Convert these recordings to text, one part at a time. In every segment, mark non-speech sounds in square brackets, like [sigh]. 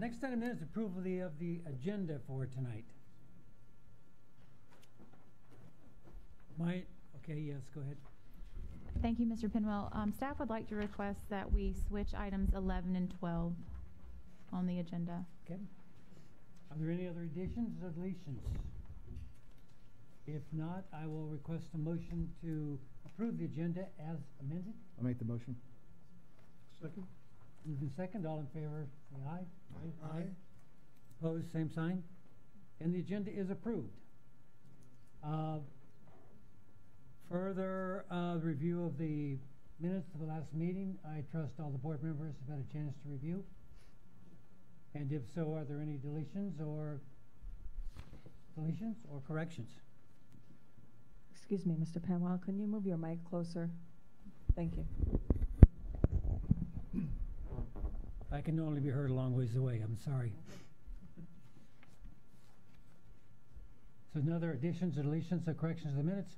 the next item is approval of the, of the agenda for tonight. My, okay, yes, go ahead. Thank you, Mr. Penwell. Um, staff would like to request that we switch items 11 and 12 on the agenda. Okay. Are there any other additions or deletions? If not, I will request a motion to approve the agenda as amended. I'll make the motion. Second? Moved in second, all in favor, say aye. Aye. Opposed, same sign. And the agenda is approved. Uh, Further uh, review of the minutes of the last meeting, I trust all the board members have had a chance to review. And if so, are there any deletions or deletions or corrections? Excuse me, Mr. Penwell, can you move your mic closer? Thank you. I can only be heard a long ways away, I'm sorry. So no other additions or deletions or corrections to the minutes?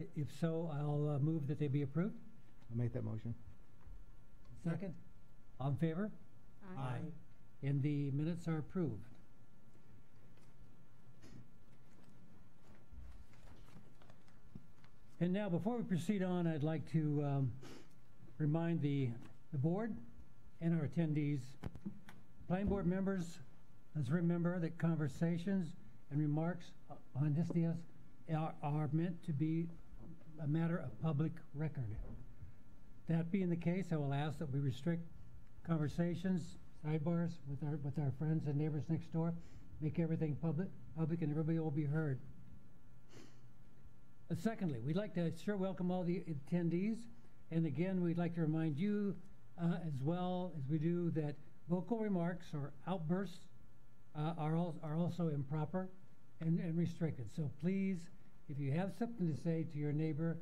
I- If so, I'll uh, move that they be approved. I'll make that motion. Second? All in favor? Aye. And the minutes are approved. And now, before we proceed on, I'd like to um, remind the, the board and our attendees, planning board members, let's remember that conversations and remarks on this DS are, are meant to be a matter of public record. That being the case, I will ask that we restrict conversations, sidebars with our, with our friends and neighbors next door, make everything public, public and everybody will be heard. Uh, Secondly, we'd like to sure welcome all the attendees, and again, we'd like to remind you uh, as well as we do that vocal remarks or outbursts uh, are, al- are also improper and, and restricted. So please, if you have something to say to your neighbor,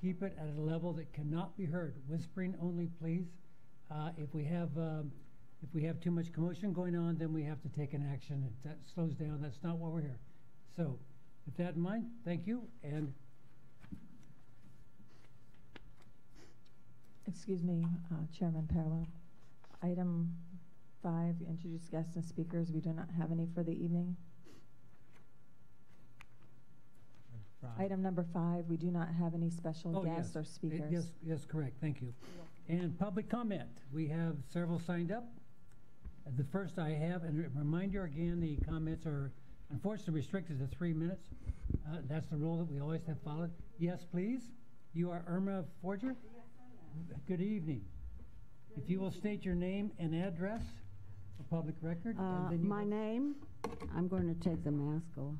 keep it at a level that cannot be heard. Whispering only, please. Uh, if we have um, if we have too much commotion going on, then we have to take an action. If that slows down, that's not why we're here. So, with that in mind, thank you. And Excuse me, uh, Chairman Perlo. Item five, introduce guests and speakers. We do not have any for the evening. Item number five, we do not have any special Oh, guests yes. or speakers. Yes, yes, correct, thank you. And public comment, we have several signed up. The first I have, and a reminder again, the comments are unfortunately restricted to three minutes. Uh, That's the rule that we always have followed. Yes, please. You are Irma Forger? Good evening. If you will state your name and address for public record, and Uh, then you... My name, I'm going to take the mask off.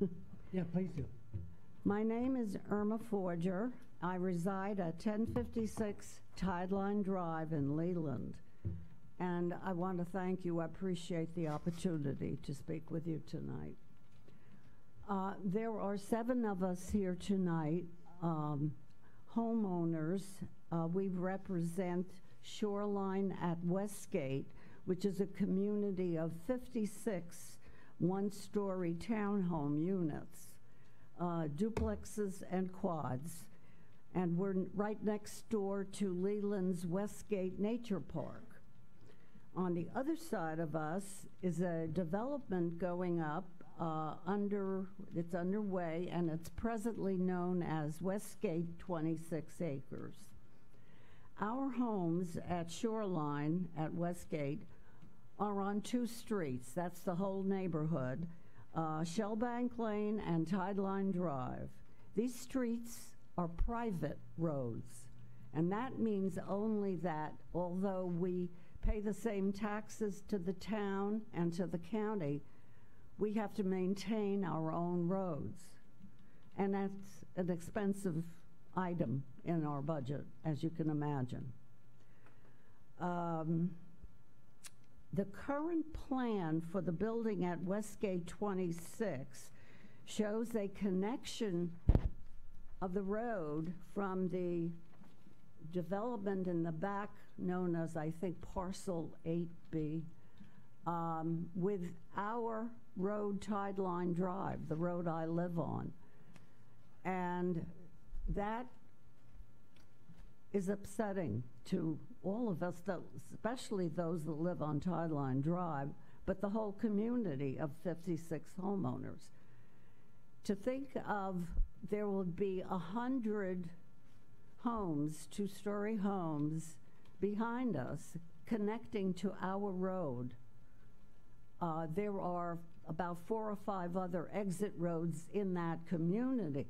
[laughs] Yeah, please do. My name is Irma Forger. I reside at 1056 Tideline Drive in Leland. And I want to thank you. I appreciate the opportunity to speak with you tonight. Uh, There are seven of us here tonight, um, homeowners. Uh, We represent Shoreline at Westgate, which is a community of 56 one-story townhome units, uh, duplexes and quads. And we're right next door to Leland's Westgate Nature Park. On the other side of us is a development going up uh, under, it's underway, and it's presently known as Westgate 26 acres. Our homes at Shoreline at Westgate are on two streets. That's the whole neighborhood, uh, Shellbank Lane and Tideline Drive. These streets are private roads, and that means only that although we pay the same taxes to the town and to the county, we have to maintain our own roads. And that's an expensive item in our budget, as you can imagine. Um, the current plan for the building at Westgate 26 shows a connection of the road from the development in the back known as, I think, parcel 8B, um, with our road Tideline Drive, the road I live on. And that is upsetting to all of us, especially those that live on Tideline Drive, but the whole community of 56 homeowners. To think of, there would be a 100 homes, two-story homes, behind us, connecting to our road. Uh, There are about four or five other exit roads in that community.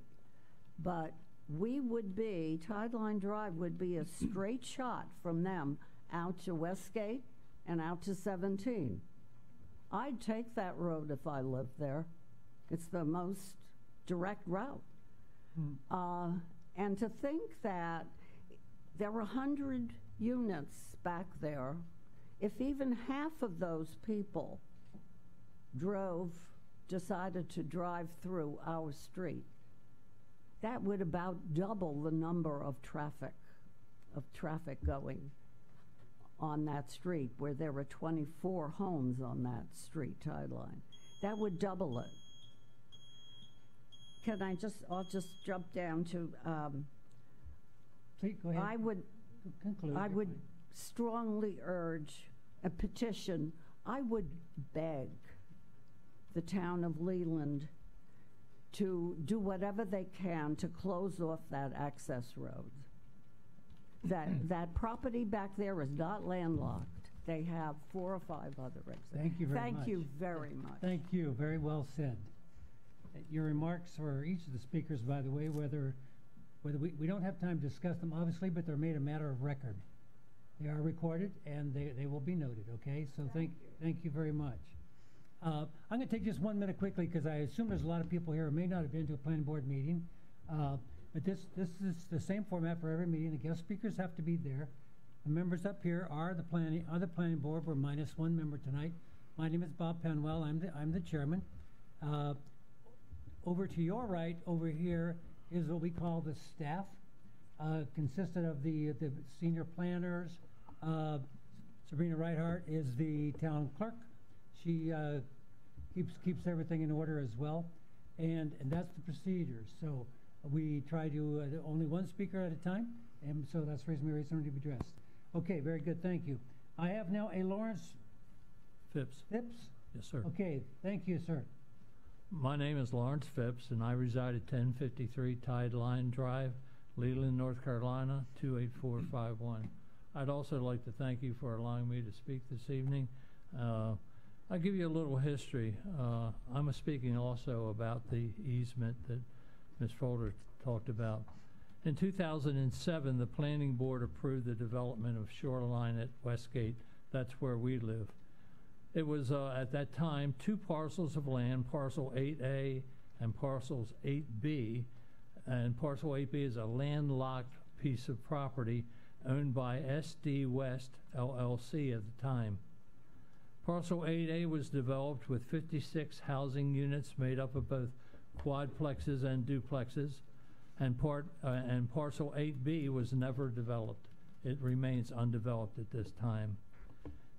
But we would be, Tideline Drive would be a straight shot from them out to Westgate and out to 17. I'd take that road if I lived there. It's the most direct route. Uh, And to think that there were 100 units back there, if even half of those people drove, decided to drive through our street, that would about double the number of traffic, of traffic going on that street, where there were 24 homes on that street tide line. That would double it. Can I just, I'll just jump down to, um, Please, go ahead. I would Conclude. I would strongly urge a petition, I would beg the town of Leland to do whatever they can to close off that access road. That, hmm. that property back there is not landlocked. They have four or five other exits. Thank you very much. Thank you very much. Thank you, very well said. Your remarks for each of the speakers, by the way, whether, whether, we, we don't have time to discuss them, obviously, but they're made a matter of record. They are recorded, and they, they will be noted, okay? So thank, thank you very much. Uh, I'm gonna take just one minute quickly, because I assume there's a lot of people here who may not have been to a planning board meeting. Uh, But this, this is the same format for every meeting. The guest speakers have to be there. The members up here are the planning, are the planning board. We're minus one member tonight. My name is Bob Penwell. I'm the, I'm the chairman. Uh, Over to your right, over here, is what we call the staff. Uh, Consisted of the, the senior planners. Uh, Sabrina Reinhardt is the town clerk. She uh, keeps, keeps everything in order as well. And, and that's the procedure. So we try to, uh, only one speaker at a time, and so that's the reason we raise to be addressed. Okay, very good, thank you. I have now a Lawrence Phipps. Phipps. Yes, sir. Okay, thank you, sir. My name is Lawrence Phipps, and I reside at 1053 Tide Line Drive, Leland, North Carolina, 28451. I'd also like to thank you for allowing me to speak this evening. Uh, I'll give you a little history. Uh, I'm speaking also about the easement that Ms. Folder talked about. In 2007, the Planning Board approved the development of shoreline at Westgate. That's where we live. It was, uh, at that time, two parcels of land, parcel 8A and parcels 8B. And parcel 8B is a landlocked piece of property owned by SD West LLC at the time. Parcel 8A was developed with 56 housing units made up of both quadplexes and duplexes. And part, uh, and parcel 8B was never developed. It remains undeveloped at this time.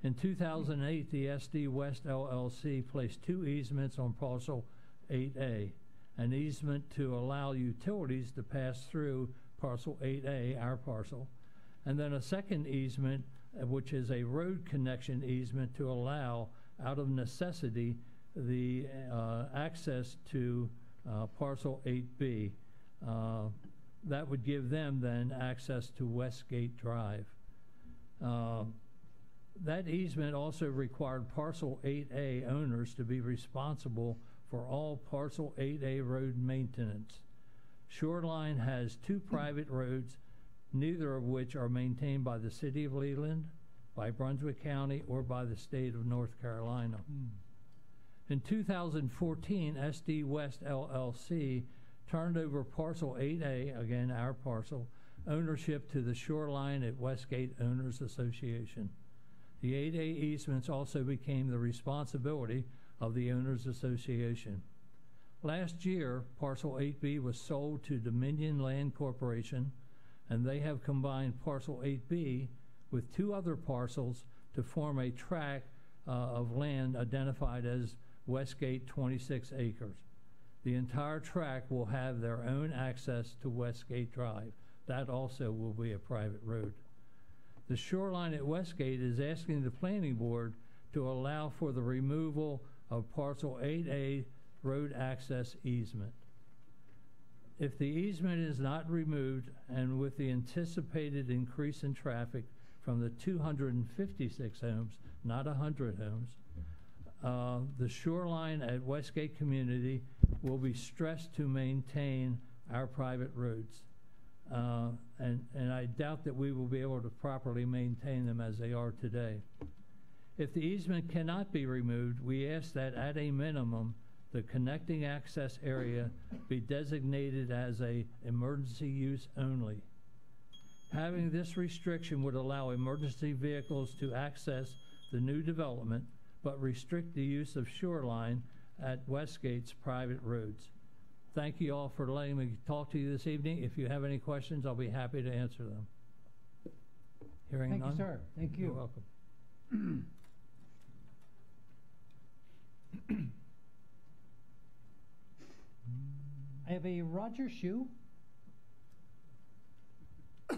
In 2008, the SD West LLC placed two easements on parcel 8A. An easement to allow utilities to pass through parcel 8A, our parcel, and then a second easement, which is a road connection easement to allow, out of necessity, the uh, access to uh, parcel 8B. Uh, That would give them then access to Westgate Drive. Uh, that easement also required parcel 8A owners to be responsible for all parcel 8A road maintenance. Shoreline has two private roads, neither of which are maintained by the city of Leland, by Brunswick County, or by the state of North Carolina. Hmm. In 2014, SD West LLC turned over parcel 8A, again our parcel, ownership to the Shoreline at Westgate Owners Association. The 8A easements also became the responsibility of the Owners Association. Last year, parcel 8B was sold to Dominion Land Corporation, and they have combined parcel 8B with two other parcels to form a tract uh, of land identified as Westgate 26 acres. The entire tract will have their own access to Westgate Drive. that also will be a private road. The shoreline at Westgate is asking the planning board to allow for the removal of parcel 8A road access easement. If the easement is not removed and with the anticipated increase in traffic from the 256 homes, not 100 homes, uh, the shoreline at Westgate Community will be stressed to maintain our private roads. Uh, and, and I doubt that we will be able to properly maintain them as they are today. If the easement cannot be removed, we ask that at a minimum, the connecting access area be designated as a emergency use only. Having this restriction would allow emergency vehicles to access the new development, but restrict the use of shoreline at Westgate's private roads. Thank you all for letting me talk to you this evening. If you have any questions, I'll be happy to answer them. Hearing Thank none? you, sir. Thank You're you. welcome. [clears throat] I have a Roger Shue. Uh,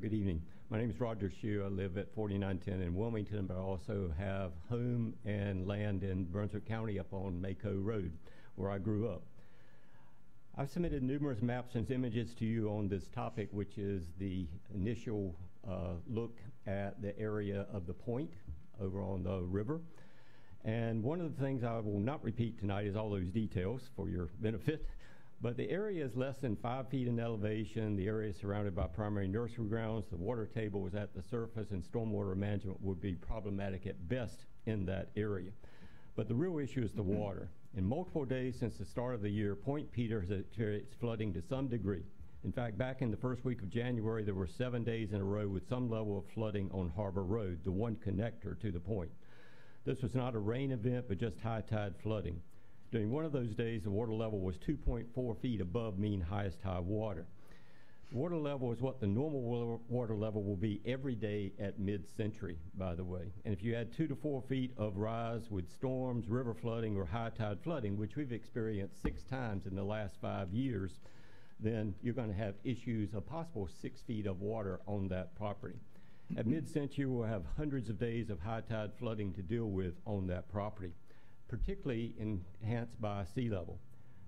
Good evening. My name is Roger Shue. I live at 4910 in Wilmington, but I also have home and land in Brunswick County up on Mako Road, where I grew up. I've submitted numerous maps and images to you on this topic, which is the initial uh, look at the area of the point over on the river. And one of the things I will not repeat tonight is all those details for your benefit. But the area is less than five feet in elevation. The area is surrounded by primary nursery grounds. The water table is at the surface, and stormwater management would be problematic at best in that area. But the real issue is the mm-hmm. water. In multiple days since the start of the year, Point Peter has experienced flooding to some degree. In fact, back in the first week of January, there were seven days in a row with some level of flooding on Harbor Road, the one connector to the point. This was not a rain event, but just high tide flooding. During one of those days, the water level was 2.4 feet above mean highest high water. Water level is what the normal water level will be every day at mid-century, by the way. And if you add two to four feet of rise with storms, river flooding, or high tide flooding, which we've experienced six times in the last five years, then you're going to have issues of possible six feet of water on that property. At mid-century, we'll have hundreds of days of high tide flooding to deal with on that property, particularly enhanced by sea level.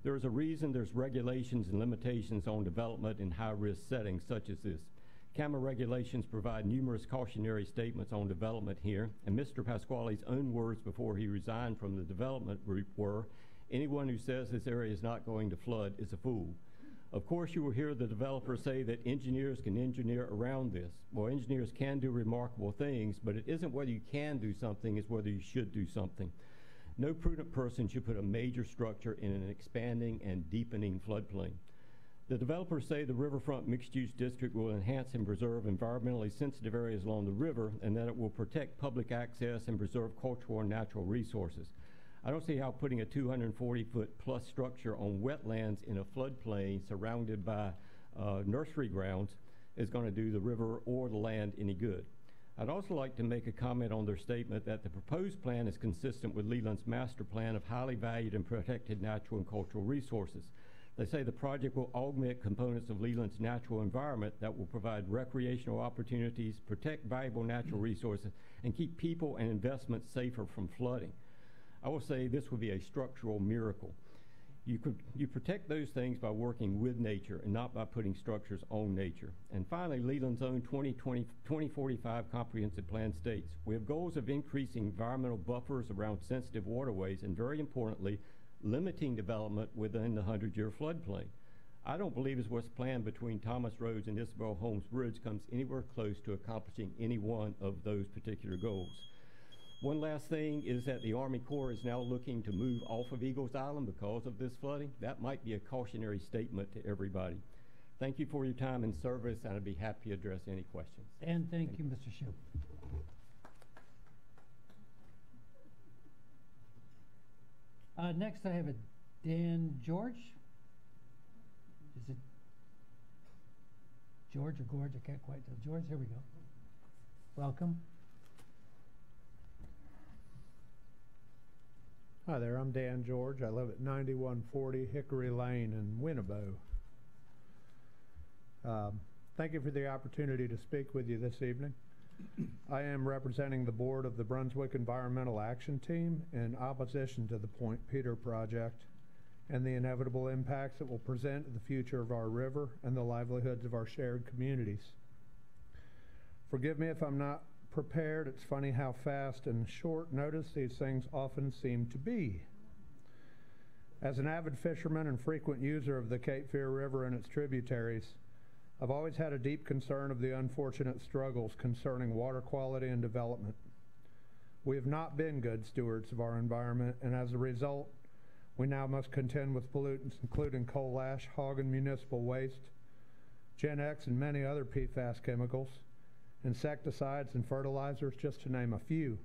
There is a reason there's regulations and limitations on development in high-risk settings such as this. CAMA regulations provide numerous cautionary statements on development here, and Mr. Pasquale's own words before he resigned from the development group were, anyone who says this area is not going to flood is a fool. Of course, you will hear the developer say that engineers can engineer around this. Well, engineers can do remarkable things, but it isn't whether you can do something, it's whether you should do something. No prudent person should put a major structure in an expanding and deepening floodplain. The developers say the riverfront mixed-use district will enhance and preserve environmentally sensitive areas along the river and that it will protect public access and preserve cultural and natural resources. I don't see how putting a 240-foot plus structure on wetlands in a floodplain surrounded by uh, nursery grounds is going to do the river or the land any good. I'd also like to make a comment on their statement that the proposed plan is consistent with Leland's master plan of highly valued and protected natural and cultural resources. They say the project will augment components of Leland's natural environment that will provide recreational opportunities, protect valuable natural resources, and keep people and investments safer from flooding. I will say this would be a structural miracle. You, could, you protect those things by working with nature and not by putting structures on nature. And finally, Leland's own 2020, 2045 comprehensive plan states we have goals of increasing environmental buffers around sensitive waterways and, very importantly, limiting development within the 100 year floodplain. I don't believe as what's planned between Thomas Roads and Isabel Holmes Bridge comes anywhere close to accomplishing any one of those particular goals. One last thing is that the Army Corps is now looking to move off of Eagles Island because of this flooding. That might be a cautionary statement to everybody. Thank you for your time and service, and I'd be happy to address any questions. And thank you, Mr. Shue. Uh, next, I have a Dan George. Is it George or Gorge? I can't quite tell. George, here we go. Welcome. Hi there, I'm Dan George. I live at 9140 Hickory Lane in Winnabow. Um, Thank you for the opportunity to speak with you this evening. I am representing the board of the Brunswick Environmental Action Team in opposition to the Point Peter project and the inevitable impacts it will present to the future of our river and the livelihoods of our shared communities. Forgive me if I'm not prepared. It's funny how fast and short notice these things often seem to be. As an avid fisherman and frequent user of the Cape Fear River and its tributaries, I've always had a deep concern of the unfortunate struggles concerning water quality and development. We have not been good stewards of our environment, and as a result, we now must contend with pollutants including coal ash, hog and municipal waste, GenX, and many other PFAS chemicals, insecticides, and fertilizers, just to name a few.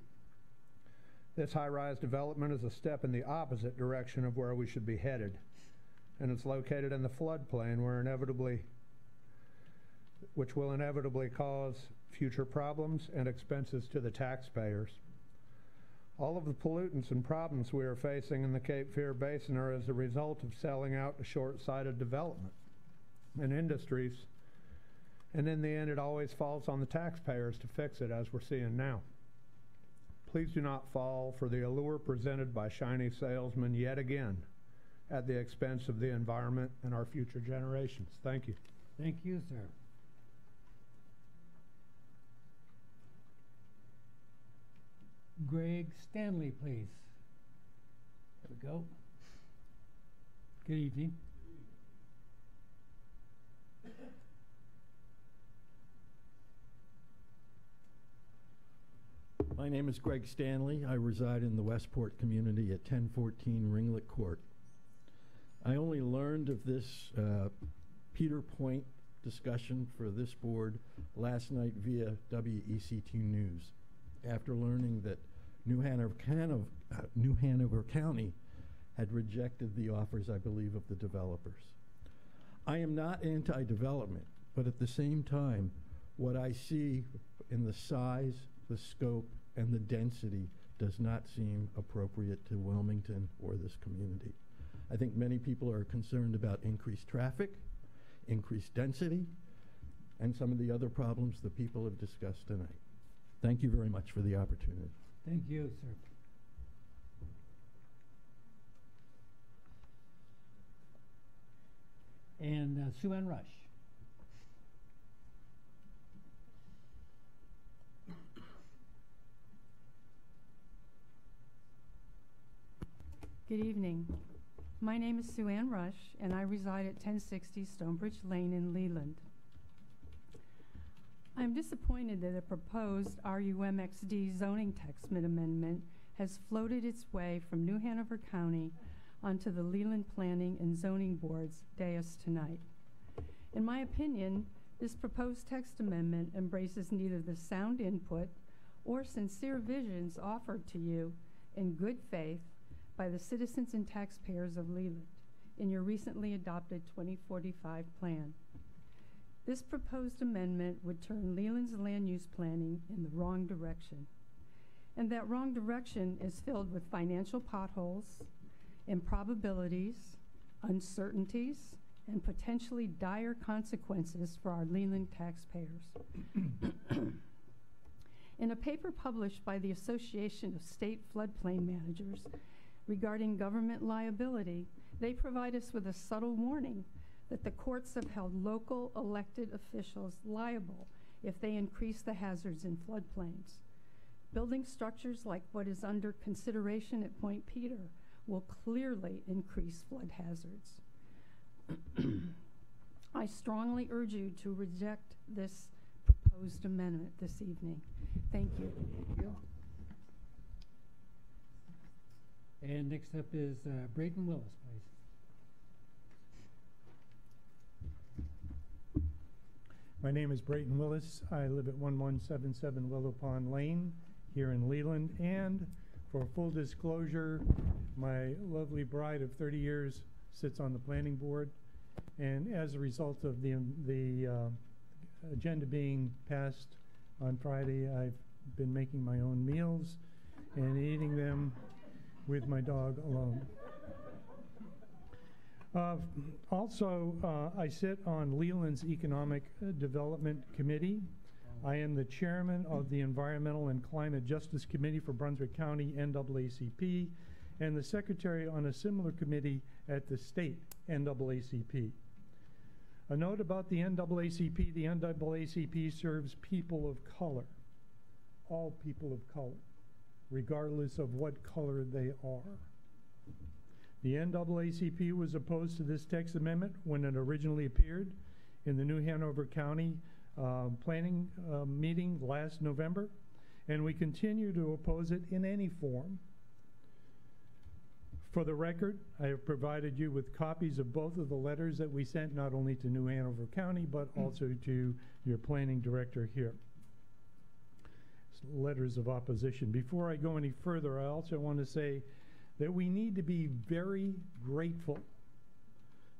This high rise development is a step in the opposite direction of where we should be headed, and it's located in the floodplain where inevitably which will inevitably cause future problems and expenses to the taxpayers. All of the pollutants and problems we are facing in the Cape Fear Basin are as a result of selling out to short-sighted development and industries. And in the end, it always falls on the taxpayers to fix it, as we're seeing now. Please do not fall for the allure presented by shiny salesmen yet again at the expense of the environment and our future generations. Thank you. Thank you, sir. Greg Stanley, please. There we go. Good evening. My name is Greg Stanley. I reside in the Westport community at 1014 Ringlet Court. I only learned of this uh, Peter Point discussion for this board last night via WECT News after learning that New Hanover, uh, New Hanover County had rejected the offers, I believe, of the developers. I am not anti-development, but at the same time, what I see in the size, the scope, and the density does not seem appropriate to Wilmington or this community. I think many people are concerned about increased traffic, increased density, and some of the other problems that people have discussed tonight. Thank you very much for the opportunity. Thank you, sir. And uh, Sue Ann Rush. Good evening. My name is Sue Ann Rush, and I reside at 1060 Stonebridge Lane in Leland. I'm disappointed that a proposed RUMXD zoning text amendment has floated its way from New Hanover County onto the Leland Planning and Zoning Board's dais tonight. In my opinion, this proposed text amendment embraces neither the sound input or sincere visions offered to you in good faith by the citizens and taxpayers of Leland in your recently adopted 2045 plan. This proposed amendment would turn Leland's land use planning in the wrong direction. And that wrong direction is filled with financial potholes, improbabilities, uncertainties, and potentially dire consequences for our Leland taxpayers. [coughs] in a paper published by the Association of State Floodplain Managers, regarding government liability, they provide us with a subtle warning that the courts have held local elected officials liable if they increase the hazards in floodplains. Building structures like what is under consideration at Point Peter will clearly increase flood hazards. [clears throat] I strongly urge you to reject this proposed amendment this evening. Thank you. And next up is uh, Brayton Willis, please. My name is Brayton Willis. I live at 1177 Willow Pond Lane here in Leland. And for full disclosure, my lovely bride of 30 years sits on the planning board. And as a result of the, the uh, agenda being passed on Friday, I've been making my own meals and eating them with my dog alone. Uh, Also, uh, I sit on Leland's Economic Development Committee. I am the chairman of the Environmental and Climate Justice Committee for Brunswick County NAACP and the secretary on a similar committee at the state NAACP. A note about the NAACP, the NAACP serves people of color, all people of color, regardless of what color they are. The NAACP was opposed to this text amendment when it originally appeared in the New Hanover County uh, Planning uh, meeting last November, and we continue to oppose it in any form. For the record, I have provided you with copies of both of the letters that we sent, not only to New Hanover County, but also to your planning director here. Letters of opposition. Before I go any further, I also want to say that we need to be very grateful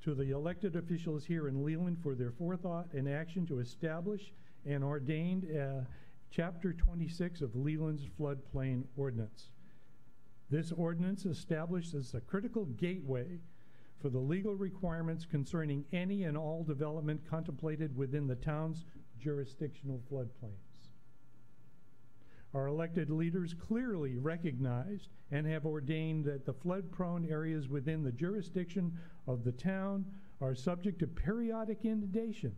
to the elected officials here in Leland for their forethought and action to establish and ordained uh, Chapter 26 of Leland's floodplain ordinance. This ordinance establishes a critical gateway for the legal requirements concerning any and all development contemplated within the town's jurisdictional floodplains. Our elected leaders clearly recognized and have ordained that the flood-prone areas within the jurisdiction of the town are subject to periodic inundation,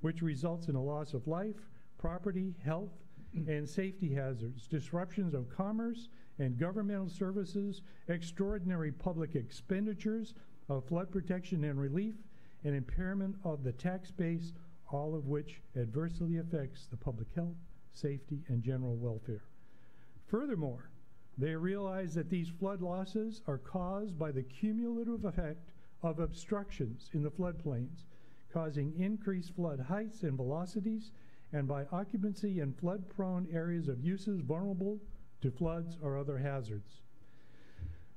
which results in a loss of life, property, health, and safety hazards, disruptions of commerce and governmental services, extraordinary public expenditures of flood protection and relief, and impairment of the tax base, all of which adversely affects the public health, safety, and general welfare. Furthermore, they realize that these flood losses are caused by the cumulative effect of obstructions in the floodplains, causing increased flood heights and velocities, and by occupancy in flood-prone areas of uses vulnerable to floods or other hazards.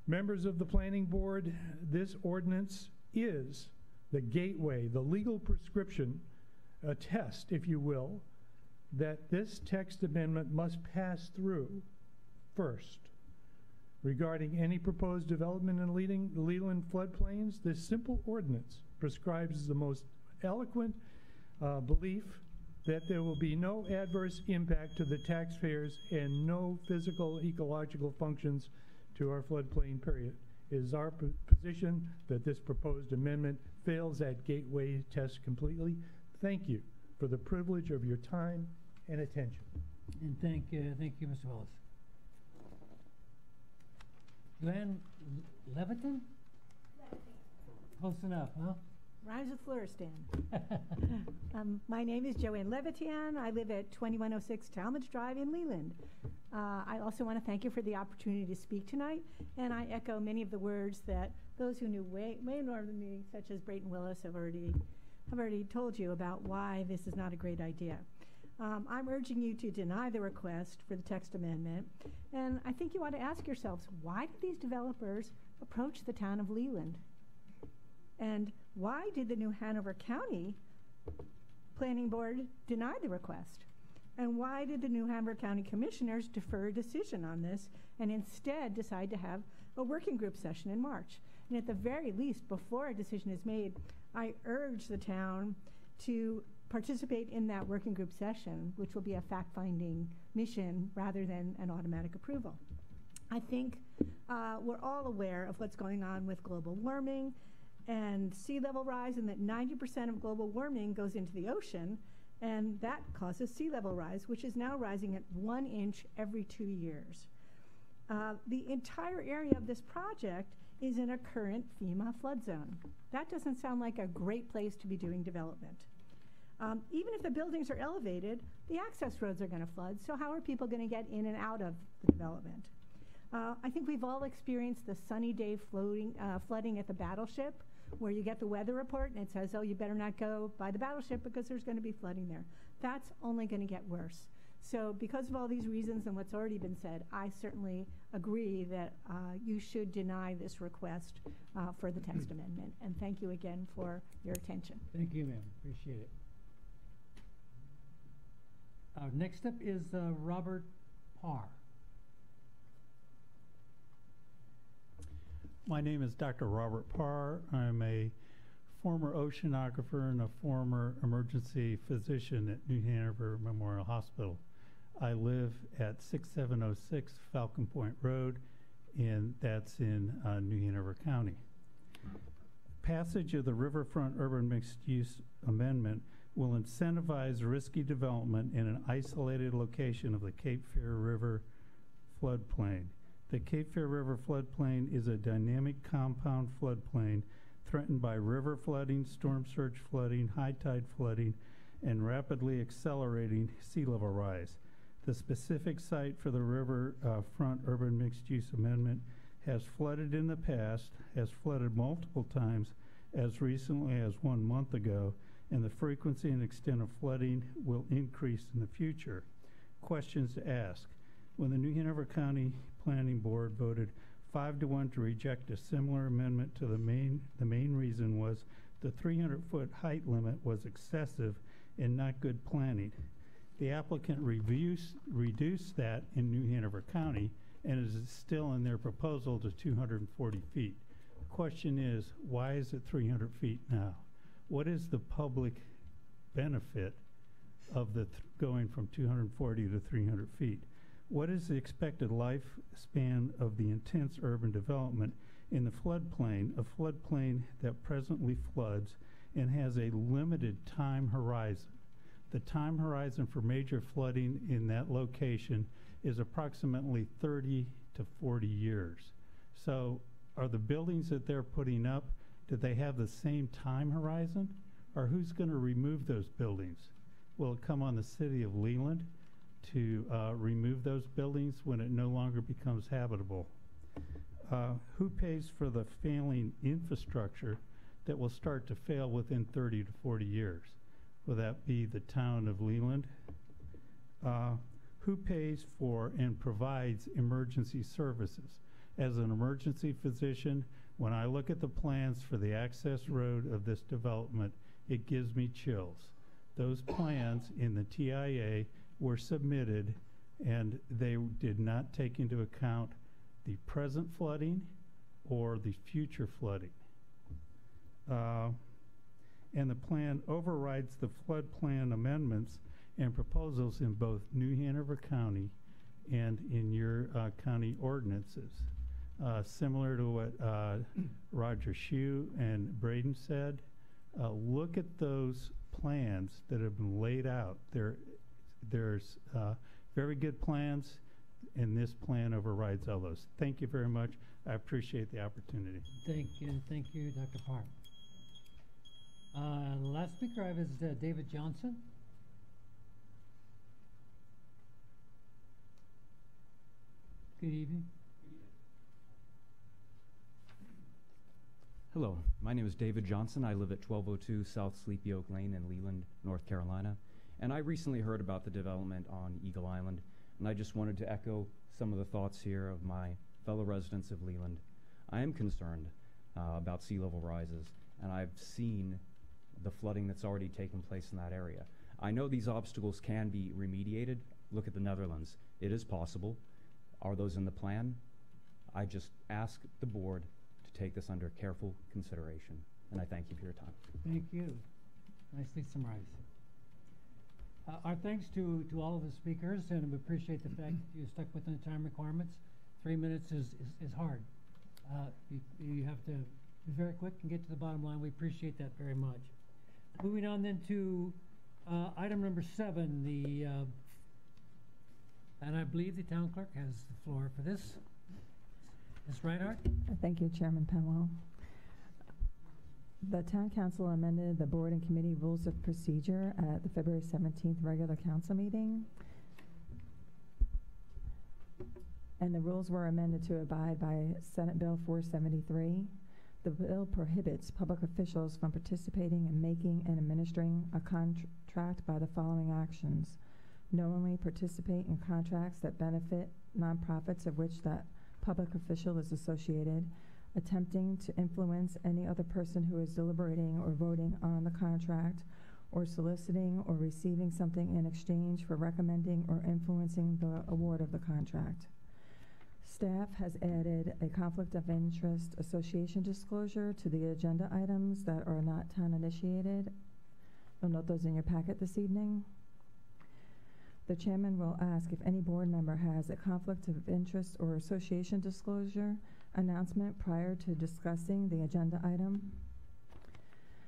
Members of the planning board, this ordinance is the gateway, the legal prescription, a test, if you will, that this text amendment must pass through first. Regarding any proposed development in leading, Leland floodplains, this simple ordinance prescribes the most eloquent uh, belief that there will be no adverse impact to the taxpayers and no physical ecological functions to our floodplain period. It is our position that this proposed amendment fails that gateway test completely. Thank you for the privilege of your time and attention. And thank, uh, thank you, Mr. Willis. Glenn Leviton? Close enough, huh? Rhymes with Floristan. [laughs] Um, my name is Joanne Levitian. I live at 2106 Talmadge Drive in Leland. Uh, I also want to thank you for the opportunity to speak tonight, and I echo many of the words that those who knew way, way more than me, such as Brayton Willis, have already have already told you about why this is not a great idea. Um, I'm urging you to deny the request for the text amendment, and I think you ought to ask yourselves, why did these developers approach the town of Leland? And why did the New Hanover County Planning Board deny the request? And why did the New Hanover County Commissioners defer a decision on this and instead decide to have a working group session in March? And at the very least, before a decision is made, I urge the town to participate in that working group session, which will be a fact-finding mission rather than an automatic approval. I think uh, we're all aware of what's going on with global warming and sea level rise, and that 90% of global warming goes into the ocean, and that causes sea level rise, which is now rising at one inch every two years. Uh, the entire area of this project is in a current FEMA flood zone. That doesn't sound like a great place to be doing development. Um, even if the buildings are elevated, the access roads are going to flood, so how are people going to get in and out of the development? Uh, I think we've all experienced the sunny day floating, uh, flooding at the battleship, where you get the weather report and it says, oh, you better not go by the battleship because there's going to be flooding there. That's only going to get worse. So because of all these reasons and what's already been said, I certainly agree that uh, you should deny this request uh, for the text amendment. And thank you again for your attention. Thank you, ma'am. Appreciate it. Uh, next up is uh, Robert Parr. My name is Dr. Robert Parr. I'm a former oceanographer and a former emergency physician at New Hanover Memorial Hospital. I live at 6706 Falcon Point Road, and that's in uh, New Hanover County. Passage of the Riverfront Urban Mixed Use Amendment will incentivize risky development in an isolated location of the Cape Fear River floodplain. The Cape Fear River floodplain is a dynamic compound floodplain threatened by river flooding, storm surge flooding, high tide flooding, and rapidly accelerating sea level rise. The specific site for the river uh, front urban mixed use amendment has flooded in the past, has flooded multiple times as recently as one month ago, and the frequency and extent of flooding will increase in the future. Questions to ask. When the New Hanover County Planning Board voted five to one to reject a similar amendment to the main, the main reason was the 300-foot height limit was excessive and not good planning. The applicant reduced that in New Hanover County and is still in their proposal to 240 feet. The question is, why is it 300 feet now? What is the public benefit of the th- going from 240 to 300 feet? What is the expected lifespan of the intense urban development in the floodplain, a floodplain that presently floods and has a limited time horizon? The time horizon for major flooding in that location is approximately 30 to 40 years. So are the buildings that they're putting up, do they have the same time horizon? Or who's going to remove those buildings? Will it come on the city of Leland to uh, remove those buildings when it no longer becomes habitable? Uh, who pays for the failing infrastructure that will start to fail within 30 to 40 years? Will that be the town of Leland? Uh, who pays for and provides emergency services? As an emergency physician, when I look at the plans for the access road of this development, it gives me chills. Those plans in the TIA were submitted and they did not take into account the present flooding or the future flooding. Uh, and the plan overrides the flood plan amendments and proposals in both New Hanover County and in your uh, county ordinances. Uh, similar to what uh, Roger Shue and Brayton said, uh, look at those plans that have been laid out. There, there's uh, very good plans, and this plan overrides all those. Thank you very much. I appreciate the opportunity. Thank you, thank you, Dr. Park. Uh, last speaker I have is uh, David Johnson. Good evening. Hello, my name is David Johnson. I live at 1202 South Sleepy Oak Lane in Leland, North Carolina. And I recently heard about the development on Eagle Island, and I just wanted to echo some of the thoughts here of my fellow residents of Leland. I am concerned uh, about sea level rises, and I've seen the flooding that's already taken place in that area. I know these obstacles can be remediated. Look at the Netherlands. It is possible. Are those in the plan? I just ask the board take this under careful consideration, and I thank you for your time. Thank you. Nicely summarized. Uh, our thanks to, to all of the speakers, and we appreciate the fact that you stuck within the time requirements. Three minutes is, is, is hard. Uh, you, you have to be very quick and get to the bottom line. We appreciate that very much. Moving on then to uh, item number seven, the, uh, and I believe the town clerk has the floor for this. Ms. Reinhardt? Thank you, Chairman Penwell. The town council amended the board and committee rules of procedure at the February 17th regular council meeting. And the rules were amended to abide by Senate Bill 473. The bill prohibits public officials from participating in making and administering a contract by the following actions. Knowingly participate in contracts that benefit nonprofits of which that public official is associated, attempting to influence any other person who is deliberating or voting on the contract, or soliciting or receiving something in exchange for recommending or influencing the award of the contract. Staff has added a conflict of interest association disclosure to the agenda items that are not town-initiated. You'll note those in your packet this evening. The chairman will ask if any board member has a conflict of interest or association disclosure announcement prior to discussing the agenda item.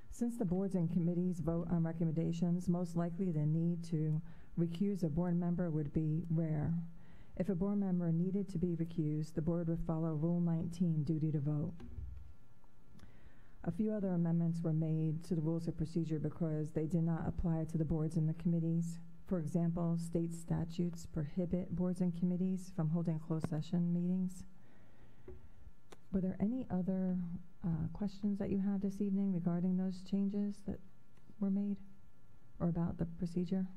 Since the boards and committees vote on recommendations, most likely the need to recuse a board member would be rare. If a board member needed to be recused, the board would follow Rule 19, duty to vote. A few other amendments were made to the rules of procedure because they did not apply to the boards and the committees. For example, state statutes prohibit boards and committees from holding closed session meetings. Were there any other uh, questions that you had this evening regarding those changes that were made or about the procedure?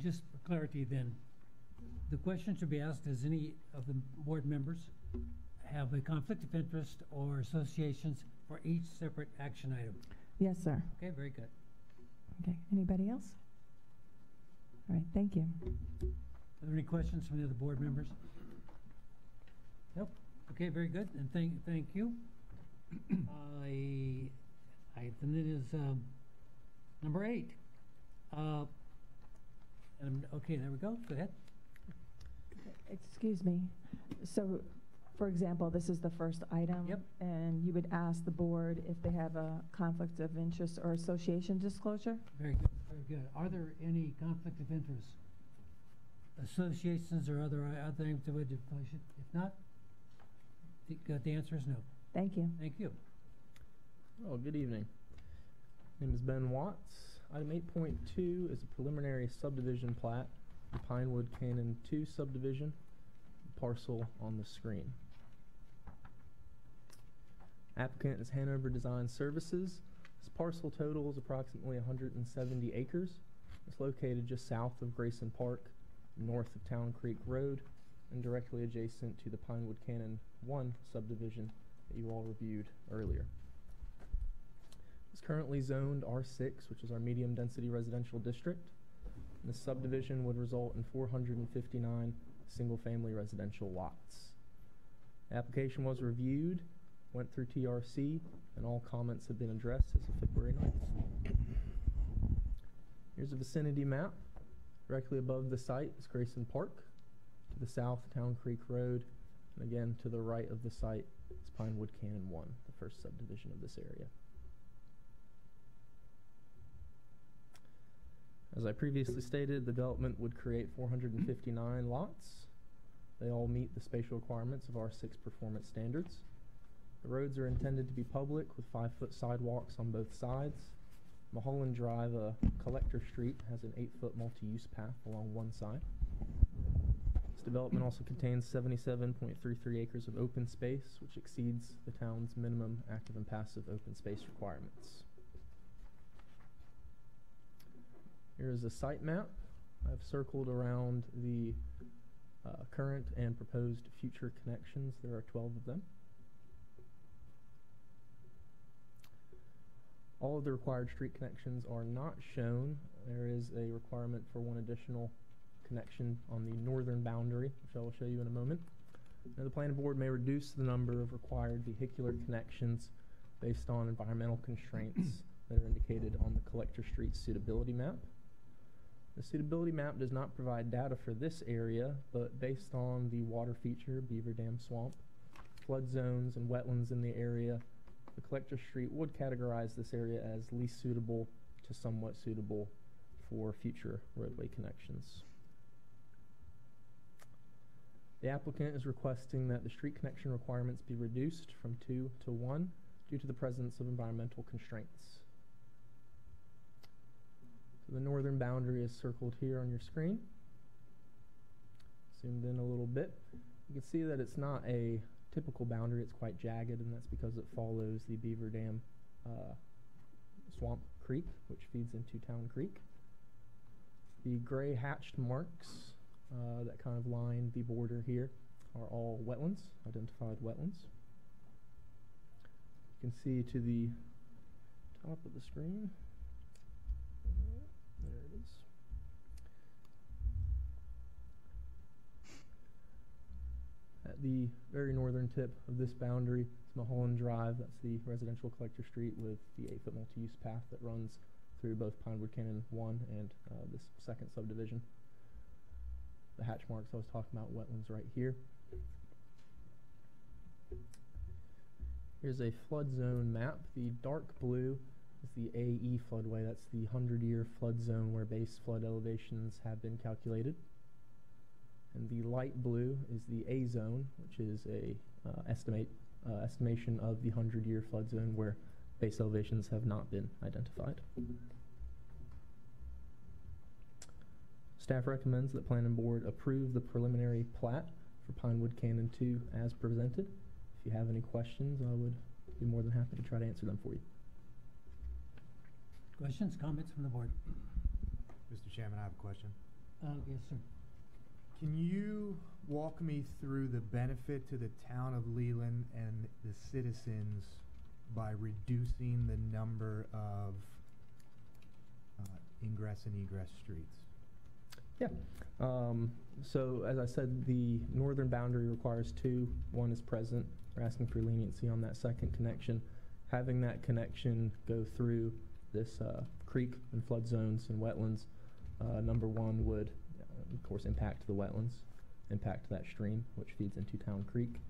Just for clarity then, the question should be asked, does any of the board members have a conflict of interest or associations for each separate action item? Yes, sir. Okay, very good. Okay, anybody else? All right, thank you. Are there any questions from the other board members? Nope. Okay, very good, and thank, thank you. [clears throat] I, I, then it is, um, number eight. Uh, and, okay, there we go, go ahead. Excuse me. So, for example, this is the first item. Yep. And you would ask the board if they have a conflict of interest or association disclosure? Very good, very good. Are there any conflict of interest? Associations or other, other things that would, if not, the, uh, the answer is no. Thank you. Thank you. Well, good evening. My name is Ben Watts. Item eight point two is a preliminary subdivision plat, the Pinewood Canyon Two subdivision, parcel on the screen. Applicant is Hanover Design Services. This parcel total is approximately hundred and seventy acres. It's located just south of Grayson Park, north of Town Creek Road, and directly adjacent to the Pinewood Cannon One subdivision that you all reviewed earlier. It's currently zoned R6, which is our medium-density residential district. And This subdivision would result in 459 single-family residential lots. Application was reviewed, went through TRC, and all comments have been addressed as of February 9th. Here's a vicinity map. Directly above the site is Grayson Park. To the south, Town Creek Road. And again, to the right of the site is Pinewood Cannon 1, the first subdivision of this area. As I previously stated, the development would create 459 lots. They all meet the spatial requirements of our six performance standards. The roads are intended to be public with five-foot sidewalks on both sides. Mulholland Drive, a collector street, has an eight-foot multi-use path along one side. This development also contains 77.33 acres of open space, which exceeds the town's minimum active and passive open space requirements. Here is a site map. I've circled around the uh, current and proposed future connections. There are 12 of them. All of the required street connections are not shown. There is a requirement for one additional connection on the northern boundary, which I will show you in a moment. Now, the planning board may reduce the number of required vehicular connections based on environmental constraints [clears throat] that are indicated on the collector street suitability map. The suitability map does not provide data for this area, but based on the water feature, Beaver Dam Swamp, flood zones and wetlands in the area, the collector street would categorize this area as least suitable to somewhat suitable for future roadway connections. The applicant is requesting that the street connection requirements be reduced from two to one due to the presence of environmental constraints. So the northern boundary is circled here on your screen. Zoomed in a little bit. You can see that it's not a typical boundary, it's quite jagged, and that's because it follows the Beaver Dam uh, Swamp Creek, which feeds into Town Creek. The gray hatched marks uh, that kind of line the border here are all wetlands, identified wetlands. You can see to the top of the screen. There it is. That the very northern tip of this boundary, is Mulholland Drive. That's the residential collector street with the eight-foot multi-use path that runs through both Pinewood Canyon 1 and uh, this second subdivision. The hatch marks I was talking about, wetlands right here. Here's a flood zone map. The dark blue is the AE floodway. That's the 100-year flood zone where base flood elevations have been calculated. And the light blue is the A zone, which is a uh, estimate uh, estimation of the 100-year flood zone where base elevations have not been identified. Staff recommends that Planning Board approve the preliminary plat for Pinewood Canyon 2 as presented. If you have any questions, I would be more than happy to try to answer them for you. Questions, comments from the board? Mr. Chairman, I have a question. Uh, yes, sir. Can you walk me through the benefit to the town of Leland and the citizens by reducing the number of uh, ingress and egress streets? Yeah. Um, so as I said, the northern boundary requires two. One is present. We're asking for leniency on that second connection. Having that connection go through this uh, creek and flood zones and wetlands, uh, number one would, of course, impact the wetlands, impact that stream which feeds into Town Creek.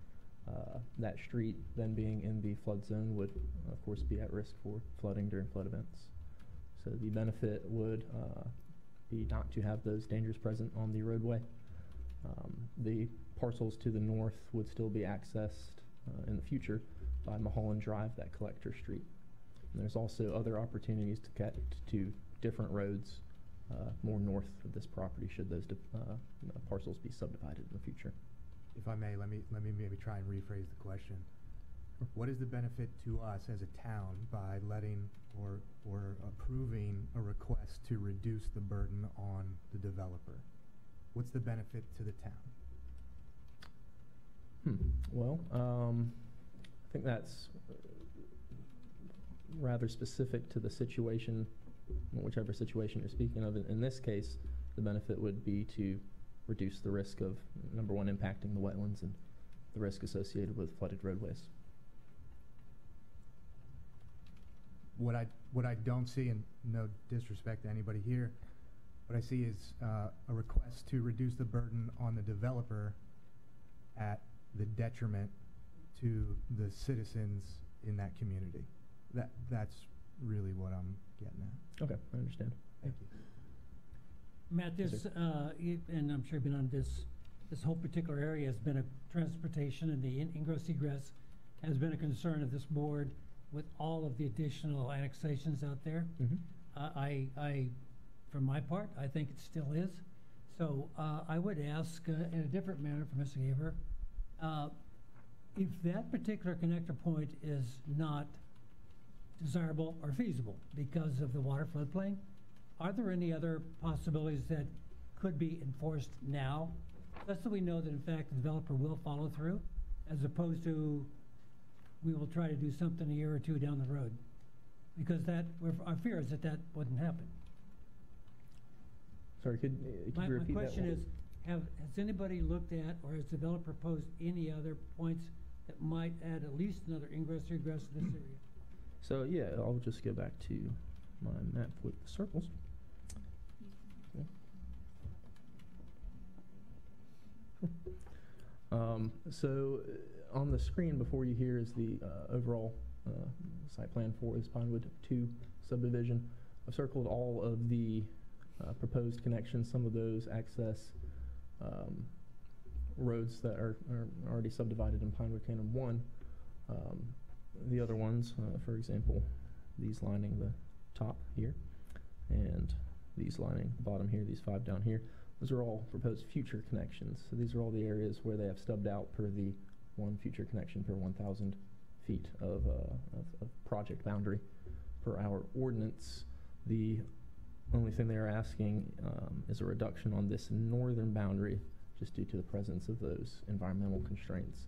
Uh, that street then being in the flood zone would, of course, be at risk for flooding during flood events. So the benefit would uh, be not to have those dangers present on the roadway. Um, the parcels to the north would still be accessed uh, in the future by Mulholland Drive, that collector street. And there's also other opportunities to get to different roads uh, more north of this property should those uh, parcels be subdivided in the future. If I may, let me, let me maybe try and rephrase the question. What is the benefit to us as a town by letting or, or approving a request to reduce the burden on the developer? What's the benefit to the town? Hmm. Well, um, I think that's rather specific to the situation, whichever situation you're speaking of. In, in this case, the benefit would be to reduce the risk of, number one, impacting the wetlands and the risk associated with flooded roadways. What I, what I don't see, and no disrespect to anybody here, what I see is uh, a request to reduce the burden on the developer at the detriment to the citizens in that community. That, that's really what I'm getting at. Okay, I understand. Thank you. Matt, Yes, this, uh, you- and I'm sure you've been on this, this whole particular area has been a transportation and the in- ingress egress has been a concern of this board with all of the additional annexations out there. Mhm. Uh, I, I, for my part, I think it still is. So uh, I would ask uh, in a different manner for Mr. Gaber, uh, if that particular connector point is not desirable or feasible because of the water floodplain, are there any other possibilities that could be enforced now? Just so we know that in fact the developer will follow through, as opposed to we will try to do something a year or two down the road. Because that, we're- our fear is that that wouldn't happen. Sorry, could, uh, could My, you my repeat that? question one? is, have, has anybody looked at, or has the developer proposed any other points that might add at least another ingress or egress to this area? So yeah, I'll just go back to my map with the circles. [laughs] Um, so uh, on the screen before you here is the uh, overall uh, site plan for this Pinewood 2 subdivision. I've circled all of the uh, proposed connections. Some of those access um, roads that are, are already subdivided in Pinewood Canyon 1. Um, the other ones, uh, for example, these lining the top here, and these lining the bottom here, these five down here, those are all proposed future connections. So these are all the areas where they have stubbed out per the one future connection per 1,000 feet of, uh, of, of project boundary per our ordinance. The only thing they are asking um, is a reduction on this northern boundary just due to the presence of those environmental constraints.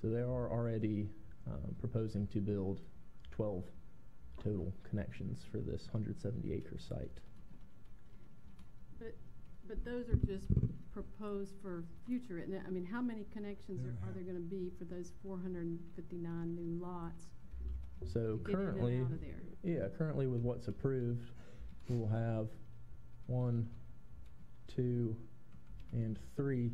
So they are already um, proposing to build 12 total connections for this 170 acre site. But But those are just proposed for future? I mean, how many connections are, are there gonna be for those four hundred and fifty-nine new lots? So to get in and currently, yeah, currently with what's approved, we'll have one, two, and three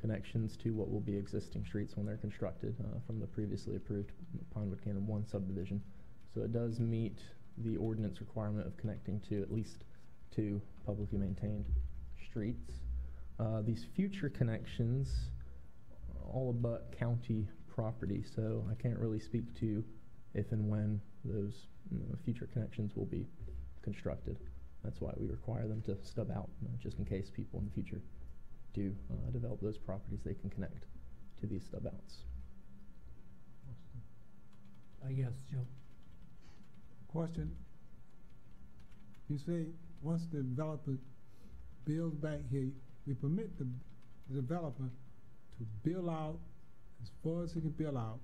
connections to what will be existing streets when they're constructed uh, from the previously approved Pinewood Canyon One subdivision. So it does meet the ordinance requirement of connecting to at least two publicly maintained streets. Uh, These future connections, all abut county property, so I can't really speak to if and when those you know, future connections will be constructed. That's why we require them to stub out, you know, just in case people in the future do uh, develop those properties, they can connect to these stub outs. Uh, yes, Joe. Question. You say, once the developer builds back here, we permit the the developer to build out as far as he can build out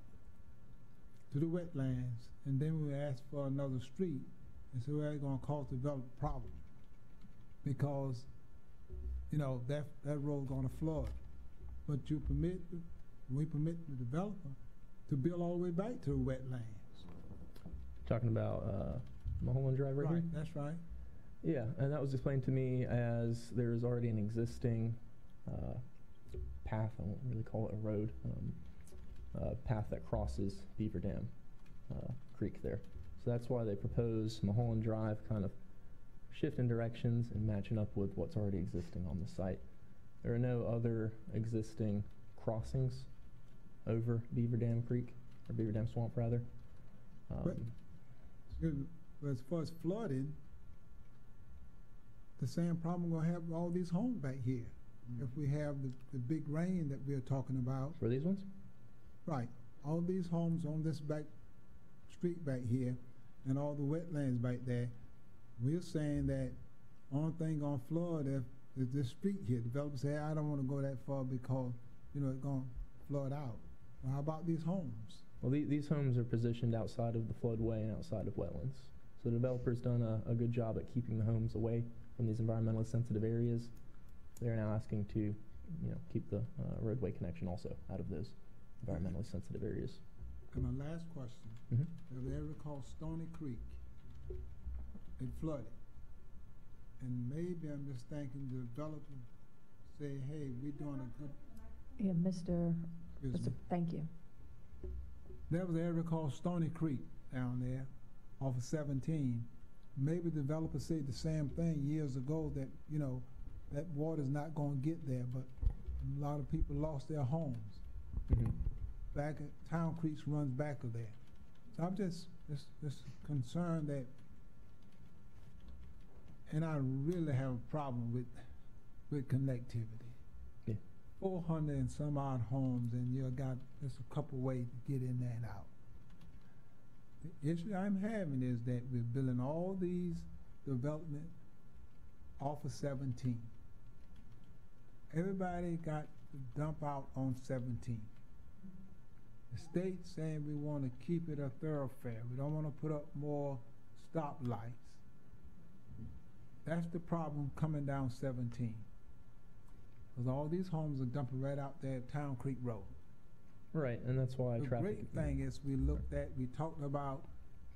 to the wetlands, and then we ask for another street, and so that's gonna cause the developer problem. Because, you know, that, that road's gonna flood. But you permit, we permit the developer to build all the way back to the wetlands. Talking about uh, Mulholland Drive right, here? That's right. Yeah, and that was explained to me as there's already an existing uh, path, I won't really call it a road, um, uh, path that crosses Beaver Dam uh, Creek there. So that's why they propose Mulholland Drive kind of shifting directions and matching up with what's already existing on the site. There are no other existing crossings over Beaver Dam Creek, or Beaver Dam Swamp rather. Um, But- but as far as flooding, the same problem we'll have with all these homes back here. If we have the, the big rain that we're talking about, For these ones? right, all these homes on this back street back here and all the wetlands back there, we're saying that only thing gonna flood if, is this street here. Developers say, I don't wanna go that far because, you know, it's gonna flood out. Well, how about these homes? Well, the, these homes are positioned outside of the floodway and outside of wetlands. So the developer's done a, a good job at keeping the homes away from these environmentally sensitive areas. They're now asking to, you know, keep the uh, roadway connection also out of those environmentally sensitive areas. And my last question, Mhm. if you ever recall Stony Creek, it flooded. And maybe I'm just thinking the developer say, hey, we're doing a good, Yeah, Mr. excuse Mr. me. Thank you. There was an area called Stony Creek down there off of seventeen. Maybe the developer said the same thing years ago that, you know, that water's not gonna get there, but a lot of people lost their homes. Mm-hmm. Back at, Town Creek runs back of there. So I'm just, just, just concerned that, and I really have a problem with, with connectivity. Yeah. Four hundred and some odd homes and you got just a couple ways to get in and out. The issue I'm having is that we're building all these development off of seventeen. Everybody got to dump out on seventeen. The state saying we wanna keep it a thoroughfare, we don't wanna put up more stoplights. That's the problem coming down seventeen. Cause all these homes are dumping right out there at Town Creek Road. Right, and that's why The traffic. The great thing is, we looked at, we talked about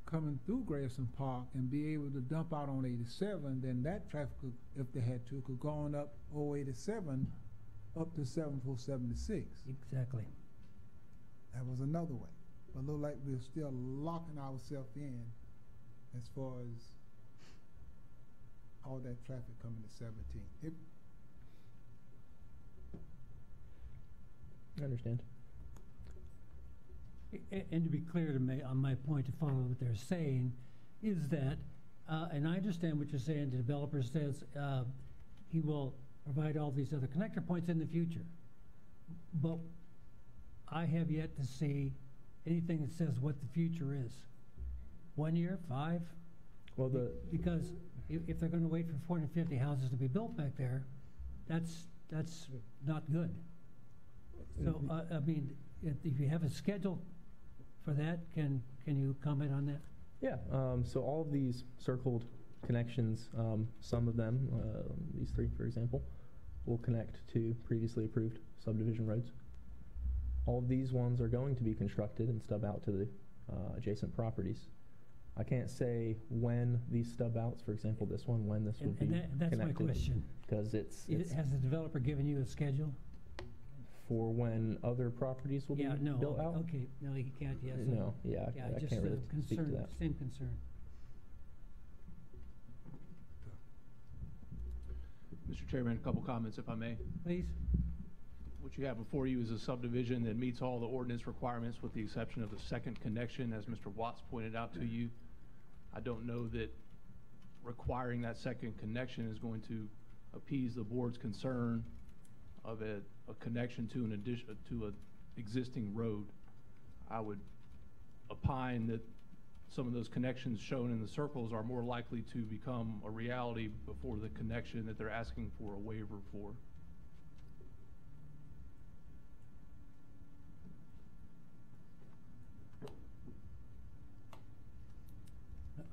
coming through Grayson Park and be able to dump out on eighty-seven, then that traffic, could, if they had to, could go on up O eighty-seven, up to seven four seventy-six. Exactly. That was another way. But look like we're still locking ourselves in as far as all that traffic coming to seventeen. It, I understand. A- And to be clear to me, on my point to follow what they're saying, is that, uh, and I understand what you're saying, the developer says, uh, he will provide all these other connector points in the future. But I have yet to see anything that says what the future is. One year, five? Well, the, Because if, if they're gonna wait for four hundred and fifty houses to be built back there, that's, that's not good. So, uh, I mean, if, if you have a schedule for that, can, can you comment on that? Yeah, um, so all of these circled connections, um, some of them, uh, these three, for example, will connect to previously approved subdivision roads. All of these ones are going to be constructed and stub out to the uh, adjacent properties. I can't say when these stub outs, for example, this one, when this will And be and that, that's my connected. question. Because it's, It- it's Has the developer given you a schedule? for when other properties will be Yeah, no, built out. okay, no, he can't, yes. No, yeah, I- Yeah, I just can't a really speak to concern, that. same concern. Mr. Chairman, a couple comments if I may. Please? What you have before you is a subdivision that meets all the ordinance requirements with the exception of the second connection, as Mr. Watts pointed out to you. I don't know that requiring that second connection is going to appease the board's concern of a, a connection to an addition, to a existing road. I would opine that some of those connections shown in the circles are more likely to become a reality before the connection that they're asking for a waiver for.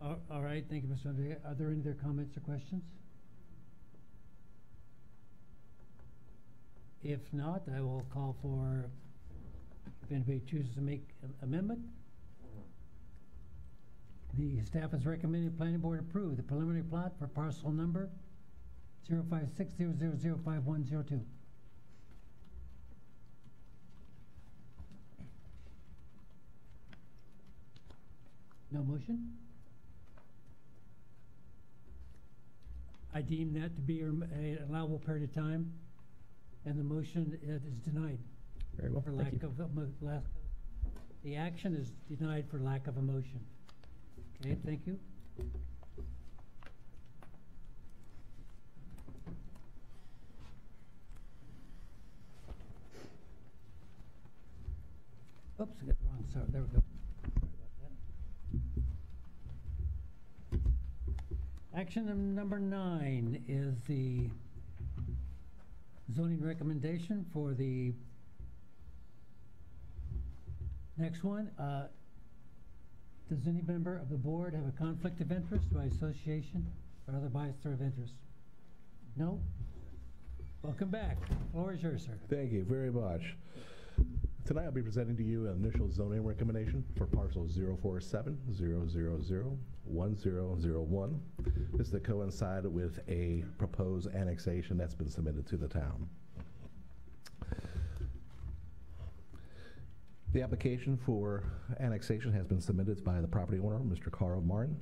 All all right, thank you, Mr. Andre. Are there any other comments or questions? If not, I will call for, if anybody chooses to make an amendment. The staff has recommended planning board approve the preliminary plot for parcel number zero five six zero zero zero five one zero two. No motion? I deem that to be a a allowable period of time, and the motion uh, is denied. Very well, For thank lack you. of, a mo- lack, the action is denied for lack of a motion. Okay, thank you. Oops, I got the wrong, sorry, there we go. Sorry about that. Action num- number nine is the zoning recommendation for the next one. Uh, Does any member of the board have a conflict of interest by association or other bias of interest? No? Welcome back. Floor is yours, sir. Thank you very much. Tonight I'll be presenting to you an initial zoning recommendation for parcel 047-000-1001. This is to coincide with a proposed annexation that's been submitted to the town. The application for annexation has been submitted by the property owner, Mr. Carl Martin.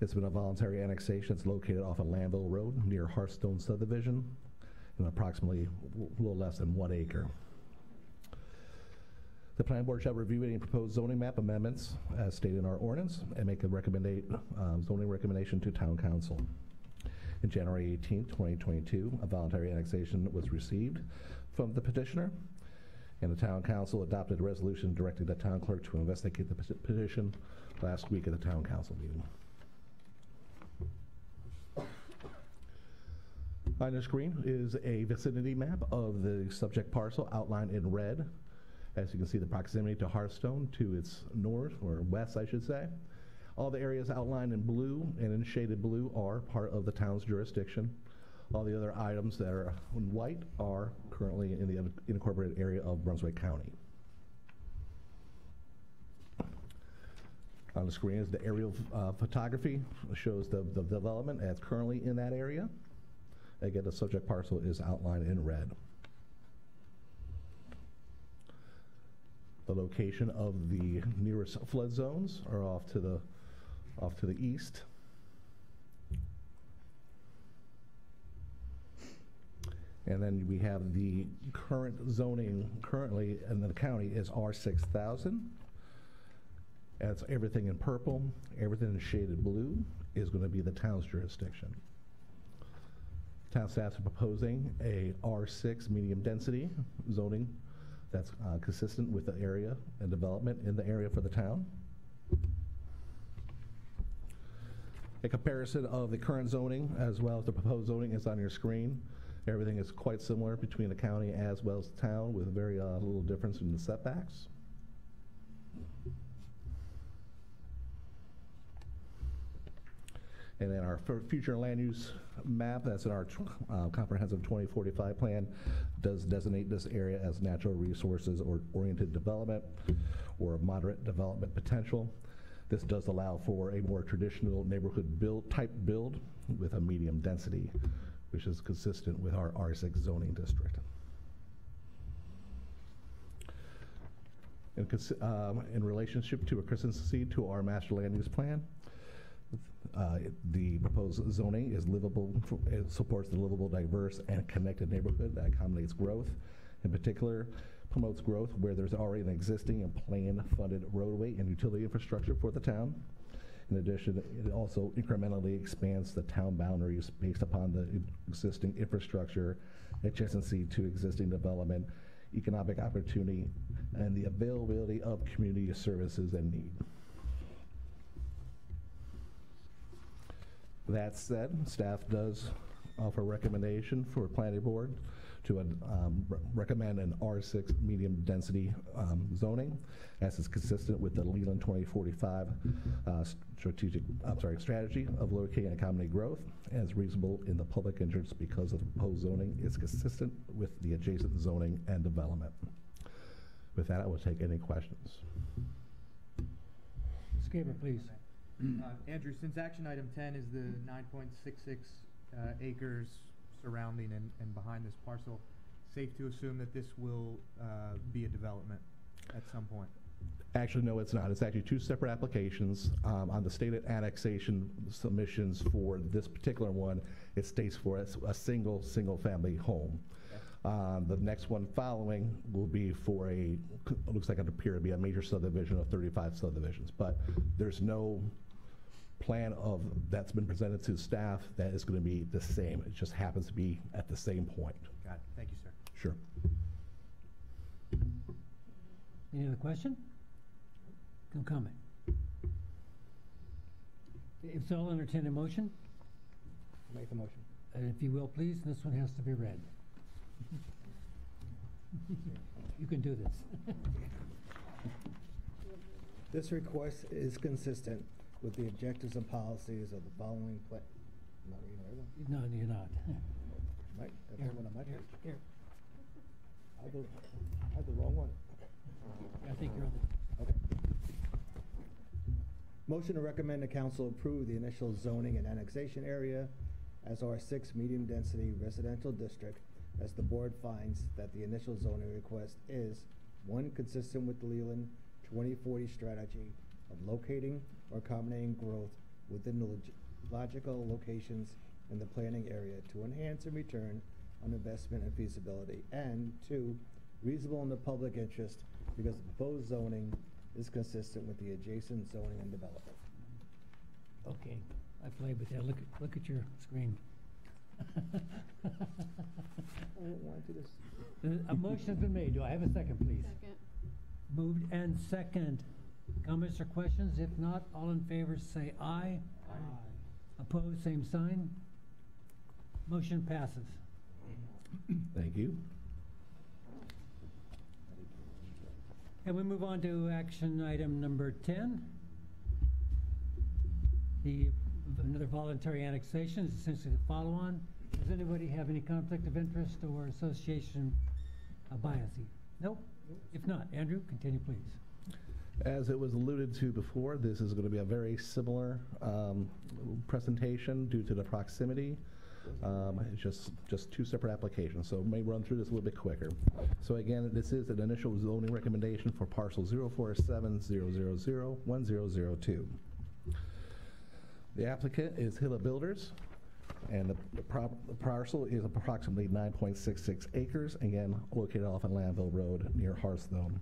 It's been a voluntary annexation. It's located off of Lanvale Road near Hearthstone subdivision in approximately a little less than one acre. The planning board shall review any proposed zoning map amendments as stated in our ordinance and make a recommendate, um, zoning recommendation to town council. In January 18, 2022, a voluntary annexation was received from the petitioner, and the town council adopted a resolution directing the town clerk to investigate the peti- petition last week at the town council meeting. On the screen is a vicinity map of the subject parcel outlined in red. As you can see, the proximity to Hearthstone to its north, or west, I should say. All the areas outlined in blue and in shaded blue are part of the town's jurisdiction. All the other items that are in white are currently in the incorporated area of Brunswick County. On the screen is the aerial uh, photography, shows the, the development as currently in that area. Again, the subject parcel is outlined in red. The location of the nearest flood zones are off to the, off to the east. And then we have the current zoning currently in the county is R six thousand. That's everything in purple, everything in shaded blue is gonna be the town's jurisdiction. Town staff is proposing a R6 medium density zoning that's uh, consistent with the area and development in the area for the town. A comparison of the current zoning as well as the proposed zoning is on your screen. Everything is quite similar between the county as well as the town with very uh, little difference in the setbacks. And then our future land use map, that's in our uh, comprehensive 2045 plan, does designate this area as natural resources or oriented development or moderate development potential. This does allow for a more traditional neighborhood build, type build with a medium density, which is consistent with our R6 zoning district. In, um, in relationship to a consistency to our master land use plan, uh, the proposed zoning is livable, it supports the livable, diverse, and connected neighborhood that accommodates growth. In particular, promotes growth where there's already an existing and planned funded roadway and utility infrastructure for the town. In addition, it also incrementally expands the town boundaries based upon the existing infrastructure, adjacency to existing development, economic opportunity, and the availability of community services and need. That said, staff does offer recommendation for planning board to um, re- recommend an R6 medium density um, zoning as is consistent with the Leland 2045 uh, strategic, I'm sorry, strategy of locating and accommodating growth as reasonable in the public interest because of the proposed zoning is consistent with the adjacent zoning and development. With that, I will take any questions. Ms. Please. Uh, Andrew, since action item ten is the nine point six six uh, acres surrounding and, and behind this parcel, safe to assume that this will uh, be a development at some point? Actually, no, it's not. It's actually two separate applications. Um, On the stated annexation submissions for this particular one, it states for a single, single-family home. Um, The next one following will be for a, it looks like it appear to be a major subdivision of 35 subdivisions. But there's no plan of, that's been presented to staff that is going to be the same. It just happens to be at the same point. Got it. Thank you, sir. Sure. Any other question? No comment? If so, I'll entertain a motion. Make the motion. And if you will, please, this one has to be read. You can do this. This request is consistent with the objectives and policies of the following pla- I'm not reading. No, you're not. Right, that's Here, the one on my here, page. here. I have the, I have the wrong one. I think you're on the, Okay. Motion to recommend the council approve the initial zoning and annexation area as R6 medium-density residential district as the board finds that the initial zoning request is, one, consistent with the Leland 2040 strategy of locating or accommodating growth within the log- logical locations in the planning area to enhance and return on investment and feasibility, and two, reasonable in the public interest because the proposed zoning is consistent with the adjacent zoning and development. okay, I played with that. Look, at look at your screen. Uh, A motion's been made. Do I have a second, please? Second. Moved and second. Comments or questions? If not, all in favor say aye. Aye. Opposed, same sign. Motion passes. Thank you. And we move on to action item number 10. The, another voluntary annexation is essentially the follow-on. Does anybody have any conflict of interest or association uh, bias? Nope? If not, Andrew, continue, please. As it was alluded to before, this is going to be a very similar um, presentation due to the proximity. Um, It's just, just two separate applications, so may run through this a little bit quicker. So again, this is an initial zoning recommendation for parcel 04700010002. The applicant is Hilla Builders, and the the prop- the parcel is approximately 9.66 acres, again, located off of Lanvale Road near Hearthstone.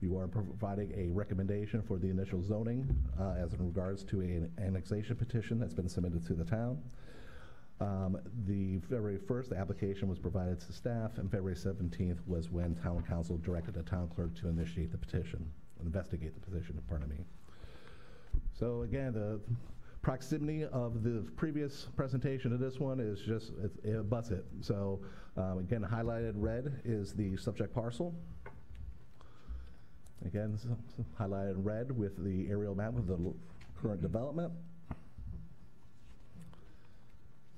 You are providing a recommendation for the initial zoning uh, as in regards to an annexation petition that's been submitted to the town. Um, The February 1st, the application was provided to staff, and February 17th was when town council directed the town clerk to initiate the petition, investigate the petition, pardon me. So again, the proximity of the previous presentation to this one is just, it- it it. So um, again, highlighted red is the subject parcel. Again, highlighted in red with the aerial map of the current development.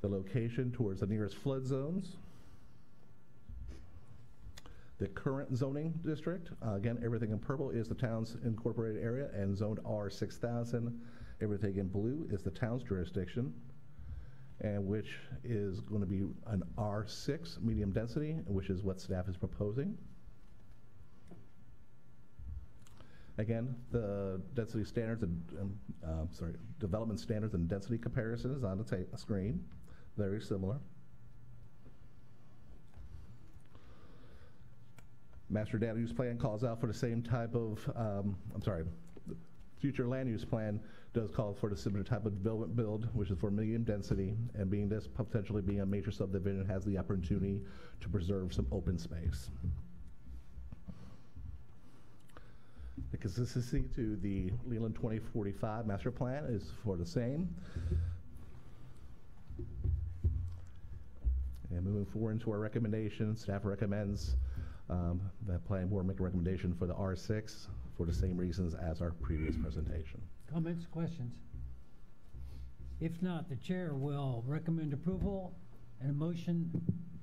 the location towards the nearest flood zones, the current zoning district, uh, again, everything in purple is the town's incorporated area and zoned R six thousand. Everything in blue is the town's jurisdiction, and which is going to be an R six medium density, which is what staff is proposing. Again, the density standards and, and, uh, sorry, development standards and density comparisons on the screen, very similar. Master data use plan calls out for the same type of, um, I'm sorry, future land use plan does call for the similar type of development build, which is for medium density, and being this potentially being a major subdivision has the opportunity to preserve some open space. The consistency to the Leland 2045 master plan is for the same. And moving forward into our recommendation, staff recommends um, that planning board make a recommendation for the R6 for the same reasons as our previous presentation. Comments, questions? If not, the chair will recommend approval and a motion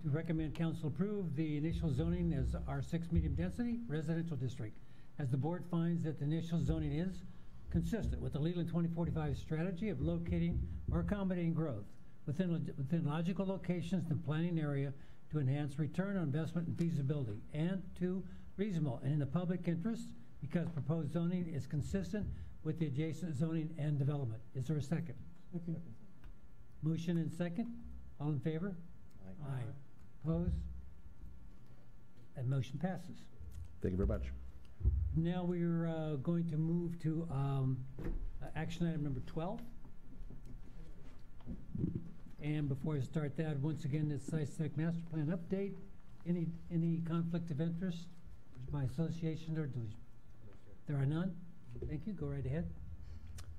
to recommend council approve the initial zoning as R6 medium density residential district. As the board finds that the initial zoning is consistent with the Leland 2045 strategy of locating or accommodating growth within, within logical locations in the planning area to enhance return on investment and feasibility, and two, reasonable and in the public interest because proposed zoning is consistent with the adjacent zoning and development. Is there a second? Motion and second? All in favor? Aye. Opposed? And motion passes. Thank you very much. Now we're uh, going to move to um, action item number 12. And before I start that, once again, this SISAC master plan update. Any, any conflict of interest by association or? There are none? Thank you. Go right ahead.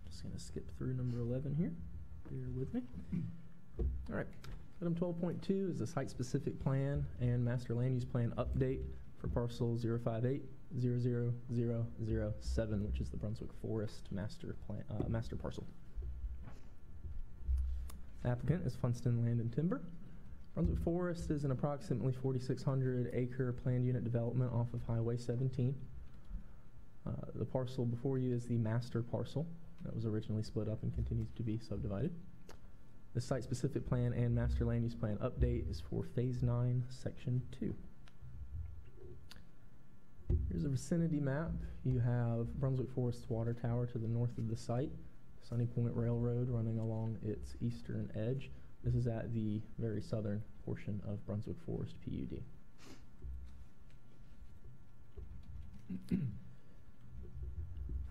Just gonna skip through number eleven here. Bear with me. All right. Item twelve point two is the site-specific plan and master land use plan update for parcel zero five eight zero zero zero zero seven, which is the Brunswick Forest master plan, uh, master parcel. Applicant is Funston Land and Timber. Brunswick Forest is an approximately forty-six hundred acre planned unit development off of Highway seventeen. Uh, The parcel before you is the master parcel that was originally split up and continues to be subdivided. The site-specific plan and master land use plan update is for Phase 9, Section 2. Here's a vicinity map. You have Brunswick Forest Water Tower to the north of the site, Sunny Point Railroad running along its eastern edge. This is at the very southern portion of Brunswick Forest PUD. [clears throat]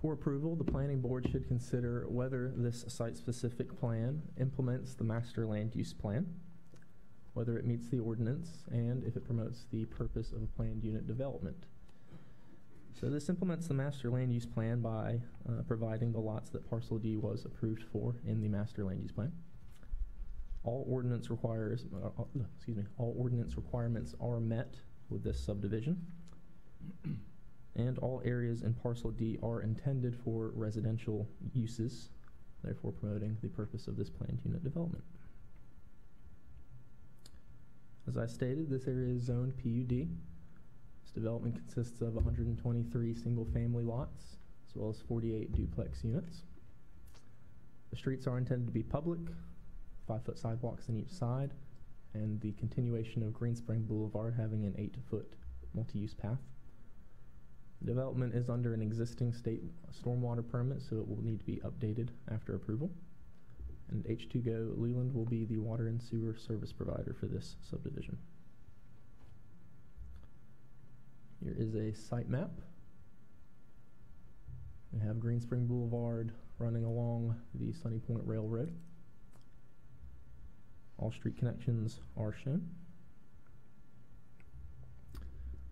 For approval, the planning board should consider whether this site-specific plan implements the master land use plan, whether it meets the ordinance, and if it promotes the purpose of a planned unit development. So this implements the master land use plan by uh, providing the lots that parcel D was approved for in the master land use plan. All ordinance requires, uh, uh, excuse me, all ordinance requirements are met with this subdivision. And all areas in parcel D are intended for residential uses, therefore promoting the purpose of this planned unit development. As I stated, this area is zoned PUD. This development consists of 123 single-family lots, as well as 48 duplex units. The streets are intended to be public, five-foot sidewalks on each side, and the continuation of Greenspring Boulevard having an eight-foot multi-use path. Development is under an existing state stormwater permit, so it will need to be updated after approval. And H2Go Leland will be the water and sewer service provider for this subdivision. Here is a site map. We have Greenspring Boulevard running along the Sunny Point Railroad. All street connections are shown.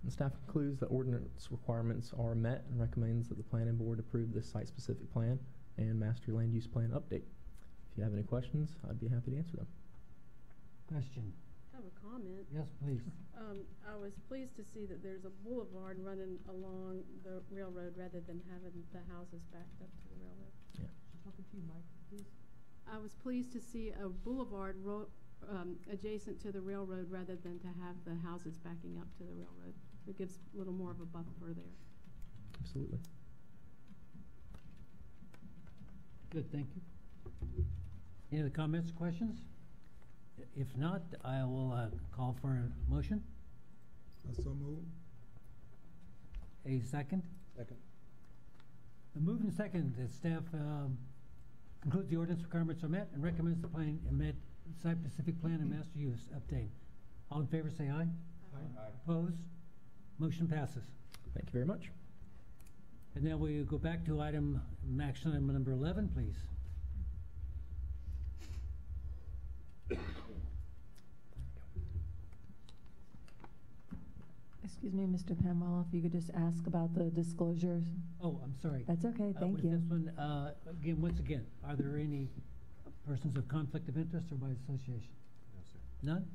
And staff concludes that ordinance requirements are met and recommends that the planning board approve this site-specific plan and master land use plan update. If you have any questions, I'd be happy to answer them. Question? I have a comment. Yes, please. Um, I was pleased to see that there's a boulevard running along the railroad rather than having the houses backed up to the railroad. Yeah. Talking to you, Mike, please. I was pleased to see a boulevard ro- um, adjacent to the railroad rather than to have the houses backing up to the railroad. It gives a little more of a buffer there. Absolutely. Good, thank you. Any other comments, or questions? If not, I will uh, call for a motion. I so move. A second? Second. The move and second that staff um, concludes the ordinance requirements are met and recommends the plan and met site-specific plan and master use update. All in favor, say aye. Aye. Opposed? Motion passes. Thank you very much. And now we go back to item, action item number 11, please. Excuse me, Mr. Penwell, if you could just ask about the disclosures. Oh, I'm sorry. That's okay, Uh, thank with you. This one, uh, again, once again, are there any persons of conflict of interest or by association? No, sir. None?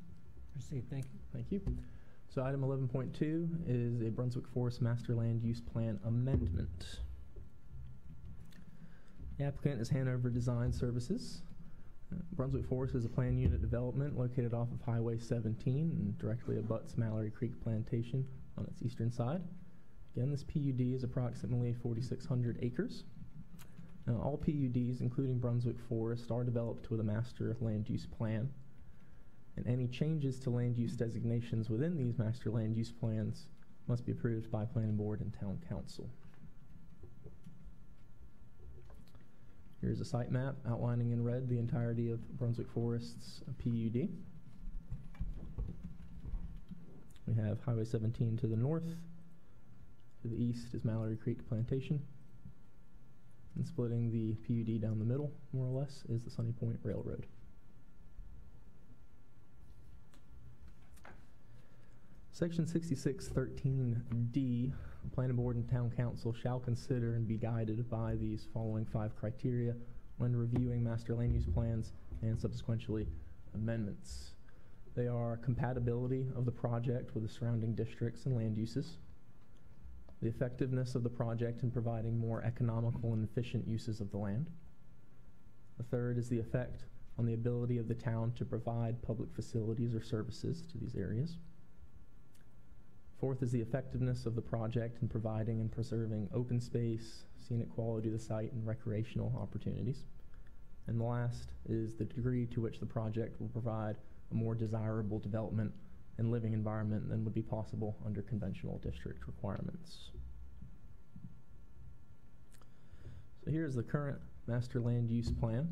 Proceed, thank you. Thank you. So item 11.2 is a Brunswick Forest Master Land Use Plan amendment. The applicant is Hanover Design Services. Brunswick Forest is a plan unit development located off of Highway 17 and directly abuts Mallory Creek Plantation on its eastern side. Again, this PUD is approximately 4,600 acres. Now, all PUDs, including Brunswick Forest, are developed with a master land use plan. And any changes to land use designations within these master land use plans must be approved by planning board and town council. Here's a site map outlining in red the entirety of Brunswick Forest's PUD. We have Highway 17 to the north. To the east is Mallory Creek Plantation. And splitting the PUD down the middle, more or less, is the Sunny Point Railroad. Section 6613D, planning board and town council shall consider and be guided by these following five criteria when reviewing master land use plans and subsequently amendments. They are compatibility of the project with the surrounding districts and land uses, the effectiveness of the project in providing more economical and efficient uses of the land. The third is the effect on the ability of the town to provide public facilities or services to these areas. Fourth is the effectiveness of the project in providing and preserving open space, scenic quality of the site, and recreational opportunities. And the last is the degree to which the project will provide a more desirable development and living environment than would be possible under conventional district requirements. So here's the current master land use plan.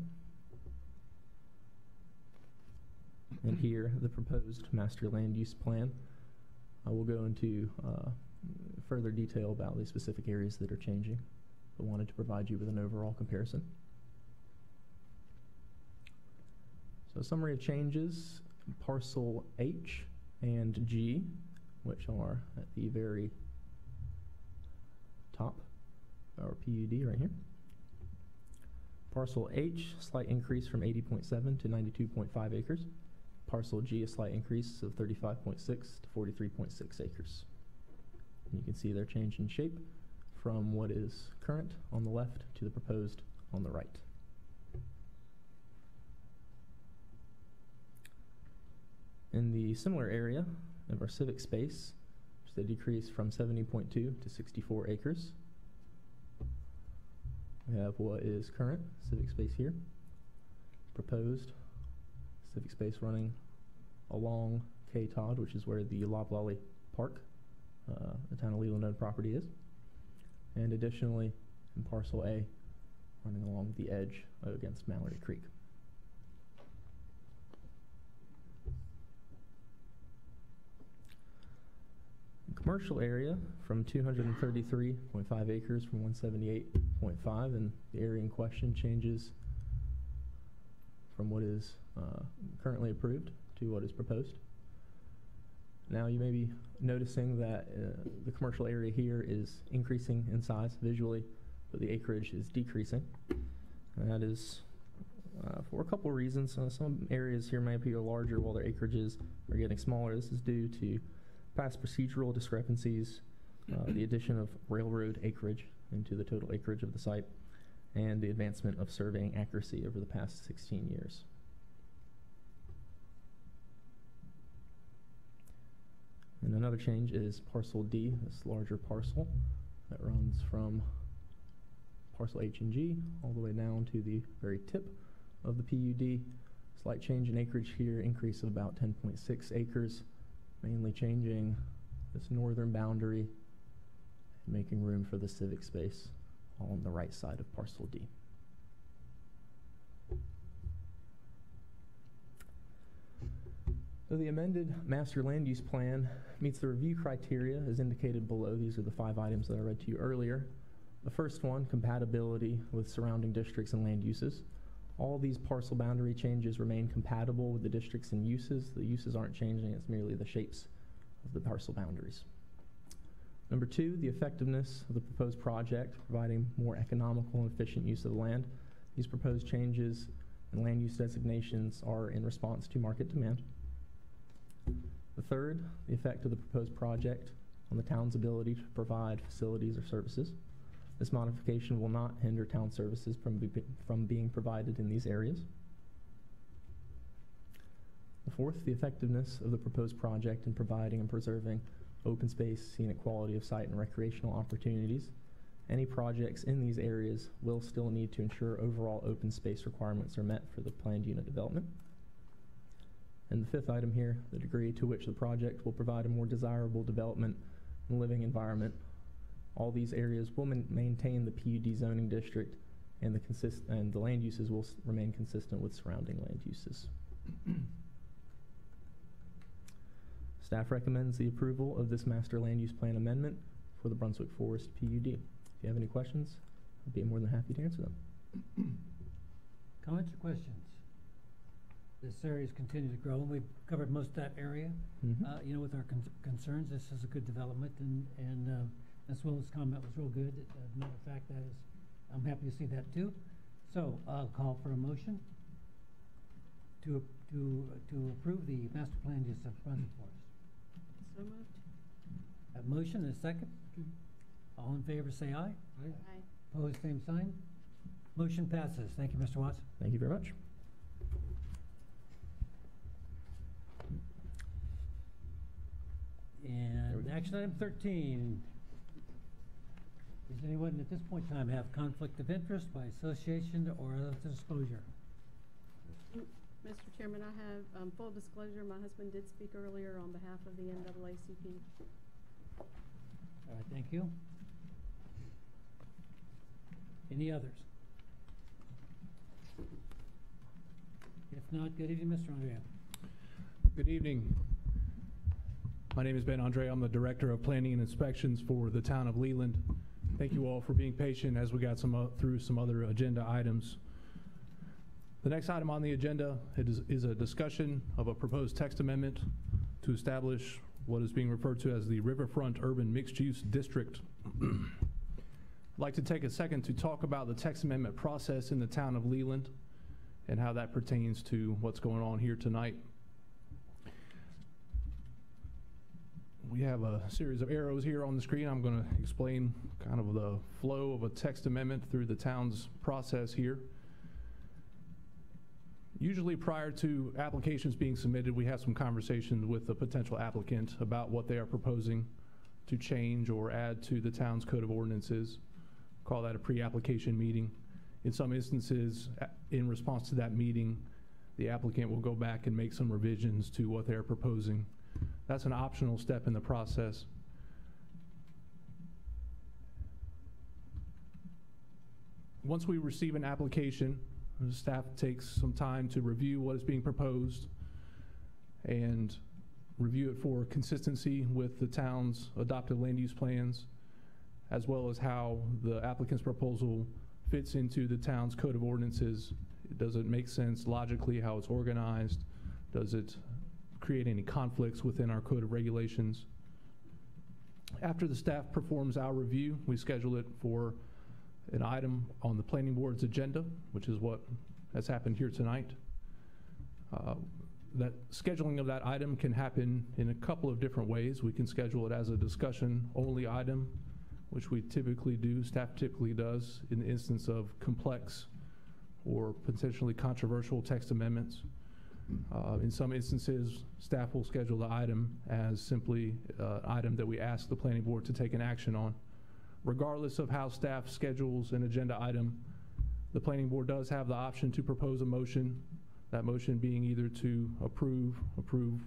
And here, the proposed master land use plan. I will go into uh, further detail about the specific areas that are changing, but wanted to provide you with an overall comparison. So summary of changes, parcel H and G, which are at the very top, our PUD right here. Parcel H, slight increase from 80.7 to 92.5 acres. Parcel G, a slight increase of 35.6 to 43.6 acres. And you can see their change in shape from what is current on the left to the proposed on the right. In the similar area of our civic space, is a decrease from 70.2 to 64 acres. We have what is current civic space here, proposed civic space running along Kay Todd, which is where the Loblolly Park, uh, the town of Leland owned property is. And additionally, in parcel A, running along the edge against Mallory Creek. Commercial area from 233.5 acres from 178.5, and the area in question changes from what is uh, currently approved to what is proposed. Now you may be noticing that uh, the commercial area here is increasing in size visually, but the acreage is decreasing. And that is uh, for a couple of reasons. Uh, some areas here may appear larger while their acreages are getting smaller. This is due to past procedural discrepancies, uh, the addition of railroad acreage into the total acreage of the site, and the advancement of surveying accuracy over the past 16 years. Another change is parcel D, this larger parcel that runs from parcel H and G all the way down to the very tip of the PUD. Slight change in acreage here, increase of about 10.6 acres, mainly changing this northern boundary and making room for the civic space on the right side of parcel D. So the amended master land use plan meets the review criteria as indicated below. These are the five items that I read to you earlier. The first one, compatibility with surrounding districts and land uses. All these parcel boundary changes remain compatible with the districts and uses. The uses aren't changing, it's merely the shapes of the parcel boundaries. Number two, the effectiveness of the proposed project, providing more economical and efficient use of the land. These proposed changes and land use designations are in response to market demand. The third, the effect of the proposed project on the town's ability to provide facilities or services. This modification will not hinder town services from, be, from being provided in these areas. The fourth, the effectiveness of the proposed project in providing and preserving open space, scenic quality of site, and recreational opportunities. Any projects in these areas will still need to ensure overall open space requirements are met for the planned unit development. And the fifth item here, the degree to which the project will provide a more desirable development and living environment. All these areas will man- maintain the PUD zoning district and the consist- and the land uses will s- remain consistent with surrounding land uses. [clears throat] Staff recommends the approval of this master land use plan amendment for the Brunswick Forest PUD. If you have any questions, I'd be more than happy to answer them. Comments or questions? This area's continued to grow, and we've covered most of that area. Mhm. Uh, you know, with our con- concerns, this is a good development, and, and, uh, as well as comment was real good. As a matter of fact, that is, I'm happy to see that too. So I'll call for a motion to, to, to approve the master plan use of Brunswick Forest. So moved. Have motion and a second? All in favor, say aye. Aye. Opposed, same sign. Motion passes. Thank you, Mr. Watson. Thank you very much. And action item thirteen. Does anyone at this point in time have conflict of interest by association or other disclosure? Mr. Chairman, I have, um, full disclosure, my husband did speak earlier on behalf of the NAACP. All right, thank you. Any others? If not, good evening, Mr. Andrea. Good evening. My name is Ben Andrea. I'm the Director of Planning and Inspections for the town of Leland. Thank you all for being patient as we got some, uh, through some other agenda items. The next item on the agenda is a discussion of a proposed text amendment to establish what is being referred to as the Riverfront Urban Mixed Use District. I'd like to take a second to talk about the text amendment process in the town of Leland and how that pertains to what's going on here tonight. We have a series of arrows here on the screen. I'm going to explain kind of the flow of a text amendment through the town's process here. Usually prior to applications being submitted, we have some conversations with the potential applicant about what they are proposing to change or add to the town's code of ordinances. Call that a pre-application meeting. In some instances, in response to that meeting, the applicant will go back and make some revisions to what they're proposing. That's an optional step in the process. Once we receive an application, staff takes some time to review what is being proposed and review it for consistency with the town's adopted land use plans, as well as how the applicant's proposal fits into the town's code of ordinances. Does it make sense logically how it's organized? Does it create any conflicts within our code of regulations? After the staff performs our review, we schedule it for an item on the planning board's agenda, which is what has happened here tonight. Uh, That scheduling of that item can happen in a couple of different ways. We can schedule it as a discussion-only item, which we typically do, staff typically does, in the instance of complex or potentially controversial text amendments. Uh, In some instances, staff will schedule the item as simply uh, item that we ask the planning board to take an action on. Regardless of how staff schedules an agenda item, the planning board does have the option to propose a motion, that motion being either to approve, approve,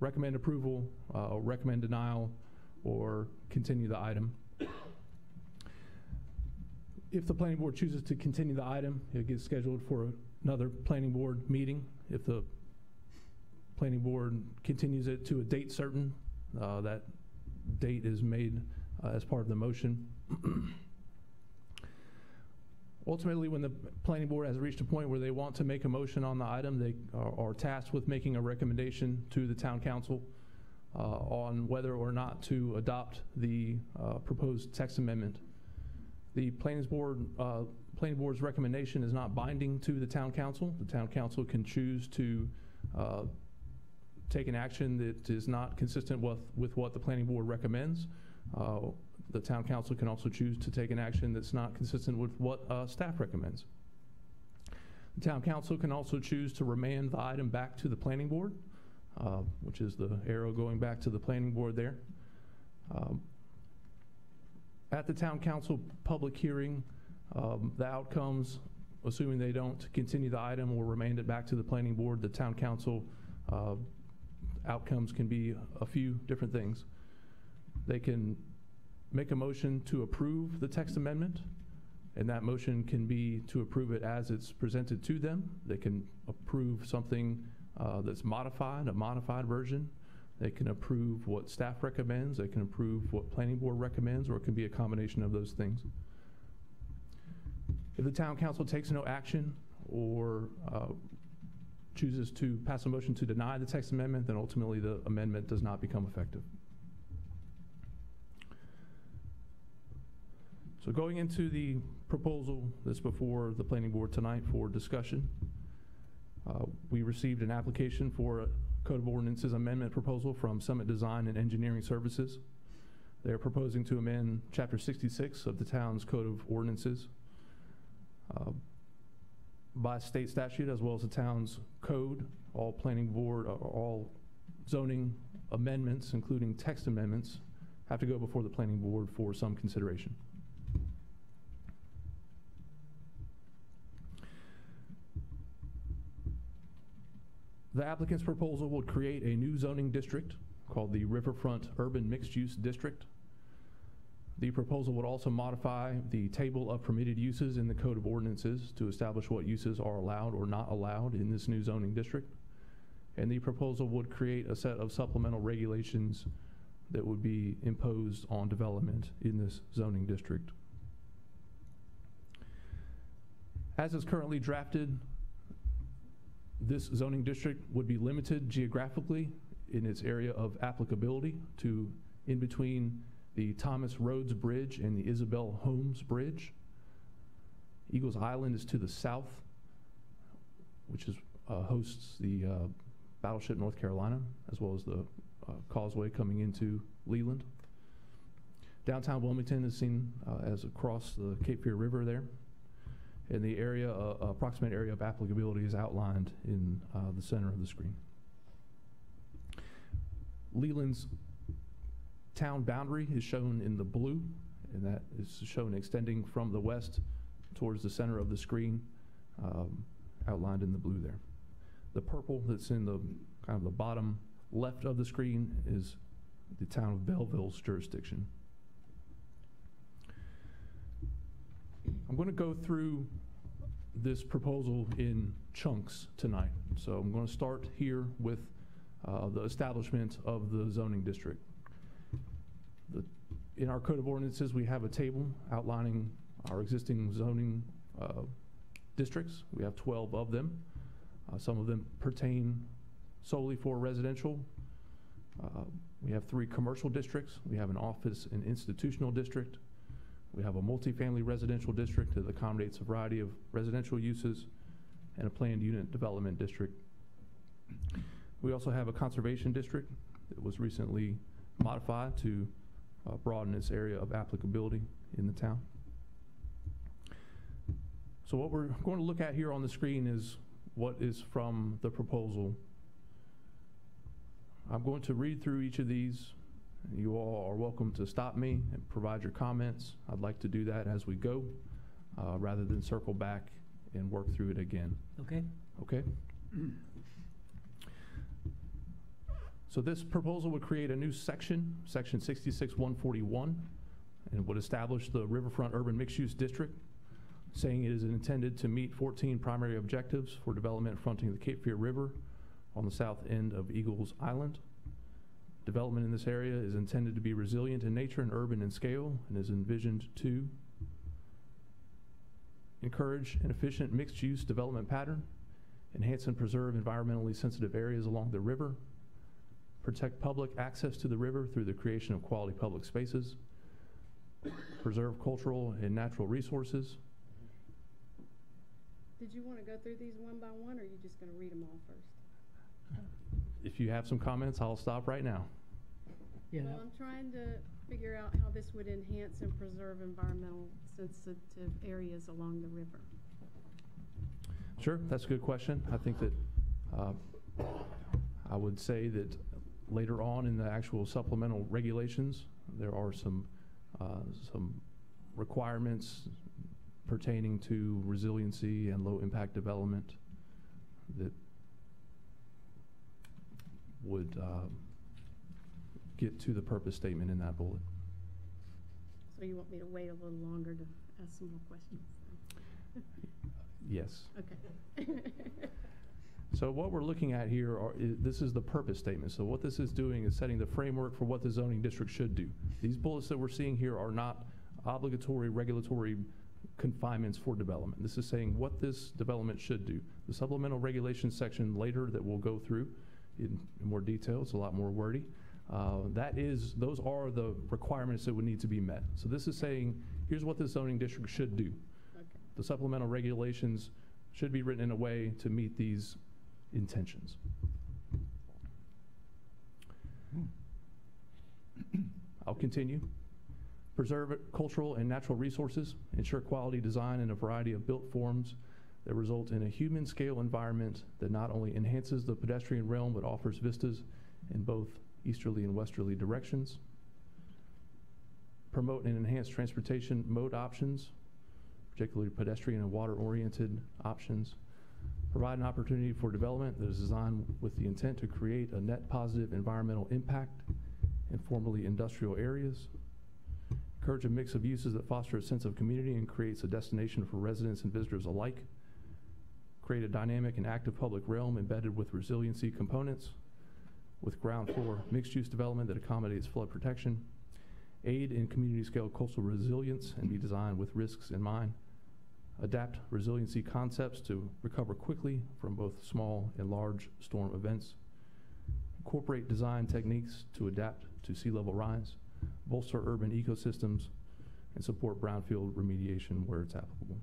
recommend approval, uh, recommend denial, or continue the item. If the planning board chooses to continue the item, it gets scheduled for another planning board meeting. If the planning board continues it to a date certain, uh, that date is made uh, as part of the motion. [clears throat] Ultimately, when the planning board has reached a point where they want to make a motion on the item, they are are tasked with making a recommendation to the town council uh, on whether or not to adopt the uh, proposed text amendment. The planning board, uh, planning board's recommendation is not binding to the town council. The town council can choose to uh, take an action that is not consistent with, with what the planning board recommends. Uh, The town council can also choose to take an action that's not consistent with what uh, staff recommends. The town council can also choose to remand the item back to the planning board, uh, which is the arrow going back to the planning board there. Um, At the town council public hearing, um, the outcomes, assuming they don't continue the item or remand it back to the planning board, the town council uh, outcomes can be a few different things. They can make a motion to approve the text amendment, and that motion can be to approve it as it's presented to them. They can approve something uh, that's modified, a modified version. They can approve what staff recommends, they can approve what planning board recommends, or it can be a combination of those things. If the town council takes no action or uh, chooses to pass a motion to deny the text amendment, then ultimately the amendment does not become effective. So going into the proposal that's before the planning board tonight for discussion, uh, we received an application for a Code of Ordinances amendment proposal from Summit Design and Engineering Services. They're proposing to amend Chapter 66 of the town's Code of Ordinances uh, by state statute as well as the town's code. All planning board, uh, all zoning amendments, including text amendments, have to go before the planning board for some consideration. The applicant's proposal would create a new zoning district called the Riverfront Urban Mixed Use District. The proposal would also modify the table of permitted uses in the Code of Ordinances to establish what uses are allowed or not allowed in this new zoning district. And the proposal would create a set of supplemental regulations that would be imposed on development in this zoning district. As is currently drafted, this zoning district would be limited geographically in its area of applicability to in between the Thomas Rhodes Bridge and the Isabel Holmes Bridge. Eagles Island is to the south, which is, uh, hosts the uh, battleship North Carolina, as well as the uh, causeway coming into Leland. Downtown Wilmington is seen uh, as across the Cape Fear River there. And the area, uh, approximate area of applicability is outlined in uh, the center of the screen. Leland's town boundary is shown in the blue, and that is shown extending from the west towards the center of the screen, um, outlined in the blue there. The purple that's in the kind of the bottom left of the screen is the town of Belville's jurisdiction. I'm going to go through this proposal in chunks tonight. So I'm going to start here with uh, the establishment of the zoning district. In our Code of Ordinances, we have a table outlining our existing zoning uh, districts. We have 12 of them. Uh, some of them pertain solely for residential. Uh, we have three commercial districts. We have an office and institutional district. We have a multifamily residential district that accommodates a variety of residential uses and a planned unit development district. We also have a conservation district that was recently modified to uh, broaden its area of applicability in the town. So what we're going to look at here on the screen is what is from the proposal. I'm going to read through each of these. You all are welcome to stop me and provide your comments. I'd like to do that as we go, uh, rather than circle back and work through it again. Okay? Okay? [clears throat] So this proposal would create a new section, section 66141, and would establish the Riverfront Urban Mixed-Use District, saying it is intended to meet 14 primary objectives for development fronting the Cape Fear River on the south end of Eagles Island. Development in this area is intended to be resilient in nature and urban in scale, and is envisioned to encourage an efficient mixed-use development pattern, enhance and preserve environmentally sensitive areas along the river, protect public access to the river through the creation of quality public spaces, preserve cultural and natural resources. Did you want to go through these one by one, or are you just going to read them all first? If you have some comments, I'll stop right now. Yeah, Well, I'm trying to figure out how this would enhance and preserve environmental sensitive areas along the river. Sure, that's a good question. I think that uh, I would say that later on in the actual supplemental regulations, there are some, uh, some requirements pertaining to resiliency and low-impact development that would uh, get to the purpose statement in that bullet. So you want me to wait a little longer to ask some more questions? Yes. Okay. [laughs] So what we're looking at here are, i- this is the purpose statement. So what this is doing is setting the framework for what the zoning district should do. These bullets that we're seeing here are not obligatory regulatory confinements for development. This is saying what this development should do. The supplemental regulations section later that we'll go through in in more detail, it's a lot more wordy. Uh, That is, those are the requirements that would need to be met. So this is saying, here's what the zoning district should do. The supplemental regulations should be written in a way to meet these intentions. Hmm. I'll continue. Preserve cultural and natural resources, ensure quality design in a variety of built forms that result in a human scale environment that not only enhances the pedestrian realm but offers vistas in both easterly and westerly directions. Promote and enhance transportation mode options, particularly pedestrian and water oriented options provide an opportunity for development that is designed with the intent to create a net positive environmental impact in formerly industrial areas. Encourage a mix of uses that foster a sense of community and creates a destination for residents and visitors alike. Create a dynamic and active public realm embedded with resiliency components with ground floor mixed-use development that accommodates flood protection. Aid in community-scale coastal resilience and be designed with risks in mind adapt resiliency concepts to recover quickly from both small and large storm events, incorporate design techniques to adapt to sea level rise, bolster urban ecosystems, and support brownfield remediation where it's applicable.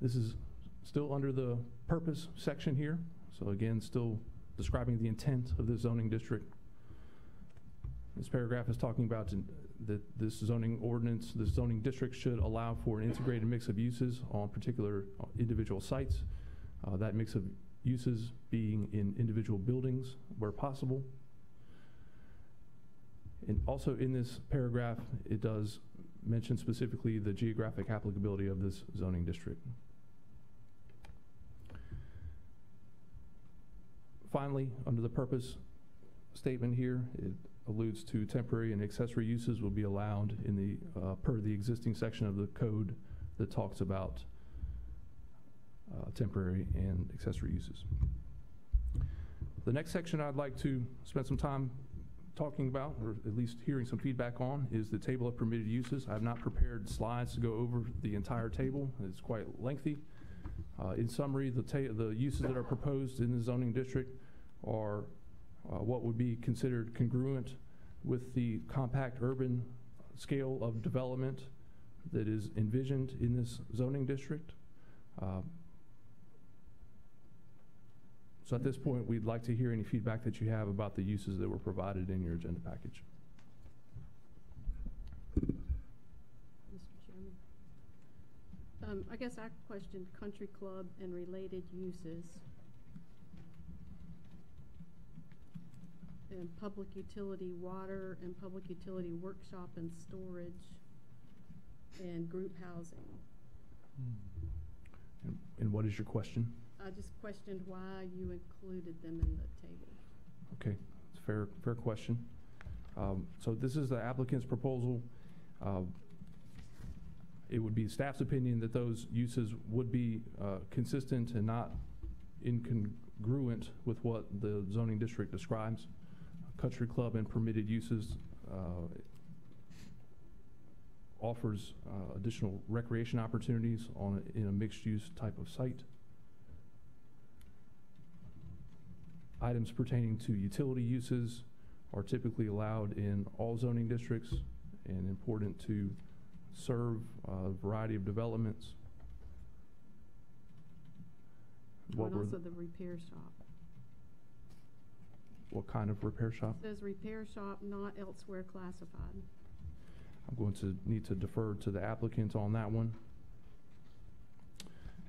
This is still under the purpose section here. So again, still describing the intent of the zoning district. This paragraph is talking about that this zoning ordinance, the zoning district should allow for an integrated mix of uses on particular uh, individual sites. Uh, That mix of uses being in individual buildings where possible. And also in this paragraph, it does mention specifically the geographic applicability of this zoning district. Finally, under the purpose statement here, it alludes to temporary and accessory uses will be allowed in the, uh, per the existing section of the code that talks about uh, temporary and accessory uses. The next section I'd like to spend some time talking about, or at least hearing some feedback on, is the table of permitted uses. I have not prepared slides to go over the entire table. It's quite lengthy. Uh, In summary, the the uses that are proposed in the zoning district are uh, what would be considered congruent with the compact urban scale of development that is envisioned in this zoning district. Uh, So at this point, we'd like to hear any feedback that you have about the uses that were provided in your agenda package. Mr. Chairman. Um, I guess I questioned country club and related uses. And public utility water and public utility workshop and storage and group housing. And- And what is your question? I just questioned why you included them in the table. Okay, it's fair, fair question. Um, So this is the applicant's proposal. Uh, It would be staff's opinion that those uses would be uh, consistent and not incongruent with what the zoning district describes. Country club and permitted uses uh, offers uh, additional recreation opportunities on, a- in a mixed-use type of site. Items pertaining to utility uses are typically allowed in all zoning districts and important to serve a variety of developments. What And also the repair shop. What kind of repair shop? Says repair shop not elsewhere classified. I'm going to need to defer to the applicant on that one.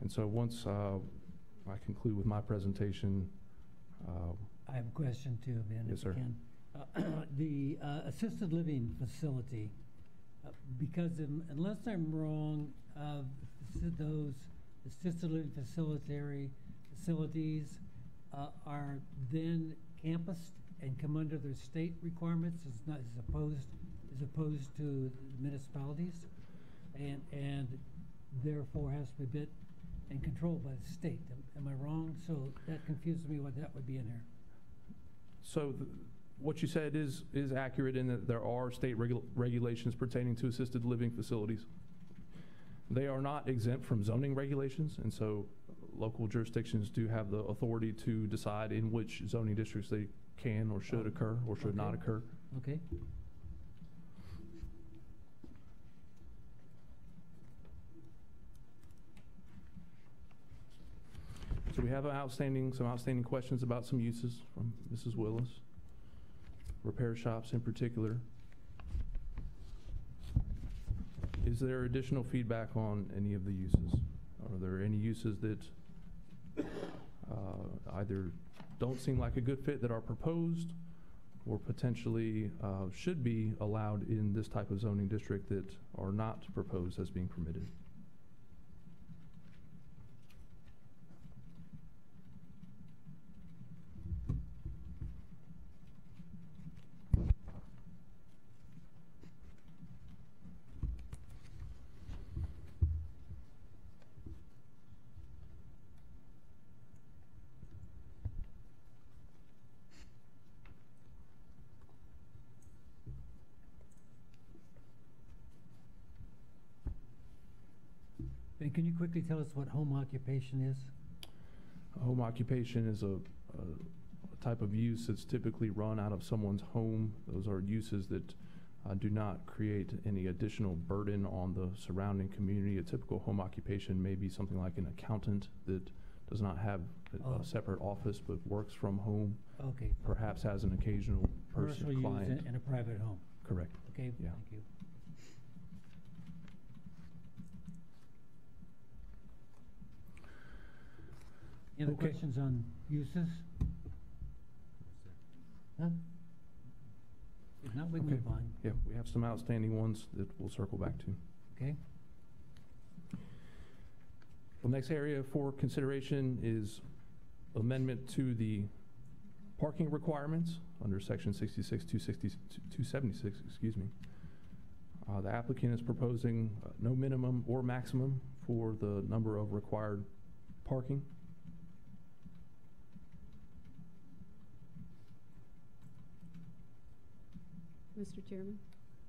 And so once uh, I conclude with my presentation, uh, I have a question too, Ben, Yes, sir. can. Uh, [clears throat] The uh, assisted living facility, uh, because un- unless I'm wrong, uh, those assisted living facilitary, facilities uh, are then campused and come under their state requirements as not, as opposed, as opposed to municipalities? And, and therefore has to be bit and controlled by the state. Am- Am I wrong? So that confuses me why that would be in here. So th- what you said is, is accurate in that there are state regu- regulations pertaining to assisted living facilities. They are not exempt from zoning regulations, and so local jurisdictions do have the authority to decide in which zoning districts they can or should oh, occur or should not occur. Okay? So we have outstanding, some outstanding questions about some uses from Mrs. Willis. Repair shops in particular. Is there additional feedback on any of the uses? Are there any uses that uh, either don't seem like a good fit that are proposed or potentially uh, should be allowed in this type of zoning district that are not proposed as being permitted? Can you quickly tell us what home occupation is? A home occupation is a, a type of use that's typically run out of someone's home. Those are uses that uh, do not create any additional burden on the surrounding community. A typical home occupation may be something like an accountant that does not have a- Oh. separate office but works from home, Okay. perhaps has an occasional person, use client. in, in a private home. Correct. Okay, Yeah. thank you. Any other Okay. questions on uses? None? If not, we can Okay. move on, Yeah, we have some outstanding ones that we'll circle back to. okay? The next area for consideration is amendment to the parking requirements under section 66, 260 276, excuse me. Uh, The applicant is proposing uh, no minimum or maximum for the number of required parking. Mr. Chairman?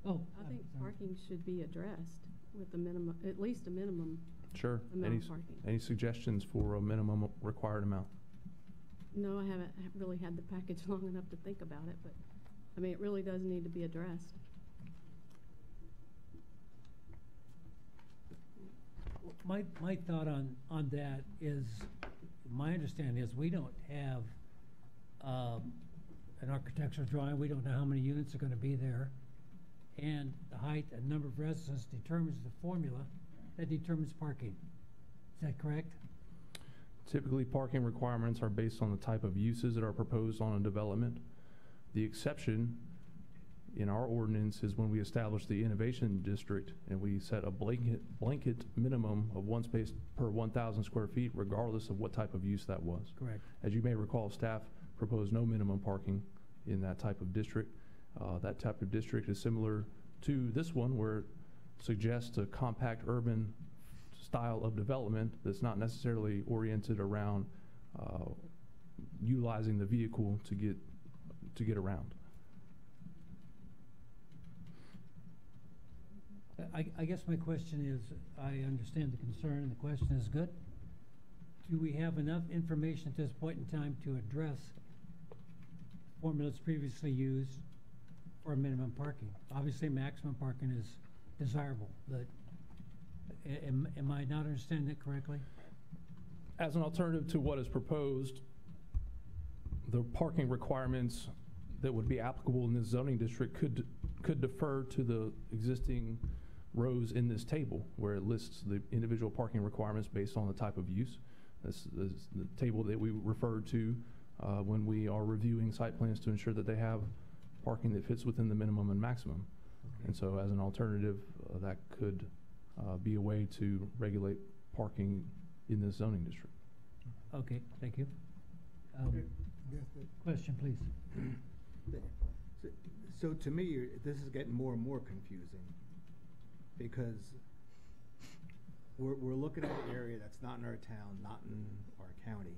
Oh. I I'm think sorry. parking should be addressed with a minimum, at least a minimum Sure. amount Any of parking. Any suggestions for a minimum required amount? No, I haven't ha- really had the package [laughs] long enough to think about it, but, I mean, it really does need to be addressed. My, my thought on, on that is, my understanding is we don't have, um, an architectural drawing, we don't know how many units are gonna be there. And the height and number of residents determines the formula that determines parking. Is that correct? Typically, parking requirements are based on the type of uses that are proposed on a development. The exception in our ordinance is when we establish the innovation district and we set a blanket, blanket minimum of one space per 1,000 square feet regardless of what type of use that was. Correct. As you may recall, staff proposed no minimum parking in that type of district. Uh, That type of district is similar to this one where it suggests a compact urban style of development that's not necessarily oriented around uh, utilizing the vehicle to get, to get around. I, I guess my question is, I understand the concern, and the question is good. Do we have enough information at this point in time to address formulas previously used for minimum parking? Obviously, maximum parking is desirable, but am, am I not understanding it correctly? As an alternative to what is proposed, the parking requirements that would be applicable in this zoning district could, could defer to the existing rows in this table, where it lists the individual parking requirements based on the type of use. This is the table that we referred to uh, when we are reviewing site plans to ensure that they have parking that fits within the minimum and maximum. And so as an alternative, uh, that could uh, be a way to regulate parking in this zoning district. Okay, thank you. Um, Question, please. So- So to me, this is getting more and more confusing, because we're, we're looking at an area that's not in our town, not in our county,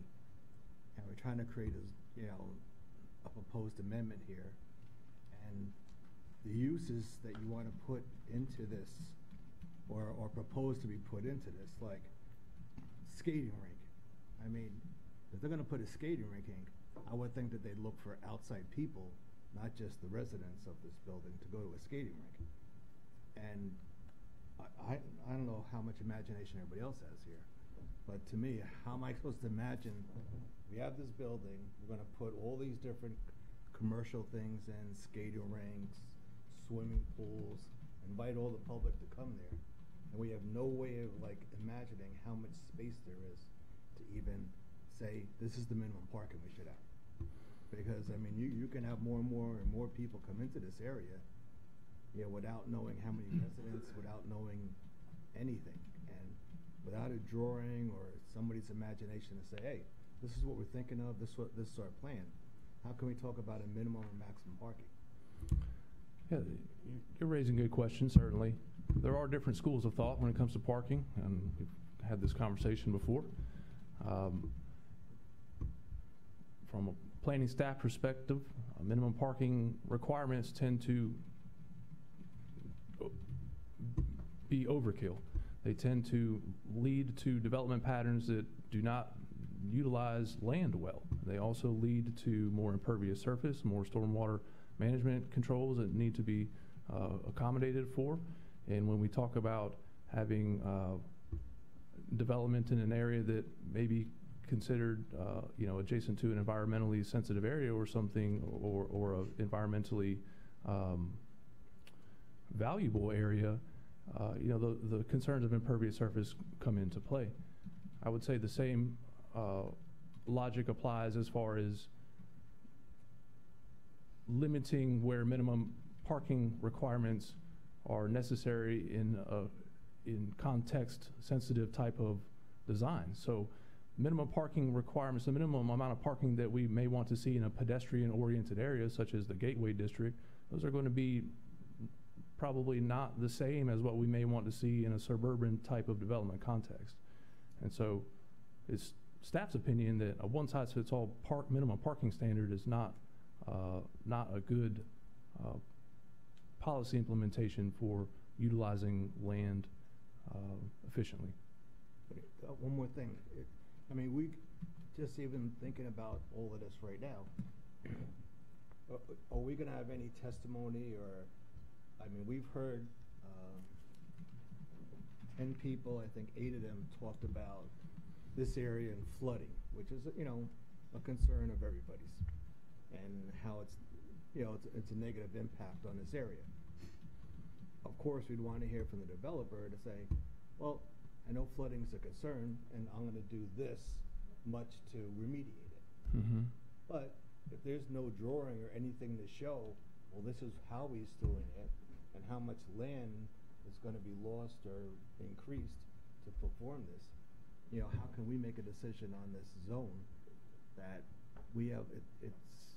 and we're trying to create a, you know, a proposed amendment here. And the uses that you want to put into this, or, or propose to be put into this, like skating rink. I mean, if they're gonna put a skating rink in, I would think that they'd look for outside people, not just the residents of this building, to go to a skating rink. And I, I, I don't know how much imagination everybody else has here, but to me, how am I supposed to imagine, we have this building, we're gonna put all these different commercial things in, skating rinks, swimming pools, invite all the public to come there, and we have no way of like imagining how much space there is to even say, this is the minimum parking we should have. Because, I mean, you, you can have more and more and more people come into this area, yeah, without knowing how many residents, without knowing anything. And without a drawing or somebody's imagination to say, hey, this is what we're thinking of, this what, this is our plan. How can we talk about a minimum or maximum parking? Yeah, you- you're raising good questions, certainly. There are different schools of thought when it comes to parking, and we've had this conversation before. Um, From a planning staff perspective, uh, minimum parking requirements tend to be overkill. They tend to lead to development patterns that do not utilize land well. They also lead to more impervious surface, more stormwater management controls that need to be uh, accommodated for. And when we talk about having uh, development in an area that may be considered, uh, you know, adjacent to an environmentally sensitive area or something, or, or a environmentally um, valuable area, uh, you know, the, the concerns of impervious surface come into play. I would say the same uh, logic applies as far as limiting where minimum parking requirements are necessary in a, in context-sensitive type of design. So minimum parking requirements, the minimum amount of parking that we may want to see in a pedestrian-oriented area, such as the Gateway District, those are going to be probably not the same as what we may want to see in a suburban type of development context. And so it's staff's opinion that a one-size-fits-all park, minimum parking standard is not, uh, not a good uh, policy implementation for utilizing land uh, efficiently. Uh, One more thing. It- I mean, we, just even thinking about all of this right now, are- are we gonna have any testimony or, I mean, we've heard, uh, ten people, I think eight of them talked about this area and flooding, which is, you know, a concern of everybody's. And how it's, you know, it's, it's a negative impact on this area. Of course, we'd wanna hear from the developer to say, well, I know flooding's a concern, and I'm gonna do this much to remediate it. Mm-hmm. But if there's no drawing or anything to show, well, this is how he's doing it, and how much land is gonna be lost or increased to perform this, you know, how can we make a decision on this zone that we have, it, it's,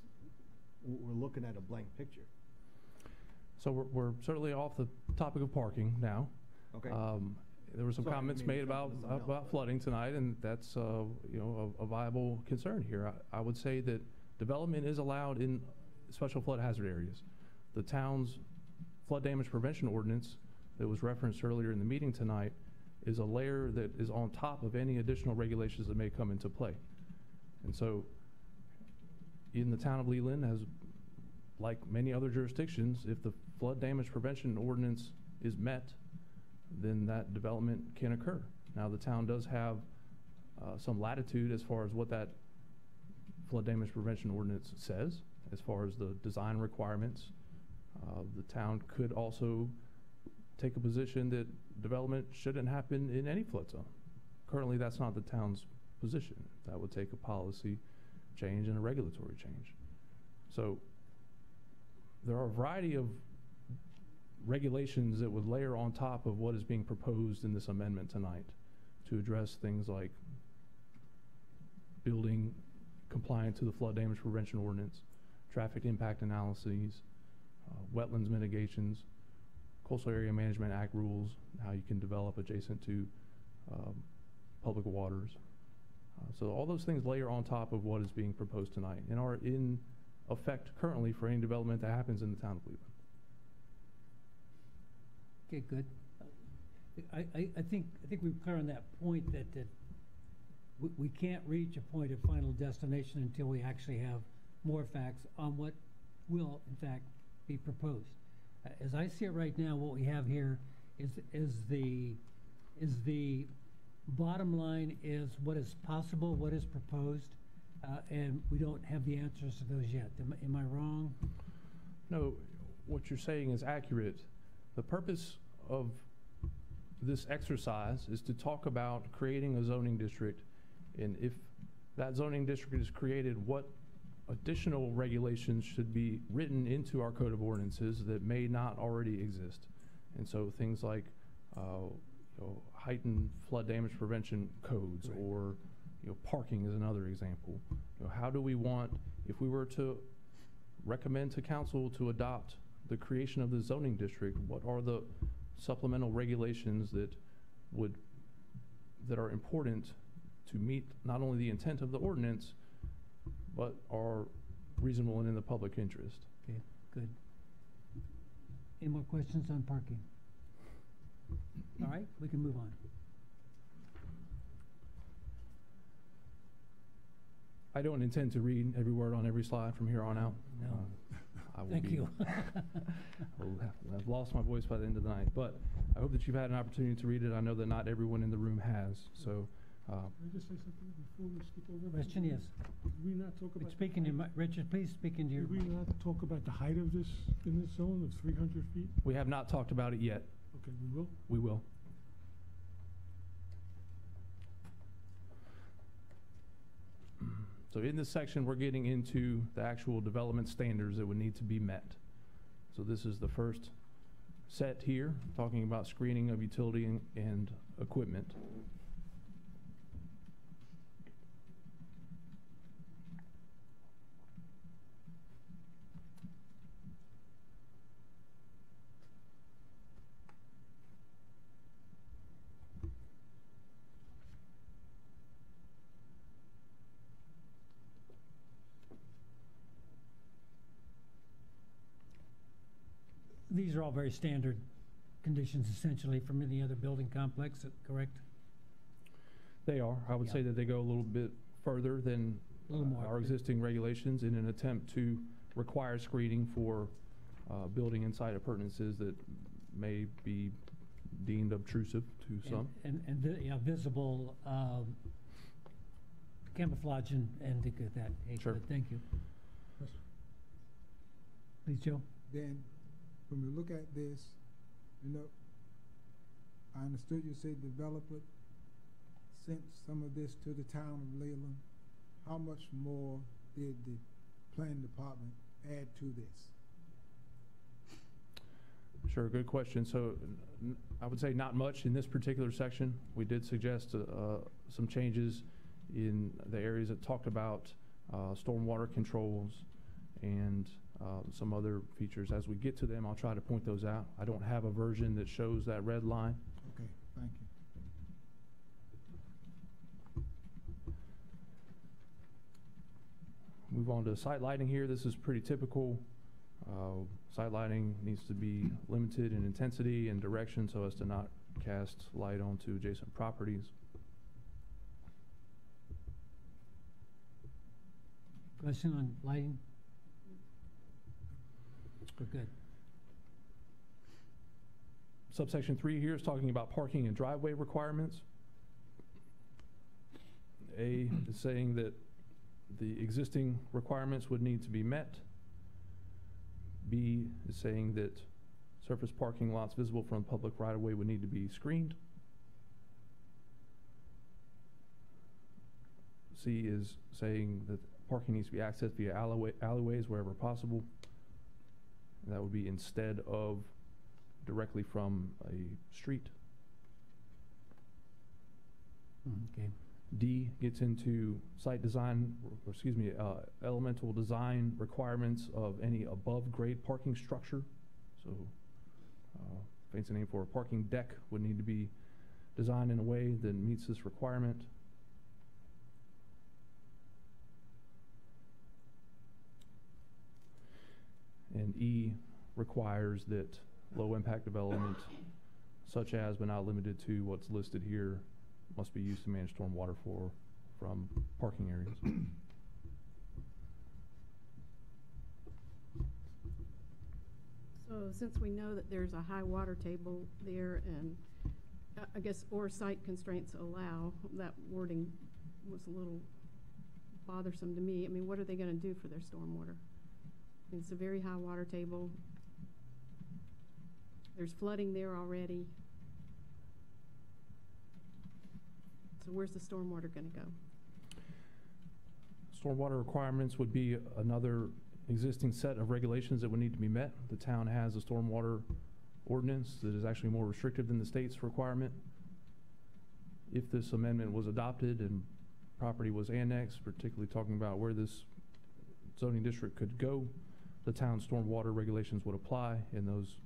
we're looking at a blank picture. So we're, we're certainly off the topic of parking now. Okay. Um, There were some I comments mean made about, something else, about but- flooding tonight, and that's, uh, you know, a a viable concern here. I I would say that development is allowed in special flood hazard areas. The town's flood damage prevention ordinance that was referenced earlier in the meeting tonight is a layer that is on top of any additional regulations that may come into play. And so, in the town of Leland, as like many other jurisdictions, if the flood damage prevention ordinance is met, then that development can occur. Now, the town does have uh, some latitude as far as what that flood damage prevention ordinance says, as far as the design requirements. Uh, The town could also take a position that development shouldn't happen in any flood zone. Currently, that's not the town's position. That would take a policy change and a regulatory change. So there are a variety of regulations that would layer on top of what is being proposed in this amendment tonight to address things like building compliant to the flood damage prevention ordinance, traffic impact analyses, uh, wetlands mitigations, coastal area management act rules, how you can develop adjacent to um, public waters. Uh, So all those things layer on top of what is being proposed tonight and are in effect currently for any development that happens in the town of Leland. Okay, good. I, I, I think, I think we're clear on that point that, that we, we can't reach a point of final destination until we actually have more facts on what will, in fact, be proposed. As I see it right now, what we have here is, is the, is the bottom line is what is possible, what is proposed, uh, and we don't have the answers to those yet. Am, am I wrong? No, what you're saying is accurate. The purpose of this exercise is to talk about creating a zoning district. And if that zoning district is created, what additional regulations should be written into our code of ordinances that may not already exist? And so things like, uh, you know, heightened flood damage prevention codes or, you know, parking is another example. You know, how do we want, if we were to recommend to council to adopt the creation of the zoning district, what are the supplemental regulations that would, that are important to meet not only the intent of the ordinance, but are reasonable and in the public interest? Okay, good. Any more questions on parking? All right, we can move on. I don't intend to read every word on every slide from here on out. No. Uh, I will Thank you. [laughs] I will have- I've lost my voice by the end of the night, but I hope that you've had an opportunity to read it. I know that not everyone in the room has, so, uh, Can I just say something before we skip over? Question, yes. Did we not talk about? Speak into, your mi- Richard, please speak into your. Did we not talk about the height of this, in this zone of three hundred feet? we have not talked about it yet. Okay, we will. We will. So in this section, we're getting into the actual development standards that would need to be met. So this is the first set here, talking about screening of utility and, and equipment. All very standard conditions essentially from any other building complex, correct? They are. I would say that they go a little bit further than A more. uh, our existing regulations in an attempt to require screening for uh, building inside appurtenances that may be deemed obtrusive to And- some. And, and, vi- yeah, visible, um, camouflage and, and to get that. Hey, Sure. good, Thank you. Please, Joe? Then, when we look at this, you know, I understood you say developer sent some of this to the town of Leland. How much more did the planning department add to this? Sure, good question. So I would say not much in this particular section. We did suggest uh, some changes in the areas that talked about uh, stormwater controls and uh, some other features. As we get to them, I'll try to point those out. I don't have a version that shows that red line. Okay, thank you. Move on to site lighting here. This is pretty typical. Uh, Site lighting needs to be limited in intensity and direction so as to not cast light onto adjacent properties. Question on lighting? Good. Subsection three here is talking about parking and driveway requirements. A is saying that the existing requirements would need to be met. B is saying that surface parking lots visible from the public right-of-way would need to be screened. C is saying that parking needs to be accessed via alleyway, alleyways wherever possible. And that would be instead of directly from a street. Okay. D gets into site design, or excuse me, uh, elemental design requirements of any above-grade parking structure. So, uh, fancy name for a parking deck would need to be designed in a way that meets this requirement. And E requires that low-impact development, such as but not limited to what's listed here, must be used to manage stormwater for, from parking areas. So since we know that there's a high water table there and uh, I guess or site constraints allow, that wording was a little bothersome to me. I mean, what are they gonna do for their stormwater? It's a very high water table. There's flooding there already. So where's the stormwater gonna go? Stormwater requirements would be another existing set of regulations that would need to be met. The town has a stormwater ordinance that is actually more restrictive than the state's requirement. If this amendment was adopted and property was annexed, particularly talking about where this zoning district could go, the town's stormwater regulations would apply and those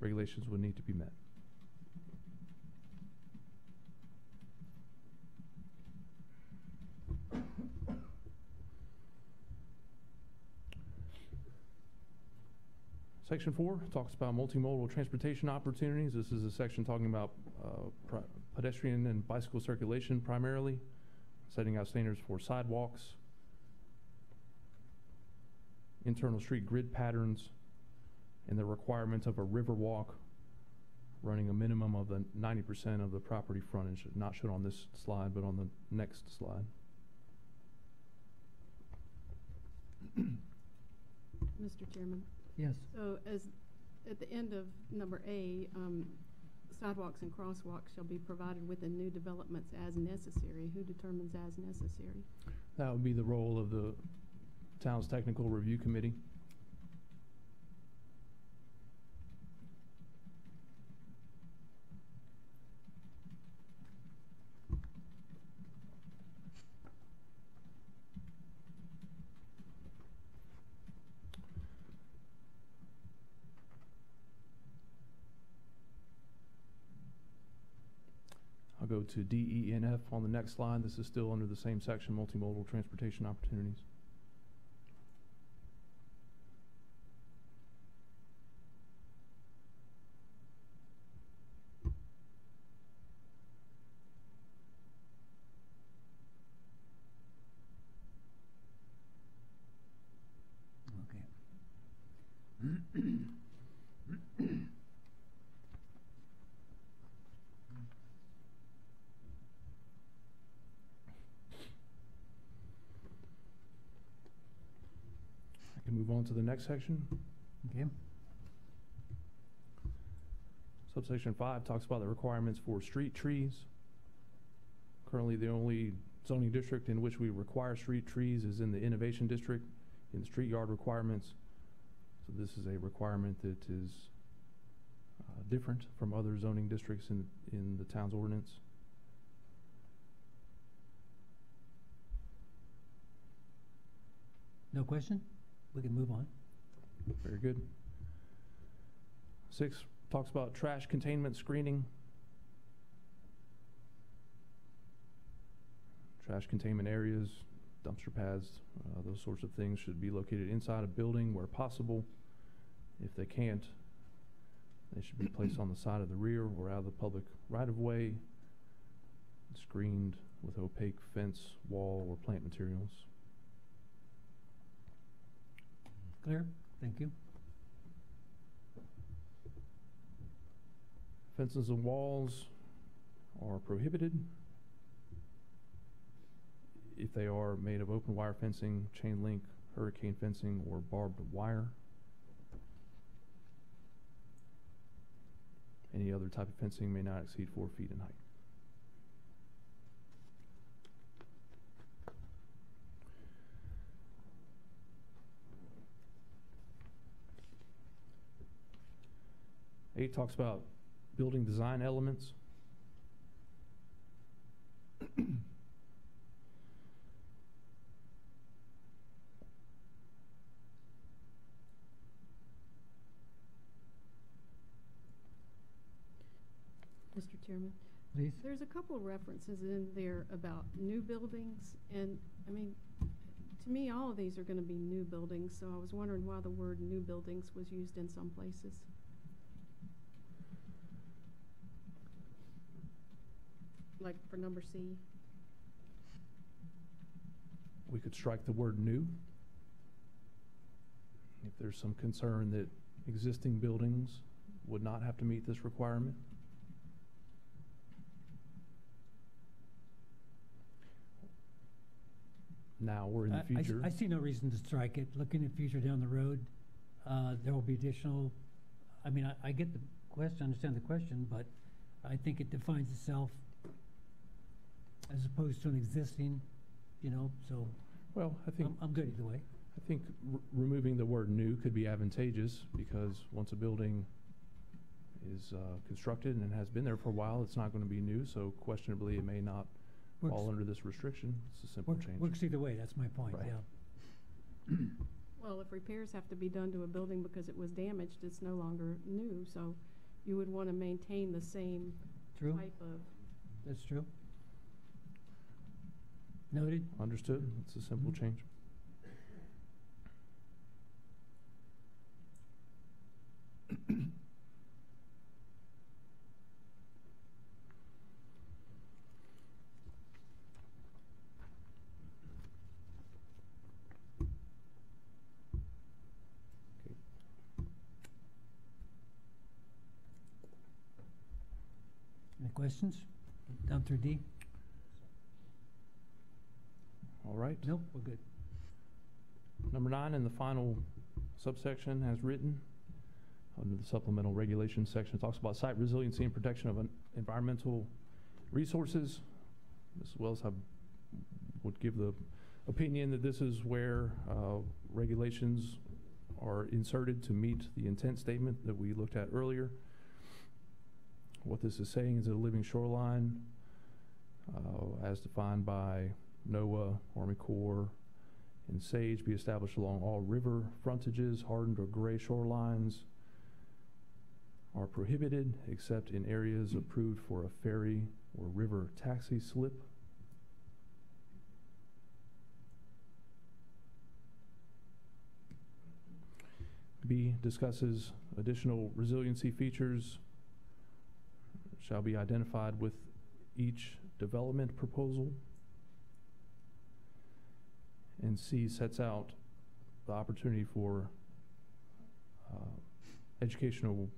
regulations would need to be met. Section four talks about multimodal transportation opportunities. This is a section talking about uh, pedestrian and bicycle circulation primarily, setting out standards for sidewalks, internal street grid patterns, and the requirements of a river walk running a minimum of the ninety percent of the property frontage, not shown on this slide, but on the next slide. Mr. Chairman? Yes. So as, at the end of number A, um, sidewalks and crosswalks shall be provided within new developments as necessary. Who determines as necessary? That would be the role of the town's technical review committee. I'll go to DENF on the next slide. This is still under the same section, multimodal transportation opportunities. I can move on to the next section. Okay. Subsection five talks about the requirements for street trees. Currently, the only zoning district in which we require street trees is in the Innovation District, in the street yard requirements. So this is a requirement that is uh, different from other zoning districts in, in the town's ordinance. No question? We can move on. Very good. Six talks about trash containment screening. Trash containment areas, dumpster pads, uh, those sorts of things should be located inside a building where possible. If they can't, they should be placed on the side of the rear or out of the public right-of-way, screened with opaque fence, wall, or plant materials. Clear? Thank you. Fences and walls are prohibited if they are made of open wire fencing, chain link, hurricane fencing, or barbed wire. Any other type of fencing may not exceed four feet in height. Eight talks about building design elements. Mr. Chairman? Please. There's a couple of references in there about new buildings, and, I mean, to me, all of these are gonna be new buildings, so I was wondering why the word new buildings was used in some places. Like for number C. We could strike the word new. If there's some concern that existing buildings would not have to meet this requirement. Now, or in the I s- future. I see no reason to strike it. Looking in the future down the road, uh, there will be additional, I mean, I, I get the question, understand the question, but I think it defines itself as opposed to an existing, you know, so. Well, I think. I'm, I'm good either way. I think r- removing the word new could be advantageous because once a building is uh, constructed and has been there for a while, it's not going to be new, so questionably it may not fall Works- under this restriction. It's a simple Works, change. works either way, that's my point, Right. yeah. [clears throat] Well, if repairs have to be done to a building because it was damaged, it's no longer new, so you would wanna maintain the same True. type of That's true. Noted. Understood. It's a simple Mhm. change. Any questions? Down through D? All right. Nope, we're good. Number nine in the final subsection as written, under the supplemental regulations section, it talks about site resiliency and protection of en- environmental resources. Ms. Wells have, would give the opinion that this is where uh, regulations are inserted to meet the intent statement that we looked at earlier. What this is saying is that a living shoreline, uh, as defined by NOAA, Army Corps, and SAGE be established along all river frontages, hardened or gray shorelines are prohibited except in areas approved for a ferry or river taxi slip. B discusses additional resiliency features shall be identified with each development proposal. And C sets out the opportunity for uh, educational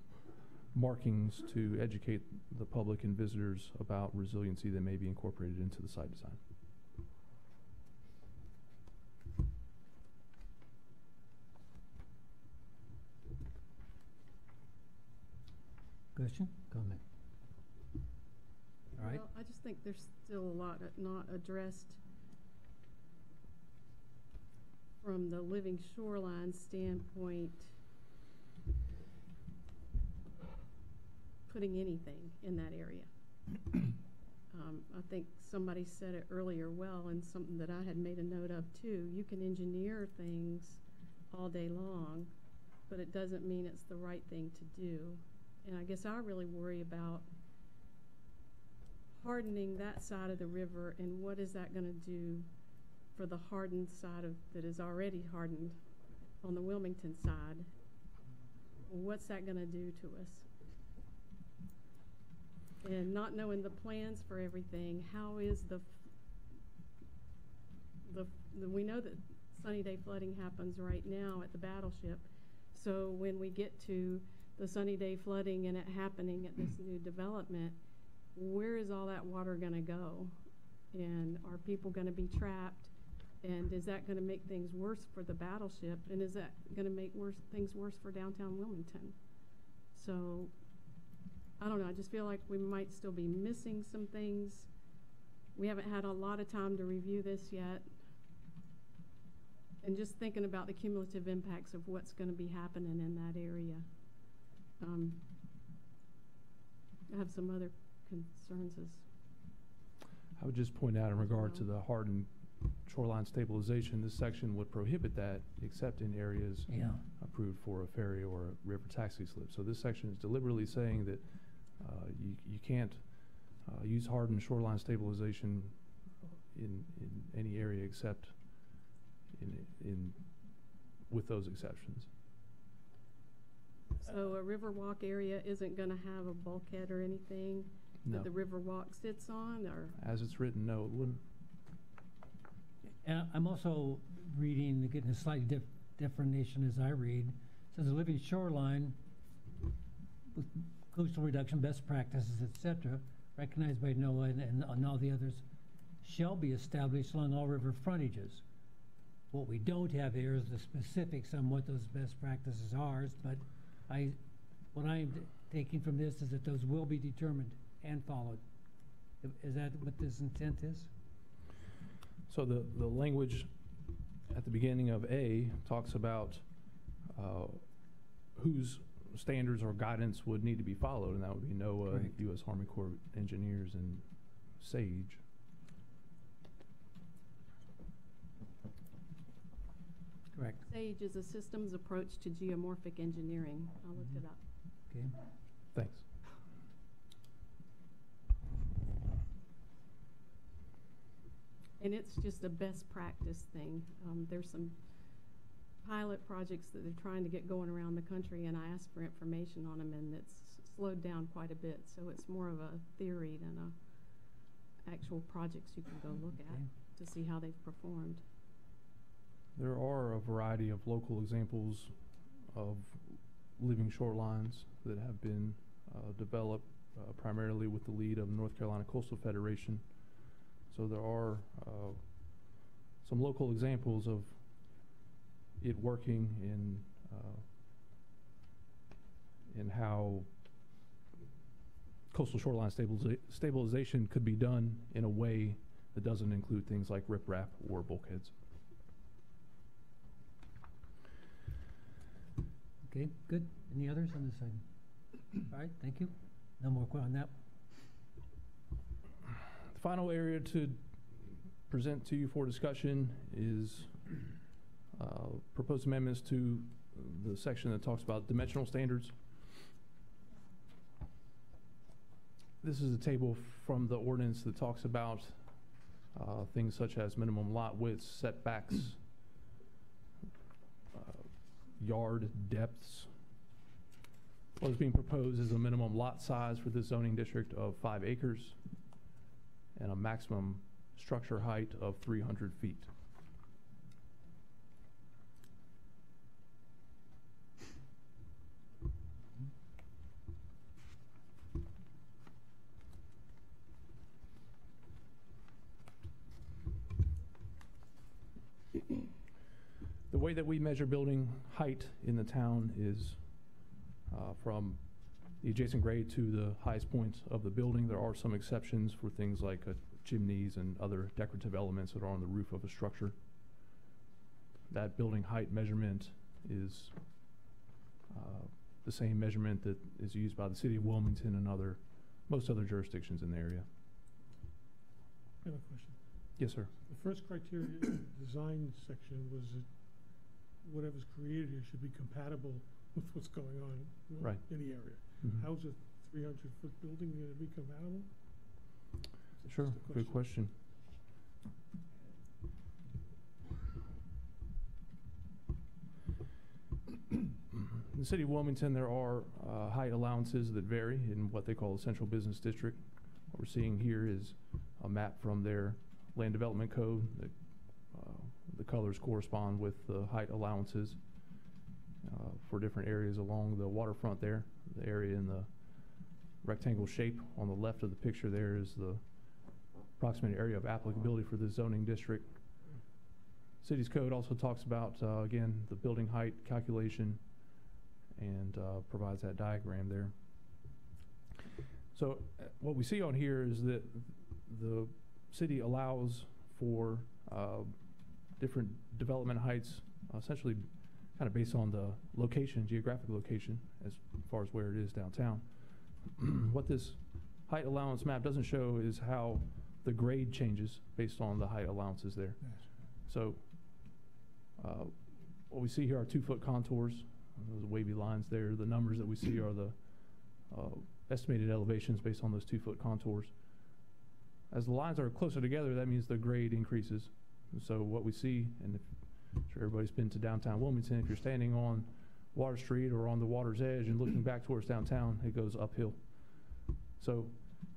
markings to educate the public and visitors about resiliency that may be incorporated into the site design. Question, comment? All right? Well, I just think there's still a lot not addressed from the living shoreline standpoint. Putting anything in that area. [clears throat] Um, I think somebody said it earlier well, and something that I had made a note of too. You can engineer things all day long, but it doesn't mean it's the right thing to do. And I guess I really worry about hardening that side of the river and what is that gonna do for the hardened side of, that is already hardened on the Wilmington side? What's that gonna do to us? And not knowing the plans for everything, how is the, the, the, we know that sunny day flooding happens right now at the battleship. So when we get to the sunny day flooding and it happening at this new development, where is all that water gonna go? And are people gonna be trapped? And is that gonna make things worse for the battleship? And is that gonna make worse, things worse for downtown Wilmington? So, I don't know, I just feel like we might still be missing some things. We haven't had a lot of time to review this yet. And just thinking about the cumulative impacts of what's gonna be happening in that area. Um, I have some other concerns as I would just point out in regard to the hardened shoreline stabilization, this section would prohibit that except in areas Yeah. approved for a ferry or a river taxi slip. So this section is deliberately saying that uh, you, you can't uh, use hardened shoreline stabilization in, in any area except in, in, with those exceptions. So a river walk area isn't gonna have a bulkhead or anything No. that the river walk sits on, or? As it's written, no, it wouldn't. And I'm also reading, getting a slightly diff- definition as I read, says a living shoreline with coastal reduction best practices, et cetera, recognized by NOAA and, and, and all the others, shall be established along all river frontages. What we don't have here is the specifics on what those best practices are, but I, what I'm taking from this is that those will be determined and followed. Is that what this intent is? So the, the language at the beginning of A talks about uh, whose standards or guidance would need to be followed, and that would be NOAA, Correct. U.S. Army Corps of Engineers, and SAGE. Correct. SAGE is a systems approach to geomorphic engineering. I looked it up. Okay. Thanks. And it's just a best practice thing. Um, there's some pilot projects that they're trying to get going around the country, and I asked for information on them, and it's slowed down quite a bit. So it's more of a theory than a actual projects you can go look at to see how they've performed. There are a variety of local examples of living shorelines that have been uh, developed uh, primarily with the lead of North Carolina Coastal Federation. So there are uh, some local examples of it working in uh, in how coastal shoreline stabiliza- stabilization could be done in a way that doesn't include things like riprap or bulkheads. Okay, good. Any others on this side? All right, thank you. No more on that. The final area to present to you for discussion is uh, proposed amendments to the section that talks about dimensional standards. This is a table from the ordinance that talks about uh, things such as minimum lot widths, setbacks, uh, yard depths. What is being proposed is a minimum lot size for this zoning district of five acres and a maximum structure height of 300 feet. The way that we measure building height in the town is uh, from the adjacent grade to the highest point of the building. There are some exceptions for things like uh, chimneys and other decorative elements that are on the roof of a structure. That building height measurement is uh, the same measurement that is used by the city of Wilmington and other, most other jurisdictions in the area. I have a question. Yes, sir. The first criteria, [coughs] design section was that whatever's created here should be compatible with what's going on Right. in the area. Mhm. How's a three hundred foot building gonna be compatible? Sure, Just a good question. [clears throat] In the city of Wilmington, there are uh, height allowances that vary in what they call the central business district. What we're seeing here is a map from their land development code. that, uh, The colors correspond with the height allowances uh, for different areas along the waterfront there. The area in the rectangle shape on the left of the picture there is the approximate area of applicability for the zoning district. City's code also talks about, uh, again, the building height calculation and uh, provides that diagram there. So uh, what we see on here is that the city allows for uh, different development heights, essentially kind of based on the location, geographic location, as far as where it is downtown. [clears throat] What this height allowance map doesn't show is how the grade changes based on the height allowances there. So uh, what we see here are two-foot contours, those wavy lines there. The numbers that we see are the uh, estimated elevations based on those two-foot contours. As the lines are closer together, that means the grade increases. So what we see, and if, sure everybody's been to downtown Wilmington, if you're standing on Water Street or on the water's edge and looking back towards downtown, it goes uphill. So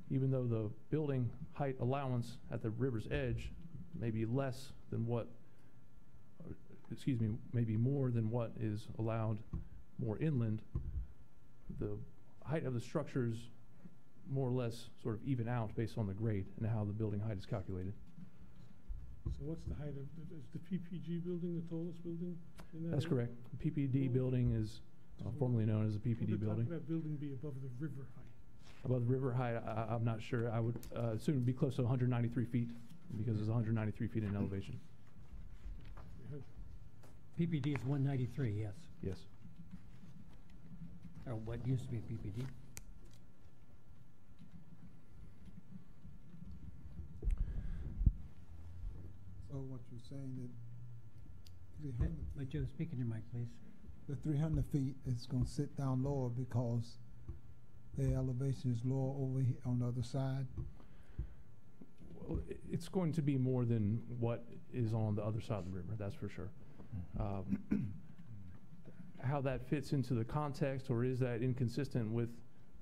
even though the building height allowance at the river's edge may be less than what, excuse me, maybe more than what is allowed more inland, the height of the structures more or less sort of even out based on the grade and how the building height is calculated. So what's the height of, the- is the PPD building the tallest building in that That's area? correct. PPD building is uh, formerly known as the Would PPD the top building. of that building be above the river height? Above the river height, I, I'm not sure. I would uh, assume it'd be close to 193 feet because it's 193 feet in elevation. PPD is one ninety-three, yes, Yes. or what used to be PPD. So what you're saying that three hundred, But Joe, speak in your mic, please. the three hundred feet is gonna sit down lower because the elevation is lower over here on the other side? Well, i- it's going to be more than what is on the other side of the river, that's for sure. Um, [clears throat] How that fits into the context, or is that inconsistent with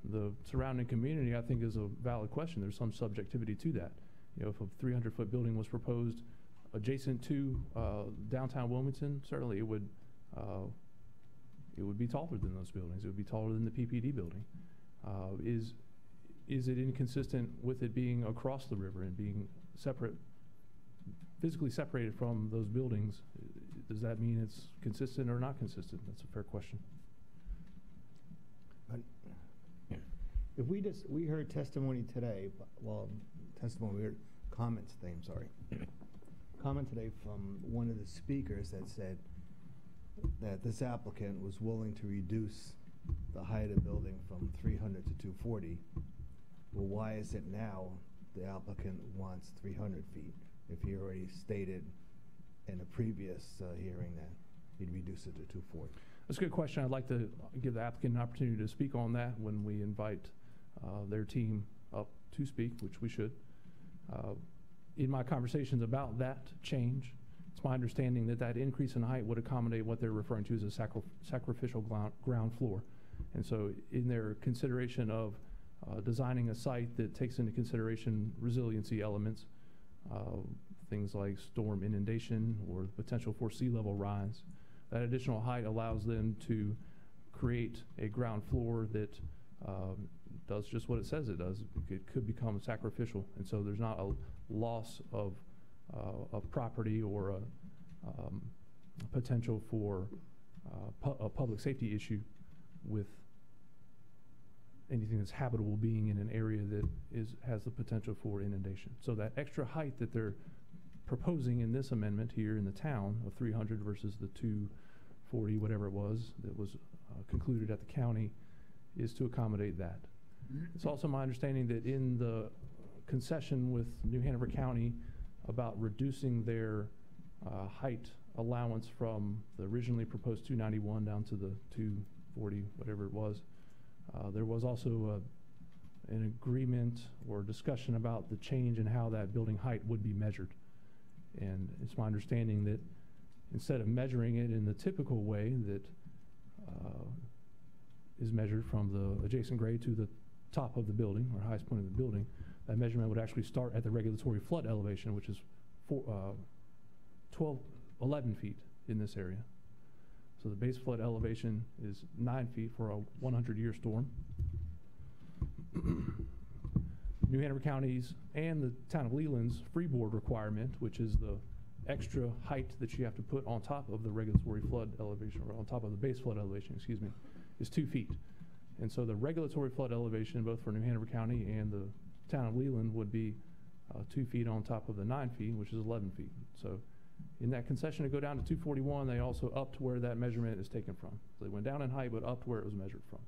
the surrounding community, I think is a valid question. There's some subjectivity to that. You know, if a 300-foot building was proposed adjacent to uh, downtown Wilmington, certainly it would, uh, it would be taller than those buildings. It would be taller than the PPD building. Uh, Is, is it inconsistent with it being across the river and being separate, physically separated from those buildings? Does that mean it's consistent or not consistent? That's a fair question. But If we just, we heard testimony today, well, testimony, we heard comments today, I'm sorry. [clears throat] Comment today from one of the speakers that said that this applicant was willing to reduce the height of the building from three hundred to two forty. Well, why is it now the applicant wants three hundred feet if he already stated in a previous uh, hearing that he'd reduce it to two forty? That's a good question. I'd like to give the applicant an opportunity to speak on that when we invite uh, their team up to speak, which we should. Uh, In my conversations about that change, it's my understanding that that increase in height would accommodate what they're referring to as a sacri- sacrificial ground floor. And so in their consideration of uh, designing a site that takes into consideration resiliency elements, uh, things like storm inundation or the potential for sea level rise, that additional height allows them to create a ground floor that um, does just what it says it does. It could become sacrificial, and so there's not a loss of, uh, of property or a um, potential for uh, pu- a public safety issue with anything that's habitable being in an area that is, has the potential for inundation. So that extra height that they're proposing in this amendment here in the town of three hundred versus the two forty, whatever it was, that was uh, concluded at the county, is to accommodate that. It's also my understanding that in the concession with New Hanover County about reducing their uh, height allowance from the originally proposed 291 down to the 240, whatever it was, uh, there was also a, an agreement or discussion about the change in how that building height would be measured. And it's my understanding that instead of measuring it in the typical way that uh, is measured from the adjacent grade to the top of the building or highest point of the building, that measurement would actually start at the regulatory flood elevation, which is four, uh, 12, 11 feet in this area. So the base flood elevation is nine feet for a 100-year storm. [clears throat] New Hanover County's and the town of Leland's freeboard requirement, which is the extra height that you have to put on top of the regulatory flood elevation, or on top of the base flood elevation, excuse me, is two feet. And so the regulatory flood elevation, both for New Hanover County and the town of Leland, would be uh, two feet on top of the nine feet, which is 11 feet. So in that concession to go down to 241, they also upped where that measurement is taken from. So they went down in height, but upped where it was measured from.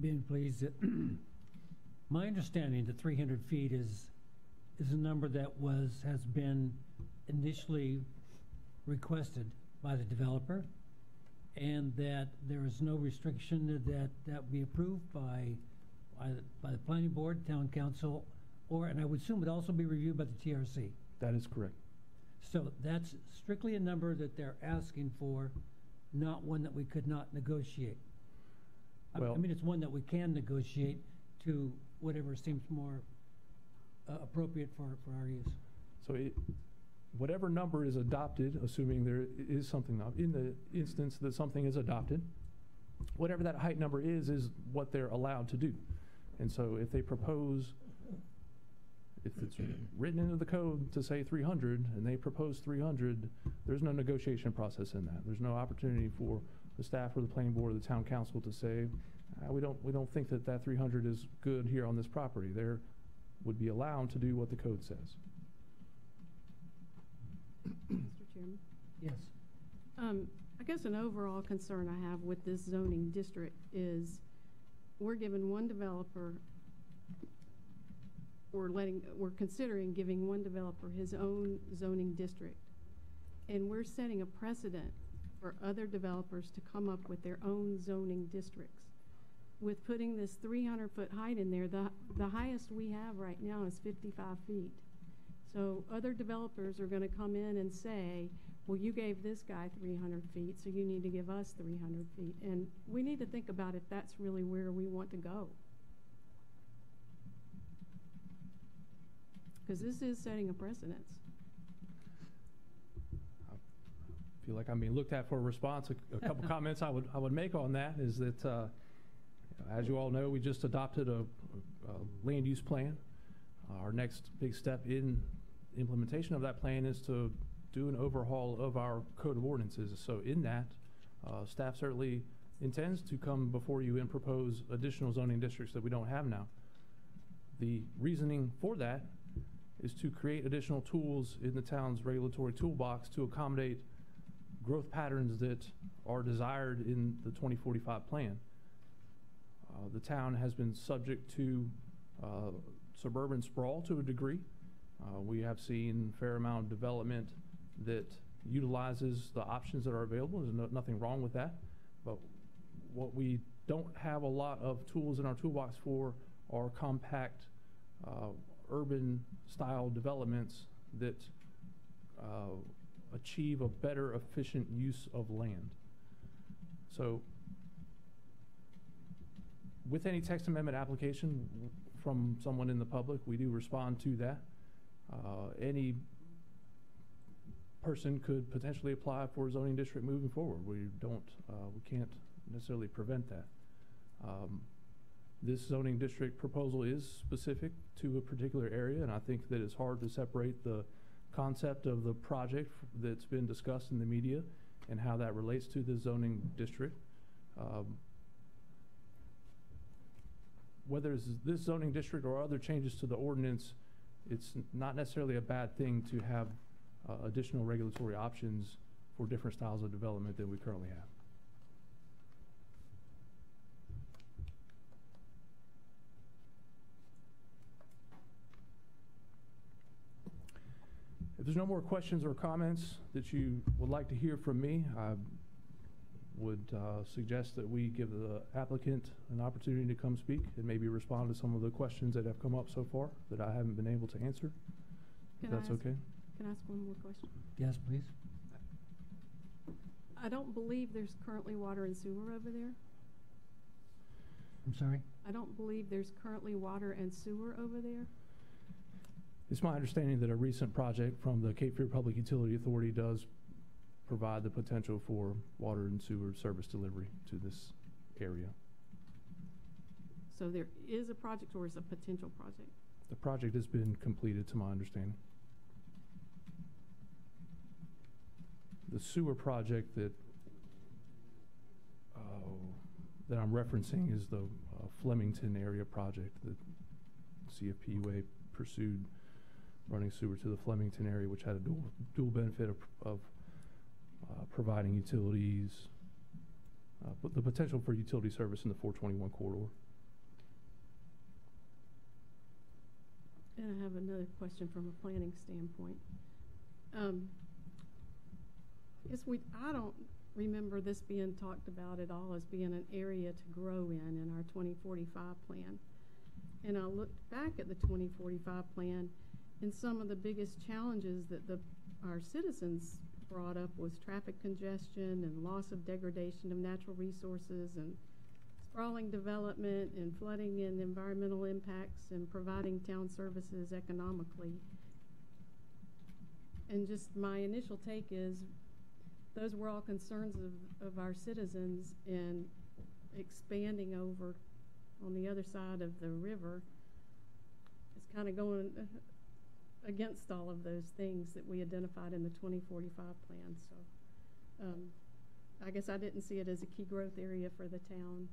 Being pleased that, [clears throat] my understanding that 300 feet is, is a number that was, has been initially requested by the developer, and that there is no restriction that that be approved by, by the, by the planning board, town council, or, and I would assume would also be reviewed by the TRC. That is correct. So that's strictly a number that they're asking for, not one that we could not negotiate. I- I mean, it's one that we can negotiate to whatever seems more uh, appropriate for, for our use. So it, whatever number is adopted, assuming there is something, in the instance that something is adopted, whatever that height number is, is what they're allowed to do. And so if they propose, if it's written into the code to say 300, and they propose 300, there's no negotiation process in that. There's no opportunity for the staff or the planning board or the town council to say, "Ah, we don't, we don't think that that 300 is good here on this property. They're, would be allowed to do what the code says. Mr. Chairman? Yes. Um, I guess an overall concern I have with this zoning district is we're giving one developer, we're letting, we're considering giving one developer his own zoning district. And we're setting a precedent for other developers to come up with their own zoning districts. With putting this three hundred foot height in there, the, the highest we have right now is fifty-five feet. So other developers are gonna come in and say, well, you gave this guy three hundred feet, so you need to give us three hundred feet. And we need to think about if that's really where we want to go. Because this is setting a precedence. I feel like I'm being looked at for a response. A, a couple [laughs] comments I would I would make on that is that, uh, as you all know, we just adopted a, a land use plan. our next big step in implementation of that plan is to do an overhaul of our code of ordinances. So in that, uh, staff certainly intends to come before you and propose additional zoning districts that we don't have now. The reasoning for that is to create additional tools in the town's regulatory toolbox to accommodate growth patterns that are desired in the 2045 plan. Uh, the town has been subject to uh, suburban sprawl to a degree. Uh, we have seen fair amount of development that utilizes the options that are available. There's no, nothing wrong with that. But what we don't have a lot of tools in our toolbox for are compact uh, urban style developments that uh, achieve a better efficient use of land. So with any text amendment application from someone in the public, we do respond to that. Uh, any person could potentially apply for a zoning district moving forward. We don't, uh, we can't necessarily prevent that. Um, this zoning district proposal is specific to a particular area, and I think that it's hard to separate the concept of the project that's been discussed in the media and how that relates to the zoning district. um, whether it's this zoning district or other changes to the ordinance, it's not necessarily a bad thing to have uh, additional regulatory options for different styles of development than we currently have. If there's no more questions or comments that you would like to hear from me, I would uh, suggest that we give the applicant an opportunity to come speak and maybe respond to some of the questions that have come up so far that I haven't been able to answer. If Can that's ask- okay? Can I ask one more question? Yes, please. I don't believe there's currently water and sewer over there. I'm sorry? I don't believe there's currently water and sewer over there. It's my understanding that a recent project from the Cape Fear Public Utility Authority does provide the potential for water and sewer service delivery to this area. So there is a project or is a potential project? The project has been completed, to my understanding. The sewer project that, uh, that I'm referencing is the uh, Flemington area project that CFPUA pursued, running sewer to the Flemington area, which had a dual, dual benefit of, of uh, providing utilities, uh, but the potential for utility service in the 421 corridor. And I have another question from a planning standpoint. Um, we, I don't remember this being talked about at all as being an area to grow in, in our twenty forty-five plan. And I looked back at the twenty forty-five plan, and some of the biggest challenges that the, our citizens brought up was traffic congestion and loss of degradation of natural resources and sprawling development and flooding and environmental impacts and providing town services economically. And just my initial take is, those were all concerns of, of our citizens in expanding over on the other side of the river. It's kind of going against all of those things that we identified in the 2045 plan, so. Um, I guess I didn't see it as a key growth area for the town.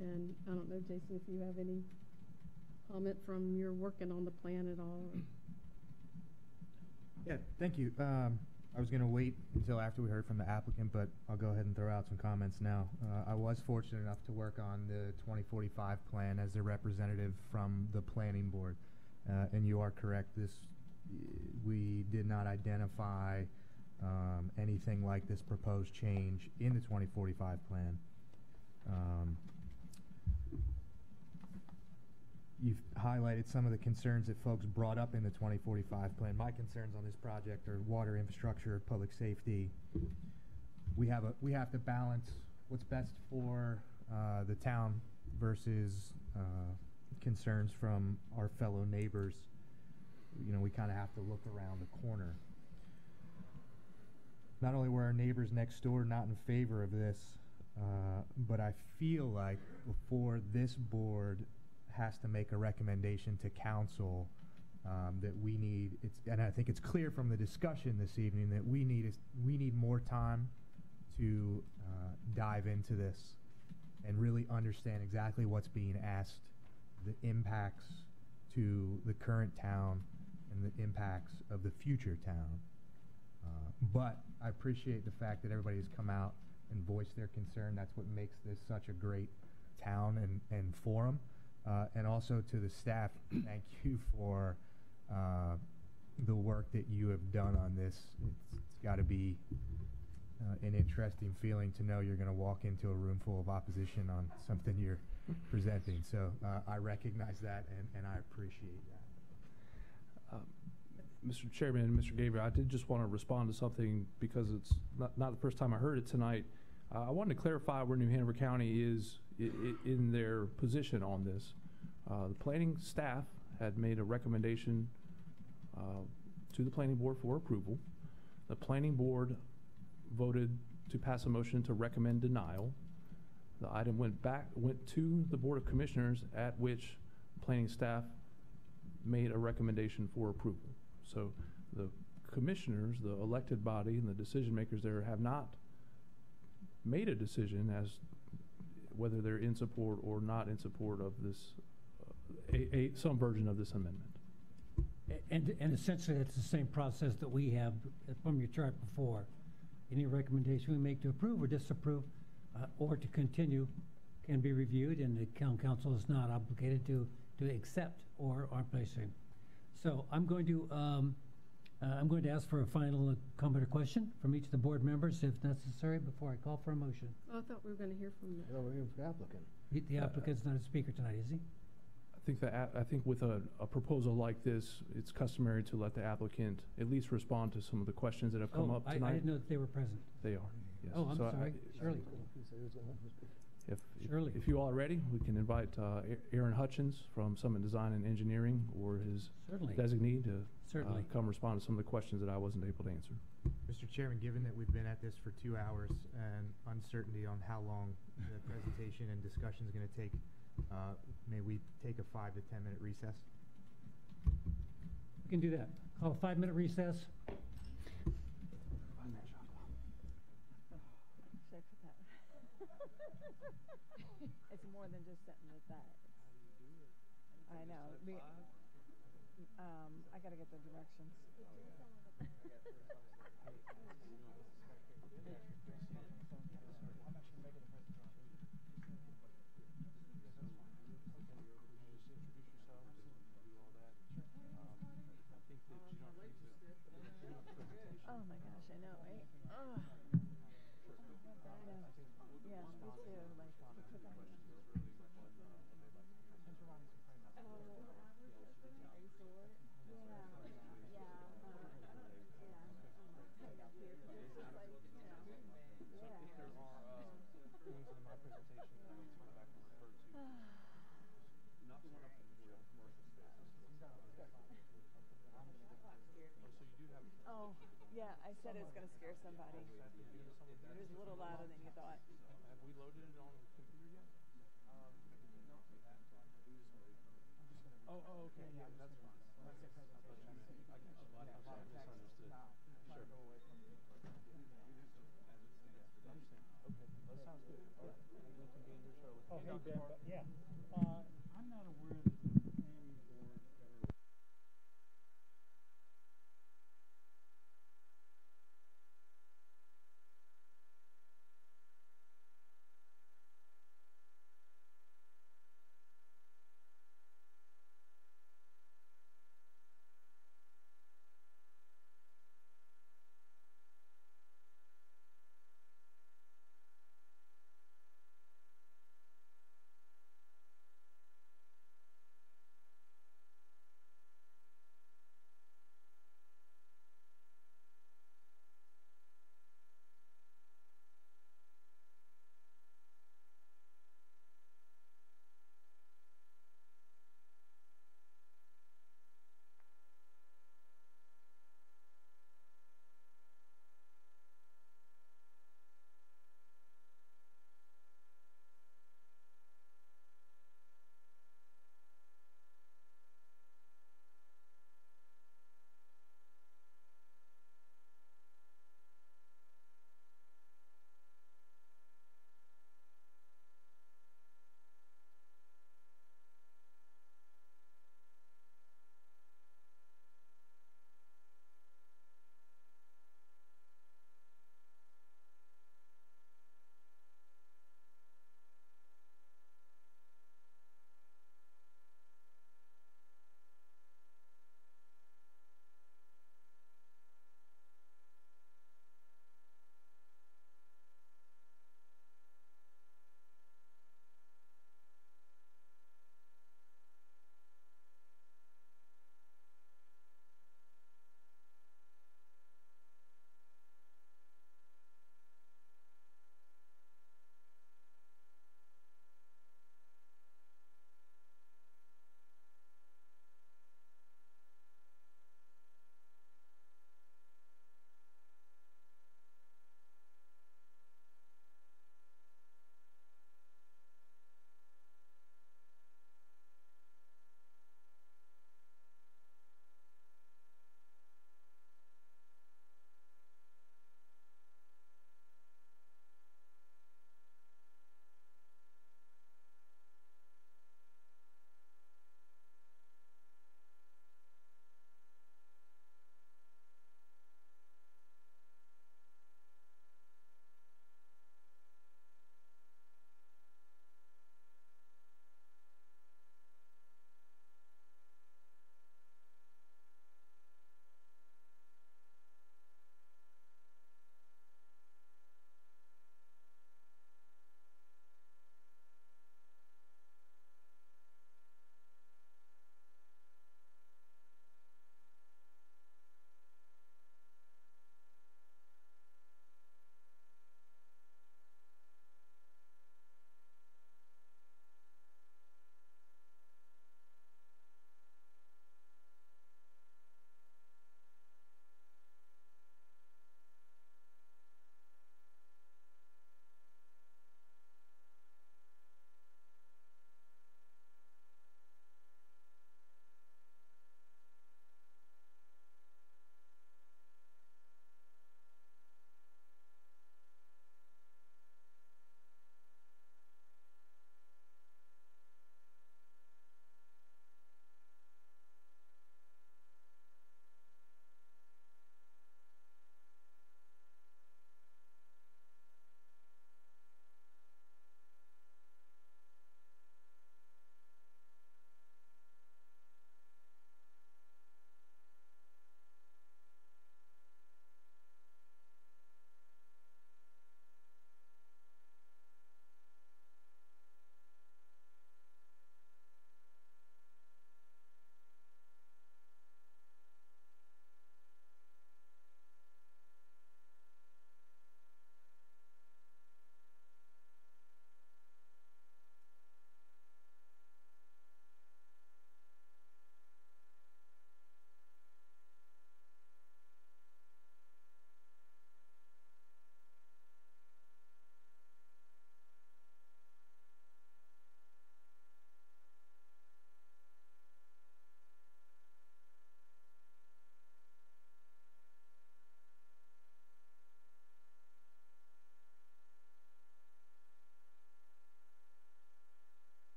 And I don't know, Jason, if you have any comment from your working on the plan at all? or- Yeah, thank you. Um, I was going to wait until after we heard from the applicant, but I'll go ahead and throw out some comments now. Uh, I was fortunate enough to work on the 2045 plan as a representative from the planning board. Uh, and you are correct, this, we did not identify um, anything like this proposed change in the 2045 plan. Um, You've highlighted some of the concerns that folks brought up in the 2045 plan. My concerns on this project are water infrastructure, public safety. We have a, we have to balance what's best for uh, the town versus uh, concerns from our fellow neighbors. You know, we kind of have to look around the corner. Not only were our neighbors next door not in favor of this, uh, but I feel like before this board has to make a recommendation to council um, that we need, it's, and I think it's clear from the discussion this evening that we need, is, we need more time to uh, dive into this and really understand exactly what's being asked, the impacts to the current town and the impacts of the future town. Uh, But I appreciate the fact that everybody has come out and voiced their concern. That's what makes this such a great town and, and forum. Uh, and also to the staff, [coughs] thank you for uh, the work that you have done on this. It's, it's got to be uh, an interesting feeling to know you're going to walk into a room full of opposition on something you're presenting. So uh, I recognize that and, and I appreciate that. Um, Mr. Chairman Mr. Gabriel, I did just want to respond to something because it's not, not the first time I heard it tonight. Uh, I wanted to clarify where New Hanover County is in their position on this. Uh, The planning staff had made a recommendation uh, to the planning board for approval. The planning board voted to pass a motion to recommend denial. The item went back, went to the Board of Commissioners, at which planning staff made a recommendation for approval. So the commissioners, the elected body and the decision makers there have not made a decision as whether they're in support or not in support of this, uh, a, a, some version of this amendment. And, and essentially, that's the same process that we have from your chart before. Any recommendation we make to approve or disapprove, uh, or to continue, can be reviewed, and the town council is not obligated to, to accept or, or place it. So I'm going to, um, uh, I'm going to ask for a final comment or question from each of the board members, if necessary, before I call for a motion. Oh, I thought we were gonna hear from the. No, we're here for the applicant. The- The applicant's not a speaker tonight, is he? I think that, a- I think with a, a proposal like this, it's customary to let the applicant at least respond to some of the questions that have come Oh, up I, tonight. I didn't know that they were present. They are, yes. Oh, I'm So I- sorry, Shirley. If, if- Shirley. if you all are ready, we can invite uh, Aaron Hutchins from Summit Design and Engineering or his Certainly. designee to uh, Certainly. come respond to some of the questions that I wasn't able to answer. Mr. Chairman, given that we've been at this for two hours and uncertainty on how long the presentation and discussion is going to take, uh, may we take a five to 10-minute recess? We can do that. Call a five-minute recess. [laughs] It's more than just sitting with that. I know. We, um, I gotta get the directions. [laughs] Oh my gosh, I know, right? Ugh. Yeah, me too, like, we took out- Oh, yeah, I said it was gonna scare somebody. It was a little louder than you thought. Have we loaded it on the computer yet? Oh, oh, okay, yeah, that's fine. Oh, hey, Ben, yeah.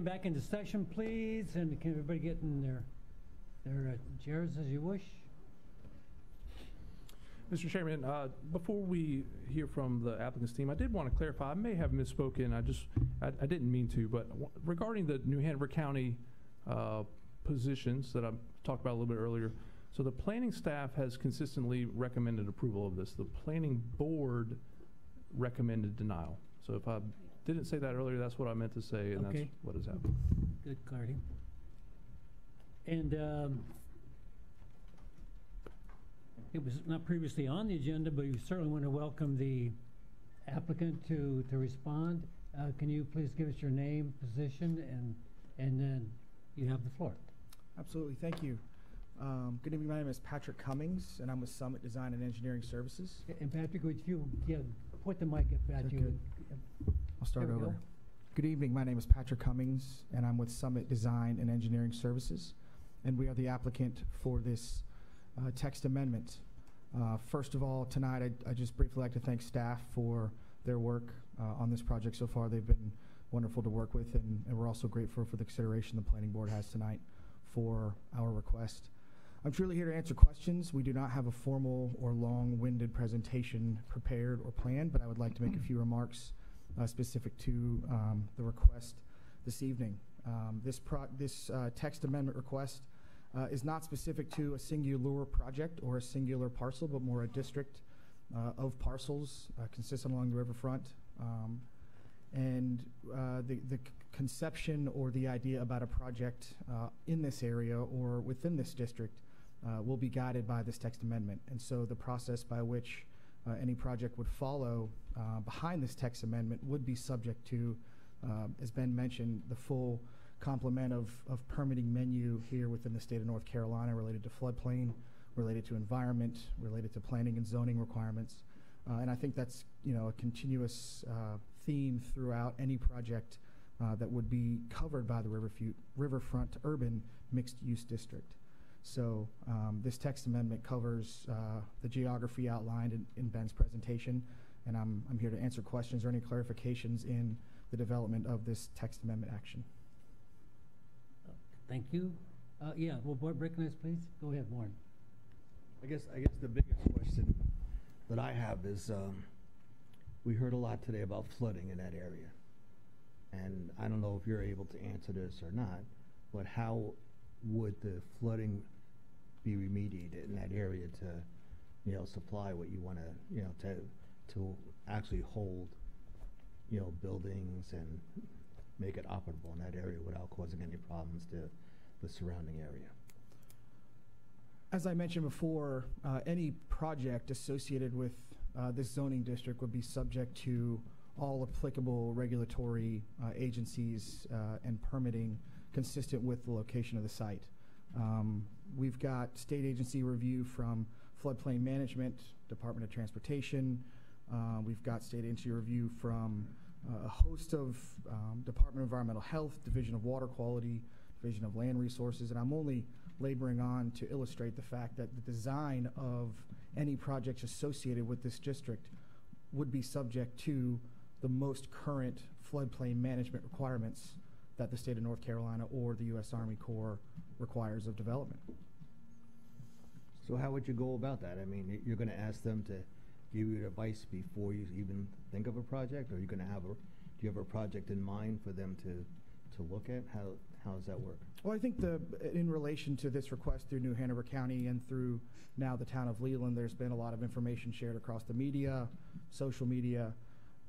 Meeting back into session, please, and can everybody get in their, their uh, chairs as you wish? Mr. Chairman, uh, before we hear from the applicant's team, I did want to clarify, I may have misspoken, I just, I I didn't mean to, but regarding the New Hanover County uh, positions that I talked about a little bit earlier, so the planning staff has consistently recommended approval of this. The planning board recommended denial. So if I didn't say that earlier, that's what I meant to say, and that's Okay. what has happened. Good clarity. And um, it was not previously on the agenda, but you certainly want to welcome the applicant to, to respond. Uh, Can you please give us your name, position, and, and then you have the floor. Absolutely, thank you. Um, Good evening, my name is Patrick Cummings, and I'm with Summit Design and Engineering Services. And Patrick, would you, yeah, point the mic up at you. I'll start over. go. Good evening, my name is Patrick Cummings, and I'm with Summit Design and Engineering Services, and we are the applicant for this uh, text amendment. Uh, First of all, tonight, I'd- I'd just briefly like to thank staff for their work uh, on this project so far. They've been wonderful to work with, and and we're also grateful for the consideration the planning board has tonight for our request. I'm truly here to answer questions. We do not have a formal or long-winded presentation prepared or planned, but I would like to make a few remarks uh, specific to um, the request this evening. Um, This this uh, text amendment request uh, is not specific to a singular project or a singular parcel, but more a district uh, of parcels uh, consistent along the riverfront. Um, And uh, the, the conception or the idea about a project in this area or within this district will be guided by this text amendment. And so the process by which uh, any project would follow uh, behind this text amendment would be subject to, um, as Ben mentioned, the full complement of, of permitting menu here within the state of North Carolina related to floodplain, related to environment, related to planning and zoning requirements. Uh, and I think that's, you know, a continuous uh, theme throughout any project uh, that would be covered by the Riverfront, Riverfront Urban Mixed Use District. So um, this text amendment covers uh, the geography outlined in, in Ben's presentation, and I'm, I'm here to answer questions or any clarifications in the development of this text amendment action. Thank you. Uh, Yeah, well, Board Brickness, please, go ahead, Warren. I guess, I guess the biggest question that I have is, um, we heard a lot today about flooding in that area. And I don't know if you're able to answer this or not, but how would the flooding be remediated in that area to, you know, supply what you wanna, you know, to, to actually hold, you know, buildings and make it operable in that area without causing any problems to the surrounding area? As I mentioned before, uh, any project associated with uh, this zoning district would be subject to all applicable regulatory uh, agencies uh, and permitting consistent with the location of the site. Um, We've got state agency review from floodplain management, Department of Transportation. Uh, We've got state agency review from uh, a host of um, Department of Environmental Health, Division of Water Quality, Division of Land Resources, and I'm only laboring on to illustrate the fact that the design of any projects associated with this district would be subject to the most current floodplain management requirements that the state of North Carolina or the U.S. Army Corps requires of development. So how would you go about that? I mean, you're gonna ask them to give you advice before you even think of a project? Or you're gonna have a, do you have a project in mind for them to, to look at? How, how does that work? Well, I think the, in relation to this request through New Hanover County and through now the town of Leland, there's been a lot of information shared across the media, social media.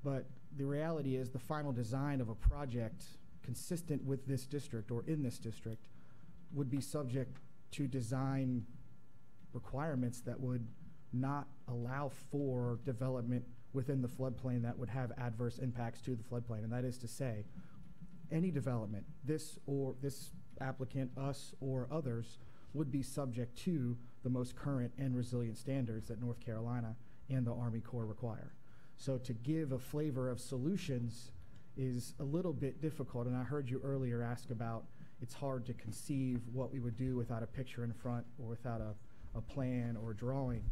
But the reality is the final design of a project consistent with this district or in this district would be subject to design requirements that would not allow for development within the floodplain that would have adverse impacts to the floodplain. And that is to say, any development, this or this applicant, us, or others, would be subject to the most current and resilient standards that North Carolina and the Army Corps require. So to give a flavor of solutions is a little bit difficult, and I heard you earlier ask about it's hard to conceive what we would do without a picture in front or without a, a plan or a drawing.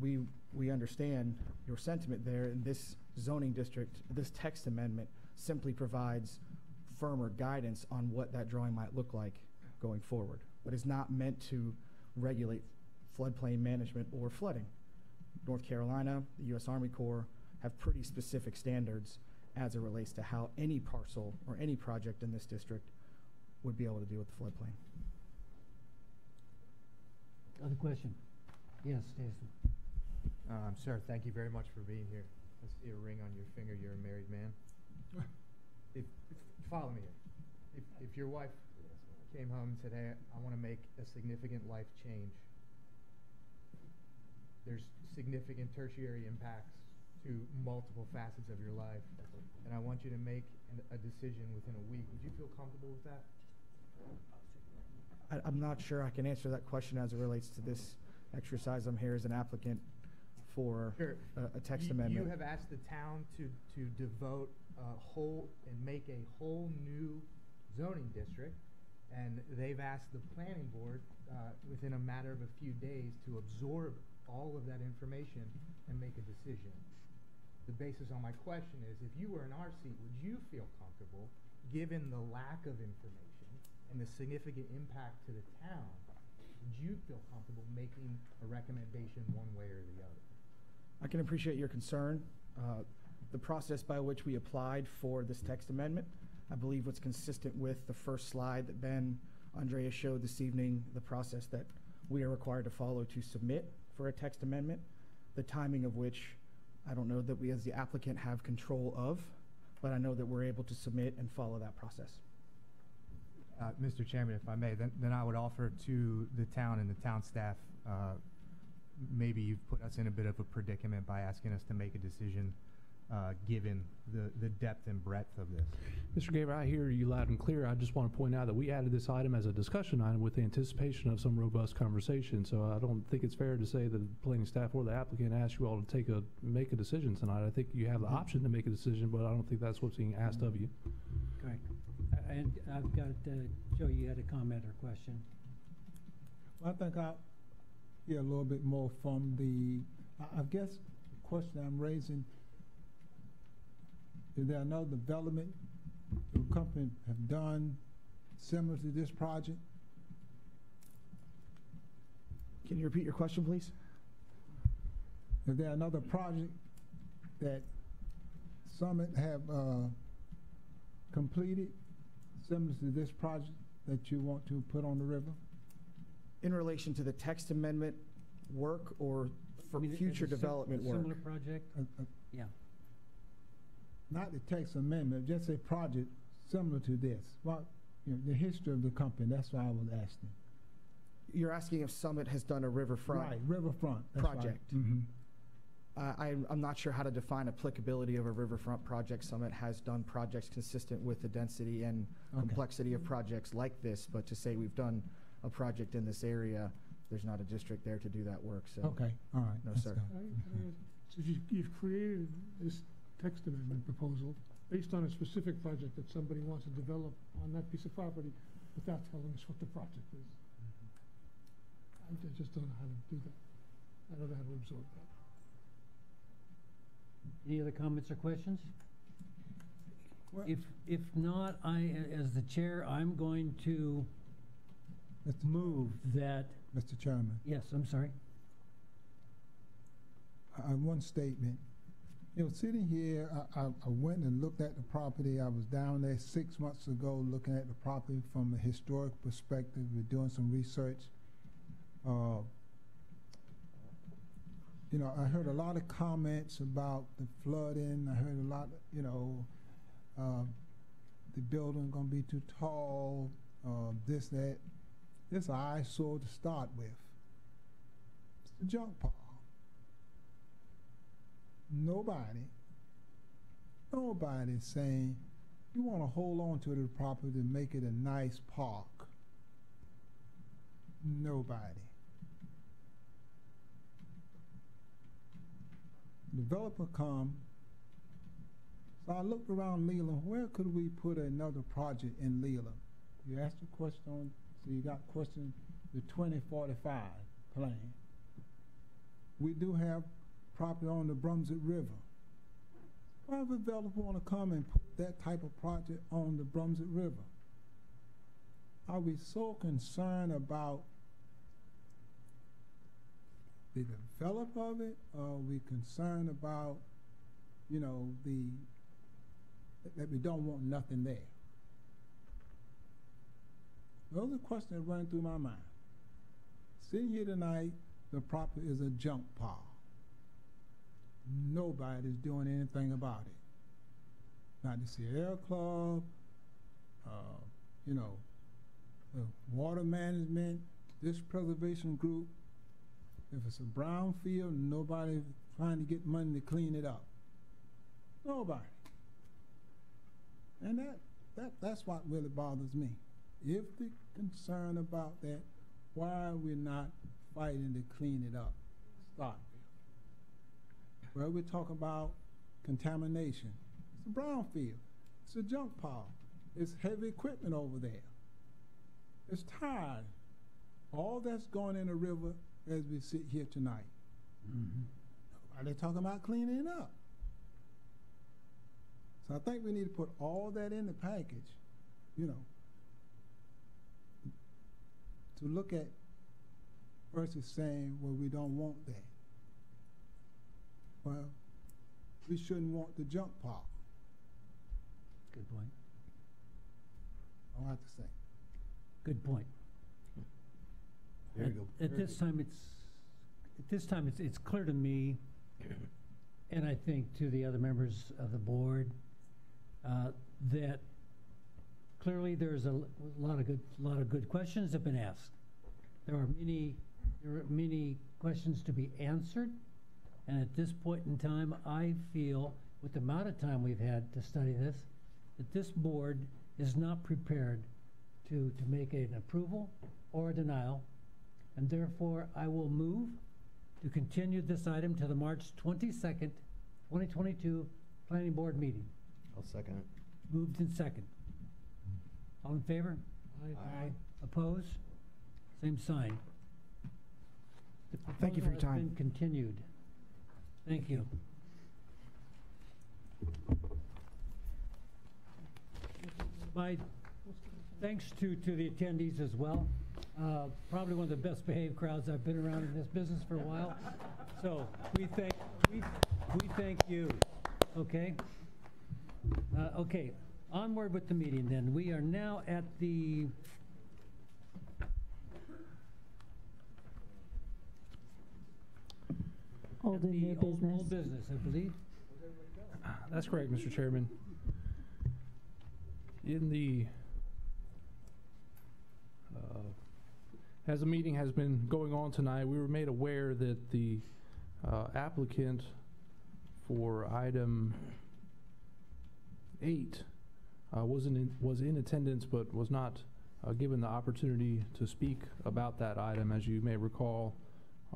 We, we understand your sentiment there, and this zoning district, this text amendment simply provides firmer guidance on what that drawing might look like going forward, but is not meant to regulate floodplain management or flooding. North Carolina, the U.S. Army Corps have pretty specific standards as it relates to how any parcel or any project in this district would be able to deal with the floodplain. Other question? Yes, Jason. Um, sir, thank you very much for being here. I see a ring on your finger. You're a married man. [laughs] If, if follow me here. If, if your wife came home and said, "Hey, I want to make a significant life change," there's significant tertiary impacts to multiple facets of your life, and I want you to make an, a decision within a week. Would you feel comfortable with that? I, I'm not sure I can answer that question as it relates to this exercise. I'm here as an applicant for Sure. a, a text You- amendment. You have asked the town to, to devote a whole, and make a whole new zoning district, and they've asked the planning board, uh, within a matter of a few days to absorb all of that information and make a decision. The basis on my question is, if you were in our seat, would you feel comfortable, given the lack of information and the significant impact to the town, would you feel comfortable making a recommendation one way or the other? I can appreciate your concern. Uh, The process by which we applied for this text amendment, I believe what's consistent with the first slide that Ben Andrea showed this evening, the process that we are required to follow to submit for a text amendment, the timing of which I don't know that we as the applicant have control of, but I know that we're able to submit and follow that process. Uh, Mr. Chairman, if I may, then, then I would offer to the town and the town staff, uh, maybe you've put us in a bit of a predicament by asking us to make a decision, uh, given the, the depth and breadth of this. Mr. Gaber, I hear you loud and clear. I just want to point out that we added this item as a discussion item with the anticipation of some robust conversation. So I don't think it's fair to say that the planning staff or the applicant asked you all to take a, make a decision tonight. I think you have the Mhm. option to make a decision, but I don't think that's what's being asked of you. Correct. And I've got, uh, Joe, you had a comment or question? Well, I think I hear a little bit more from the, I, I guess, the question I'm raising, is there another development your company have done similar to this project? Can you repeat your question, please? Is there another project that Summit have, uh, completed similar to this project that you want to put on the river? In relation to the text amendment work or for I mean, future as a sim- development work? Similar project? Uh, uh, Yeah. Not the text amendment, just a project similar to this. What, you know, the history of the company, that's why I was asking. You're asking if Summit has done a riverfront? Right, riverfront, that's right. project. Mhm. Uh, I'm, I'm not sure how to define applicability of a riverfront project. Summit has done projects consistent with the density and Okay. complexity of projects like this, but to say we've done a project in this area, there's not a district there to do that work, so. Okay, all right. No, that's sir. I- I- So you've created this text amendment proposal based on a specific project that somebody wants to develop on that piece of property without telling us what the project is. I ju- just don't know how to do that. I don't know how to absorb that. Any other comments or questions? Well- If, if not, I, as the chair, I'm going to Mr. move that, Mr. Chairman, yes, I'm sorry. I, I- one statement. You know, sitting here, I, I, I went and looked at the property. I was down there six months ago looking at the property from a historic perspective. We're doing some research. Uh, you know, I heard a lot of comments about the flooding. I heard a lot, you know, uh, the building gonna be too tall, uh, this, that. This eyesore to start with. It's a junk pile. Nobody, nobody's saying you want to hold on to the property to make it a nice park. Nobody. Developer come. So I looked around Leland. Where could we put another project in Leland? You asked a question on. So you got question the 2045 plan. We do have property on the Brunswick River. Why would developer wanna come and put that type of project on the Brunswick River? Are we so concerned about the developer of it, or are we concerned about, you know, the, that- that we don't want nothing there? Those are questions that run through my mind. Sitting here tonight, the property is a junk pile. Nobody's doing anything about it. Not the Sierra Club, uh, you know, the water management, this preservation group. If it's a brownfield, nobody trying to get money to clean it up. Nobody. And that, that, that's what really bothers me. If the concern about that, why are we not fighting to clean it up? Start. Well, we're talking about contamination. It's a brownfield. It's a junk pile. It's heavy equipment over there. It's tired. All that's going in the river as we sit here tonight. Mm-hmm. Are they talking about cleaning it up? So I think we need to put all that in the package, you know, to look at versus saying, well, we don't want that. Well, we shouldn't want the junk pile. Good point. All I have to say. Good point. Very At- good. At Very this good. time, it's, at this time, it's, it's clear to me, [coughs] and I think to the other members of the board, uh, that clearly there's a l- lot of good, lot of good questions have been asked. There are many, there are many questions to be answered, and at this point in time, I feel, with the amount of time we've had to study this, that this board is not prepared to, to make an approval or a denial, and therefore I will move to continue this item to the March twenty-second, twenty twenty-two Planning Board meeting. I'll second it. Moved in second. All in favor? Aye. Opposed? Same sign. The Thank you for your proposal has time. been continued. Thank you. My thanks to, to the attendees as well. Uh, Probably one of the best behaved crowds I've been around in this business for a while. So we thank, we, we thank you, okay? Uh, Okay, onward with the meeting then. We are now at the Old and the new old- business. Old business, I believe. That's correct, Mr. Chairman. In the, uh, as the meeting has been going on tonight, we were made aware that the uh, applicant for item eight uh, wasn't in, was in attendance but was not uh, given the opportunity to speak about that item. As you may recall,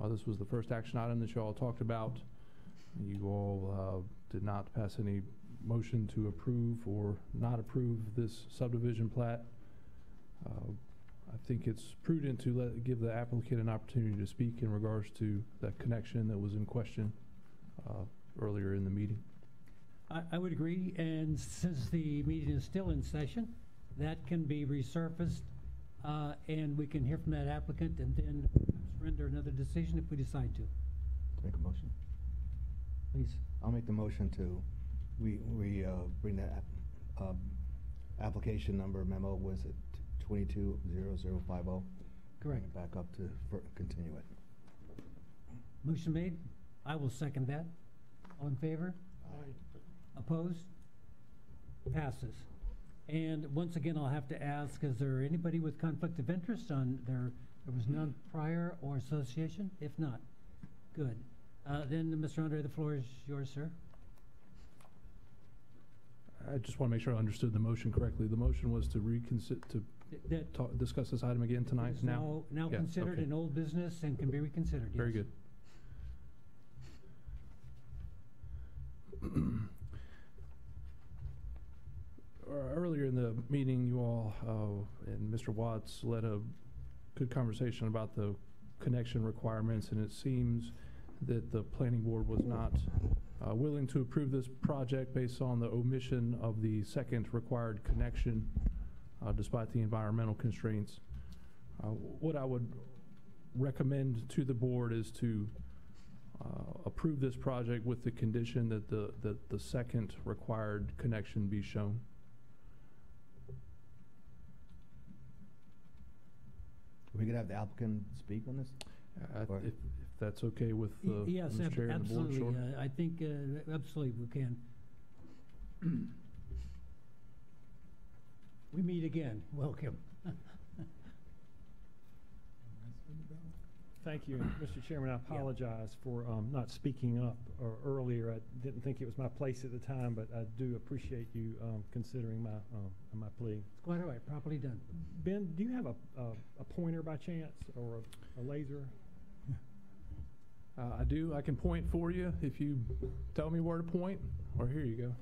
uh, this was the first action item that you all talked about. You all uh, did not pass any motion to approve or not approve this subdivision plat. Uh, I think it's prudent to let, give the applicant an opportunity to speak in regards to that connection that was in question uh, earlier in the meeting. I, I would agree, and since the meeting is still in session, that can be resurfaced, uh, and we can hear from that applicant and then render another decision if we decide to. Make a motion. Please. I'll make the motion to, we, we, uh, bring that, app- um, application number memo, was it twenty-two zero zero five oh? Correct. Back up to, for, continue it. Motion made. I will second that. All in favor? Opposed? Passes. And once again, I'll have to ask, is there anybody with conflict of interest on there, there was none prior or association? If not, good. Uh, then, Mr. Andre, the floor is yours, sir. I just want to make sure I understood the motion correctly. The motion was to reconsider, to That talk, discuss this item again tonight, is now? Now Yeah, considered okay. an old business and can be reconsidered, yes. Very good. [clears throat] Earlier in the meeting, you all, uh, and Mr. Watts led a good conversation about the connection requirements, and it seems that the planning board was not uh, willing to approve this project based on the omission of the second required connection uh, despite the environmental constraints. Uh, What I would recommend to the board is to uh, approve this project with the condition that the, that the second required connection be shown. We could have the applicant speak on this? Uh, Or- If if that's okay with Y- uh, Yes, Ms. ab- Chair and the board, absolutely. sure. Uh, I think, uh, absolutely, we can. [clears throat] We meet again. Welcome. Thank you. Mr. Chairman, I apologize for um, not speaking up uh, earlier. I didn't think it was my place at the time, but I do appreciate you um, considering my, um, my plea. It's quite all right, properly done. Ben, do you have a, a- a pointer by chance, or a- a laser? Uh, I do, I can point for you if you tell me where to point, or here you go.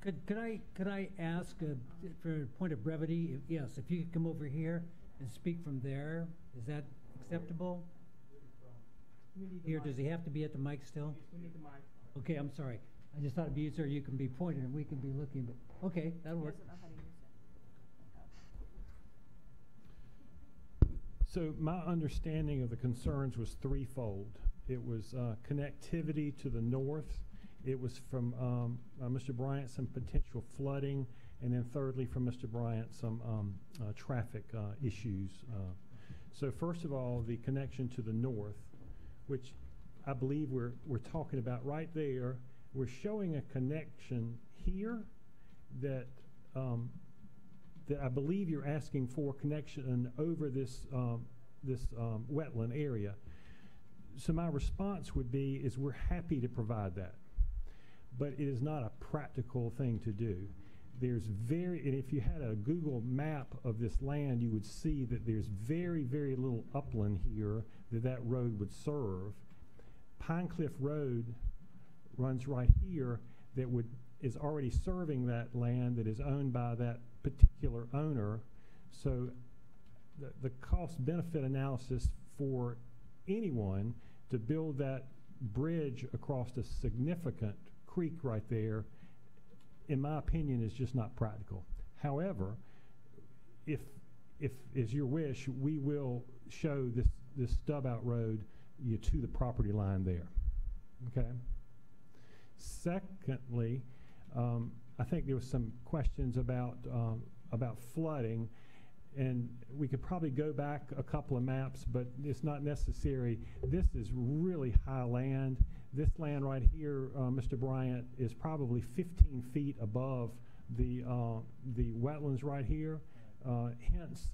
Could, could I, could I ask, uh, for a point of brevity, if- yes, if you could come over here and speak from there, is that acceptable? Here, does he have to be at the mic still? We need the mic. Okay, I'm sorry. I just thought it'd be easier, you can be pointed and we can be looking, but, okay, that'll work. So my understanding of the concerns was threefold. It was uh, connectivity to the north. It was from um, uh, Mr. Bryant, some potential flooding. And then thirdly, from Mr. Bryant, some um, uh, traffic uh, issues. Uh, So first of all, the connection to the north, which I believe we're, we're talking about right there. We're showing a connection here that um, that I believe you're asking for connection over this, um, this, um, wetland area. So my response would be, is we're happy to provide that. But it is not a practical thing to do. There's very, and if you had a Google map of this land, you would see that there's very, very little upland here that that road would serve. Pine Cliff Road runs right here that would, is already serving that land that is owned by that particular owner. So the, the cost benefit analysis for anyone to build that bridge across a significant creek right there, in my opinion, is just not practical. However, if, if is your wish, we will show this, this stub out road you to the property line there. Okay? Secondly, um, I think there was some questions about, um, about flooding, and we could probably go back a couple of maps, but it's not necessary. This is really high land. This land right here, uh, Mr. Bryant, is probably 15 feet above the, uh, the wetlands right here. Uh, hence,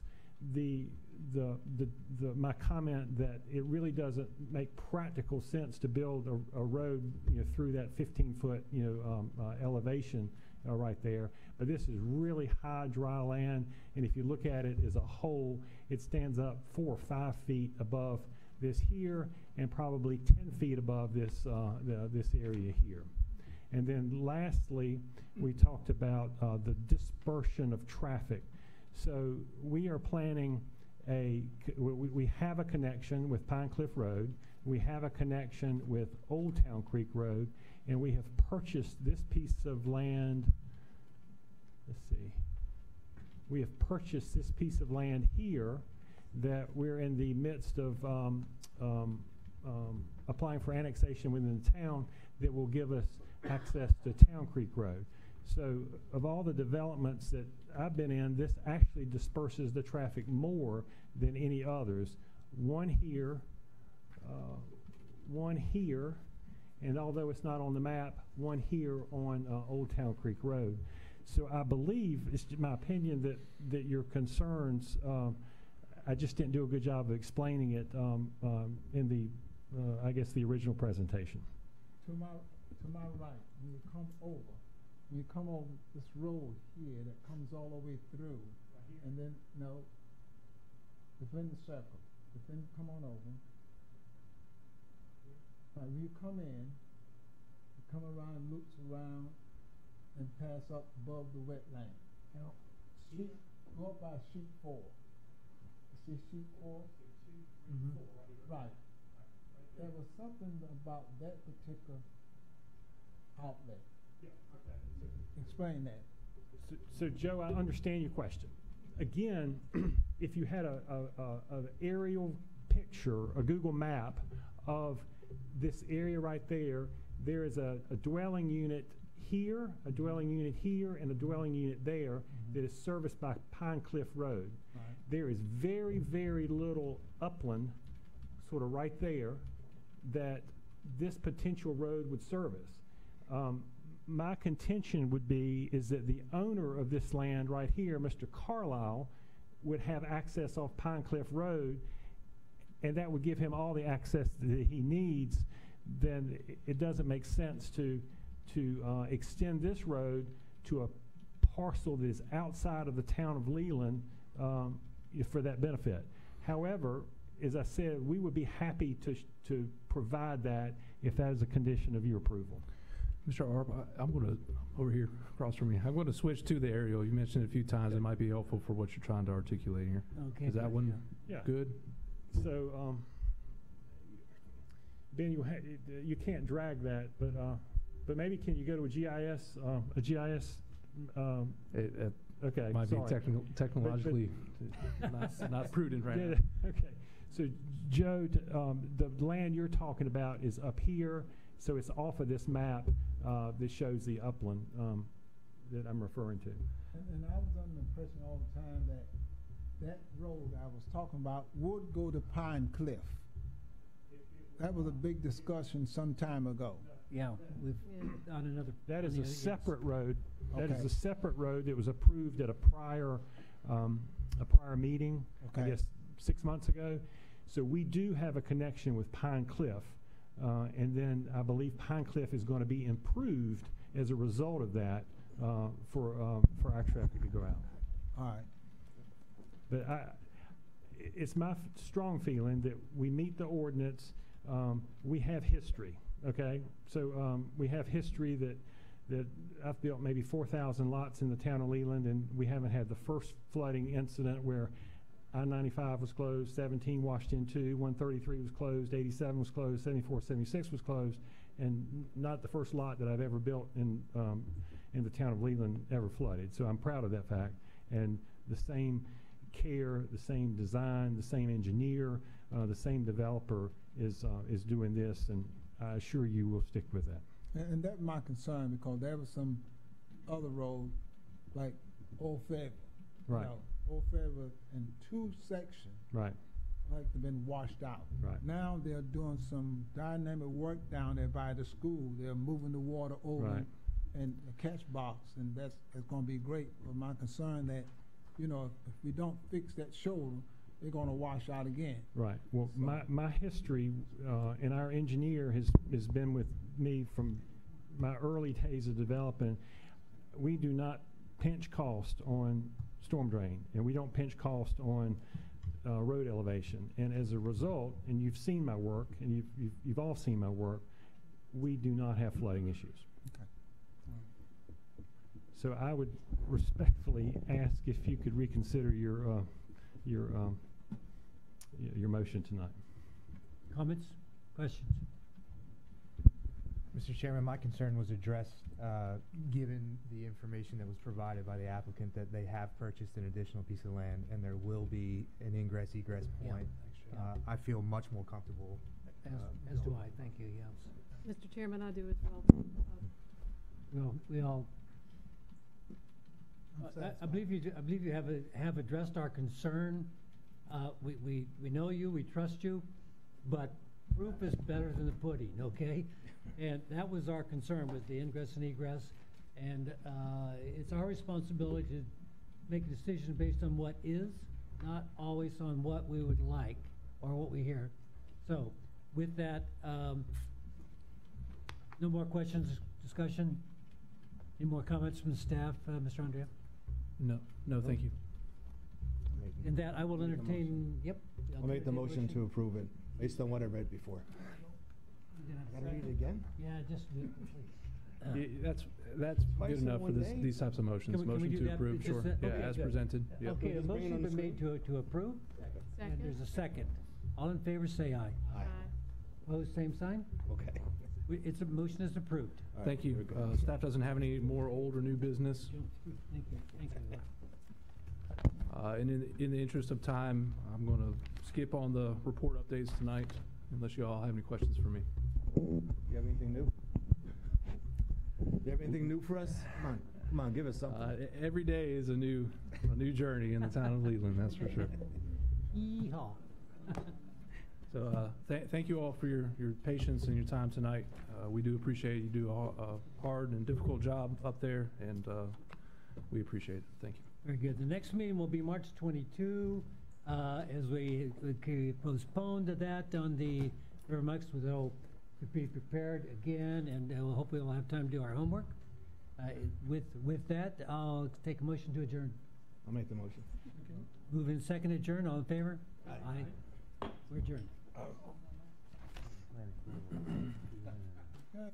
the, the, the, the, my comment that it really doesn't make practical sense to build a, a road, you know, through that 15-foot, you know, um, uh, elevation uh, right there. But this is really high, dry land, and if you look at it as a whole, it stands up four or five feet above this here, and probably 10 feet above this, uh, the, this area here. And then lastly, we talked about uh, the dispersion of traffic. So we are planning a, we- we have a connection with Pine Cliff Road. We have a connection with Old Town Creek Road, and we have purchased this piece of land. Let's see. We have purchased this piece of land here that we're in the midst of um, um, um, applying for annexation within the town that will give us access to Town Creek Road. So of all the developments that I've been in, this actually disperses the traffic more than any others. One here, uh, one here, and although it's not on the map, one here on uh, Old Town Creek Road. So I believe, it's my opinion, that, that your concerns, um, I just didn't do a good job of explaining it um, um, in the, uh, I guess, the original presentation. To my, to my right, when you come over, when you come over this road here that comes all the way through, and then, no, within the circle, within, come on over. Right, when you come in, you come around, loops around, and pass up above the wetland. Sheet, go up by sheet four. 4 Mm-hmm. Right. there was something about that particular outlet. Explain that. So- So Joe, I understand your question. Again, [clears throat] if you had a, a, a, an aerial picture, a Google map of this area right there, there is a, a dwelling unit here, a dwelling unit here, and a dwelling unit there that is serviced by Pine Cliff Road. There is very, very little upland, sort of right there, that this potential road would service. Um, my contention would be is that the owner of this land right here, Mr. Carlisle, would have access off Pine Cliff Road, and that would give him all the access that he needs. Then it doesn't make sense to to uh, extend this road to a parcel that is outside of the town of Leland um, if- for that benefit. However, as I said, we would be happy to sh- to provide that if that is a condition of your approval. Mr. Arp, I- I'm going to, over here across from me, I'm going to switch to the aerial. You mentioned it a few times. It might be helpful for what you're trying to articulate here. Okay, Is that good, one yeah. good? So, um, Ben, you, ha- you can't drag that, but, uh, but maybe can you go to a GIS, um, a GIS, um, It, it okay, might be sorry. technical, But- but- technologically not, not prudent right Yeah, now. [laughs] Okay, so Joe, t- um, the land you're talking about is up here, so it's off of this map, uh, that shows the upland, um, that I'm referring to. And, and I was under the impression all the time that that road I was talking about would go to Pine Cliff. That was a big discussion some time ago. Yeah, we've, on another. That is on the a other- yes. separate road. That is Okay. a separate road that was approved at a prior, um, a prior meeting, I Okay. guess, six months ago. So we do have a connection with Pine Cliff. Uh, and then I believe Pine Cliff is going to be improved as a result of that, uh, for, um, for our traffic to go out. All right. But I, i- it's my f- strong feeling that we meet the ordinance, um, we have history, okay? So, um, we have history that, that I've built maybe four thousand lots in the town of Leland, and we haven't had the first flooding incident where I-95 was closed, seventeen washed into, one thirty-three was closed, eighty-seven was closed, 74, 76 was closed, and not the first lot that I've ever built in, um, in the town of Leland ever flooded. So I'm proud of that fact. And the same care, the same design, the same engineer, uh, the same developer is, uh, is doing this, and I assure you we'll stick with that. And, and that's my concern because there was some other road, like Old Fair. Right. Old Fair was in two sections, Right, like they've been washed out. Right. Now they're doing some dynamic work down there by the school. They're moving the water over Right. and a catch box, and that's, that's gonna be great. But my concern that, you know, if we don't fix that shoulder, they're gonna wash out again. right. Well, my, my history, uh, and our engineer has, has been with me from my early days of developing. We do not pinch cost on storm drain, and we don't pinch cost on, uh, road elevation. And as a result, and you've seen my work, and you've, you've, you've all seen my work, we do not have flooding issues. So I would respectfully ask if you could reconsider your, uh, your, um, your motion tonight. Comments, questions? Mr. Chairman, my concern was addressed, uh, given the information that was provided by the applicant that they have purchased an additional piece of land and there will be an ingress egress Yeah. point. Uh, I feel much more comfortable. As, uh, as do I, thank you, yes. Mr. Chairman, I do as well. Well, we all, I- I, I believe you, do- I believe you have, a- have addressed our concern. Uh, we, we, we know you, we trust you, but proof is better than the pudding, okay? [laughs] And that was our concern, with the ingress and egress. And, uh, it's our responsibility to make a decision based on what is, not always on what we would like or what we hear. So, with that, um, no more questions, discussion? Any more comments from the staff, uh, Mr. Andrea? No, no, thank you. In that, I will entertain, yep. I'll make the motion to approve it, based on what I read before. You gonna Gotta read it again? Yeah, just do it quickly. Uh, Y- That's, that's Twice good in enough for one this, day? these types of motions. Can we- can we Motion do to that? approve, Just sure. that- Yeah, okay, as good. presented. Yep. Okay, a Just bring it motion's on the been made to, to approve, and Second? there's a second. All in favor, say aye. Aye. Opposed, same sign. Okay. We- It's, a motion is approved. All right, Thank you. very. Uh, Staff doesn't have any more old or new business. Thank you, thank you. Uh, And in, in the interest of time, I'm going to skip on the report updates tonight unless you all have any questions for me. You have anything new? You have anything new for us? Come on, come on, give us something. Uh, Every day is a new, a new journey in the town of Leland, that's for sure. Yeehaw. [laughs] So uh, th- thank you all for your, your patience and your time tonight. Uh, We do appreciate you do a a hard and difficult job up there, and uh, we appreciate it. Thank you. Very good. The next meeting will be March 22, uh, as we we postponed to that on the Mux, we'll be prepared again, and uh, hopefully we'll have time to do our homework. Uh, With, with that, I'll take a motion to adjourn. I'll make the motion. Okay. Move in second adjourn, all in favor? Aye. We're adjourned. Check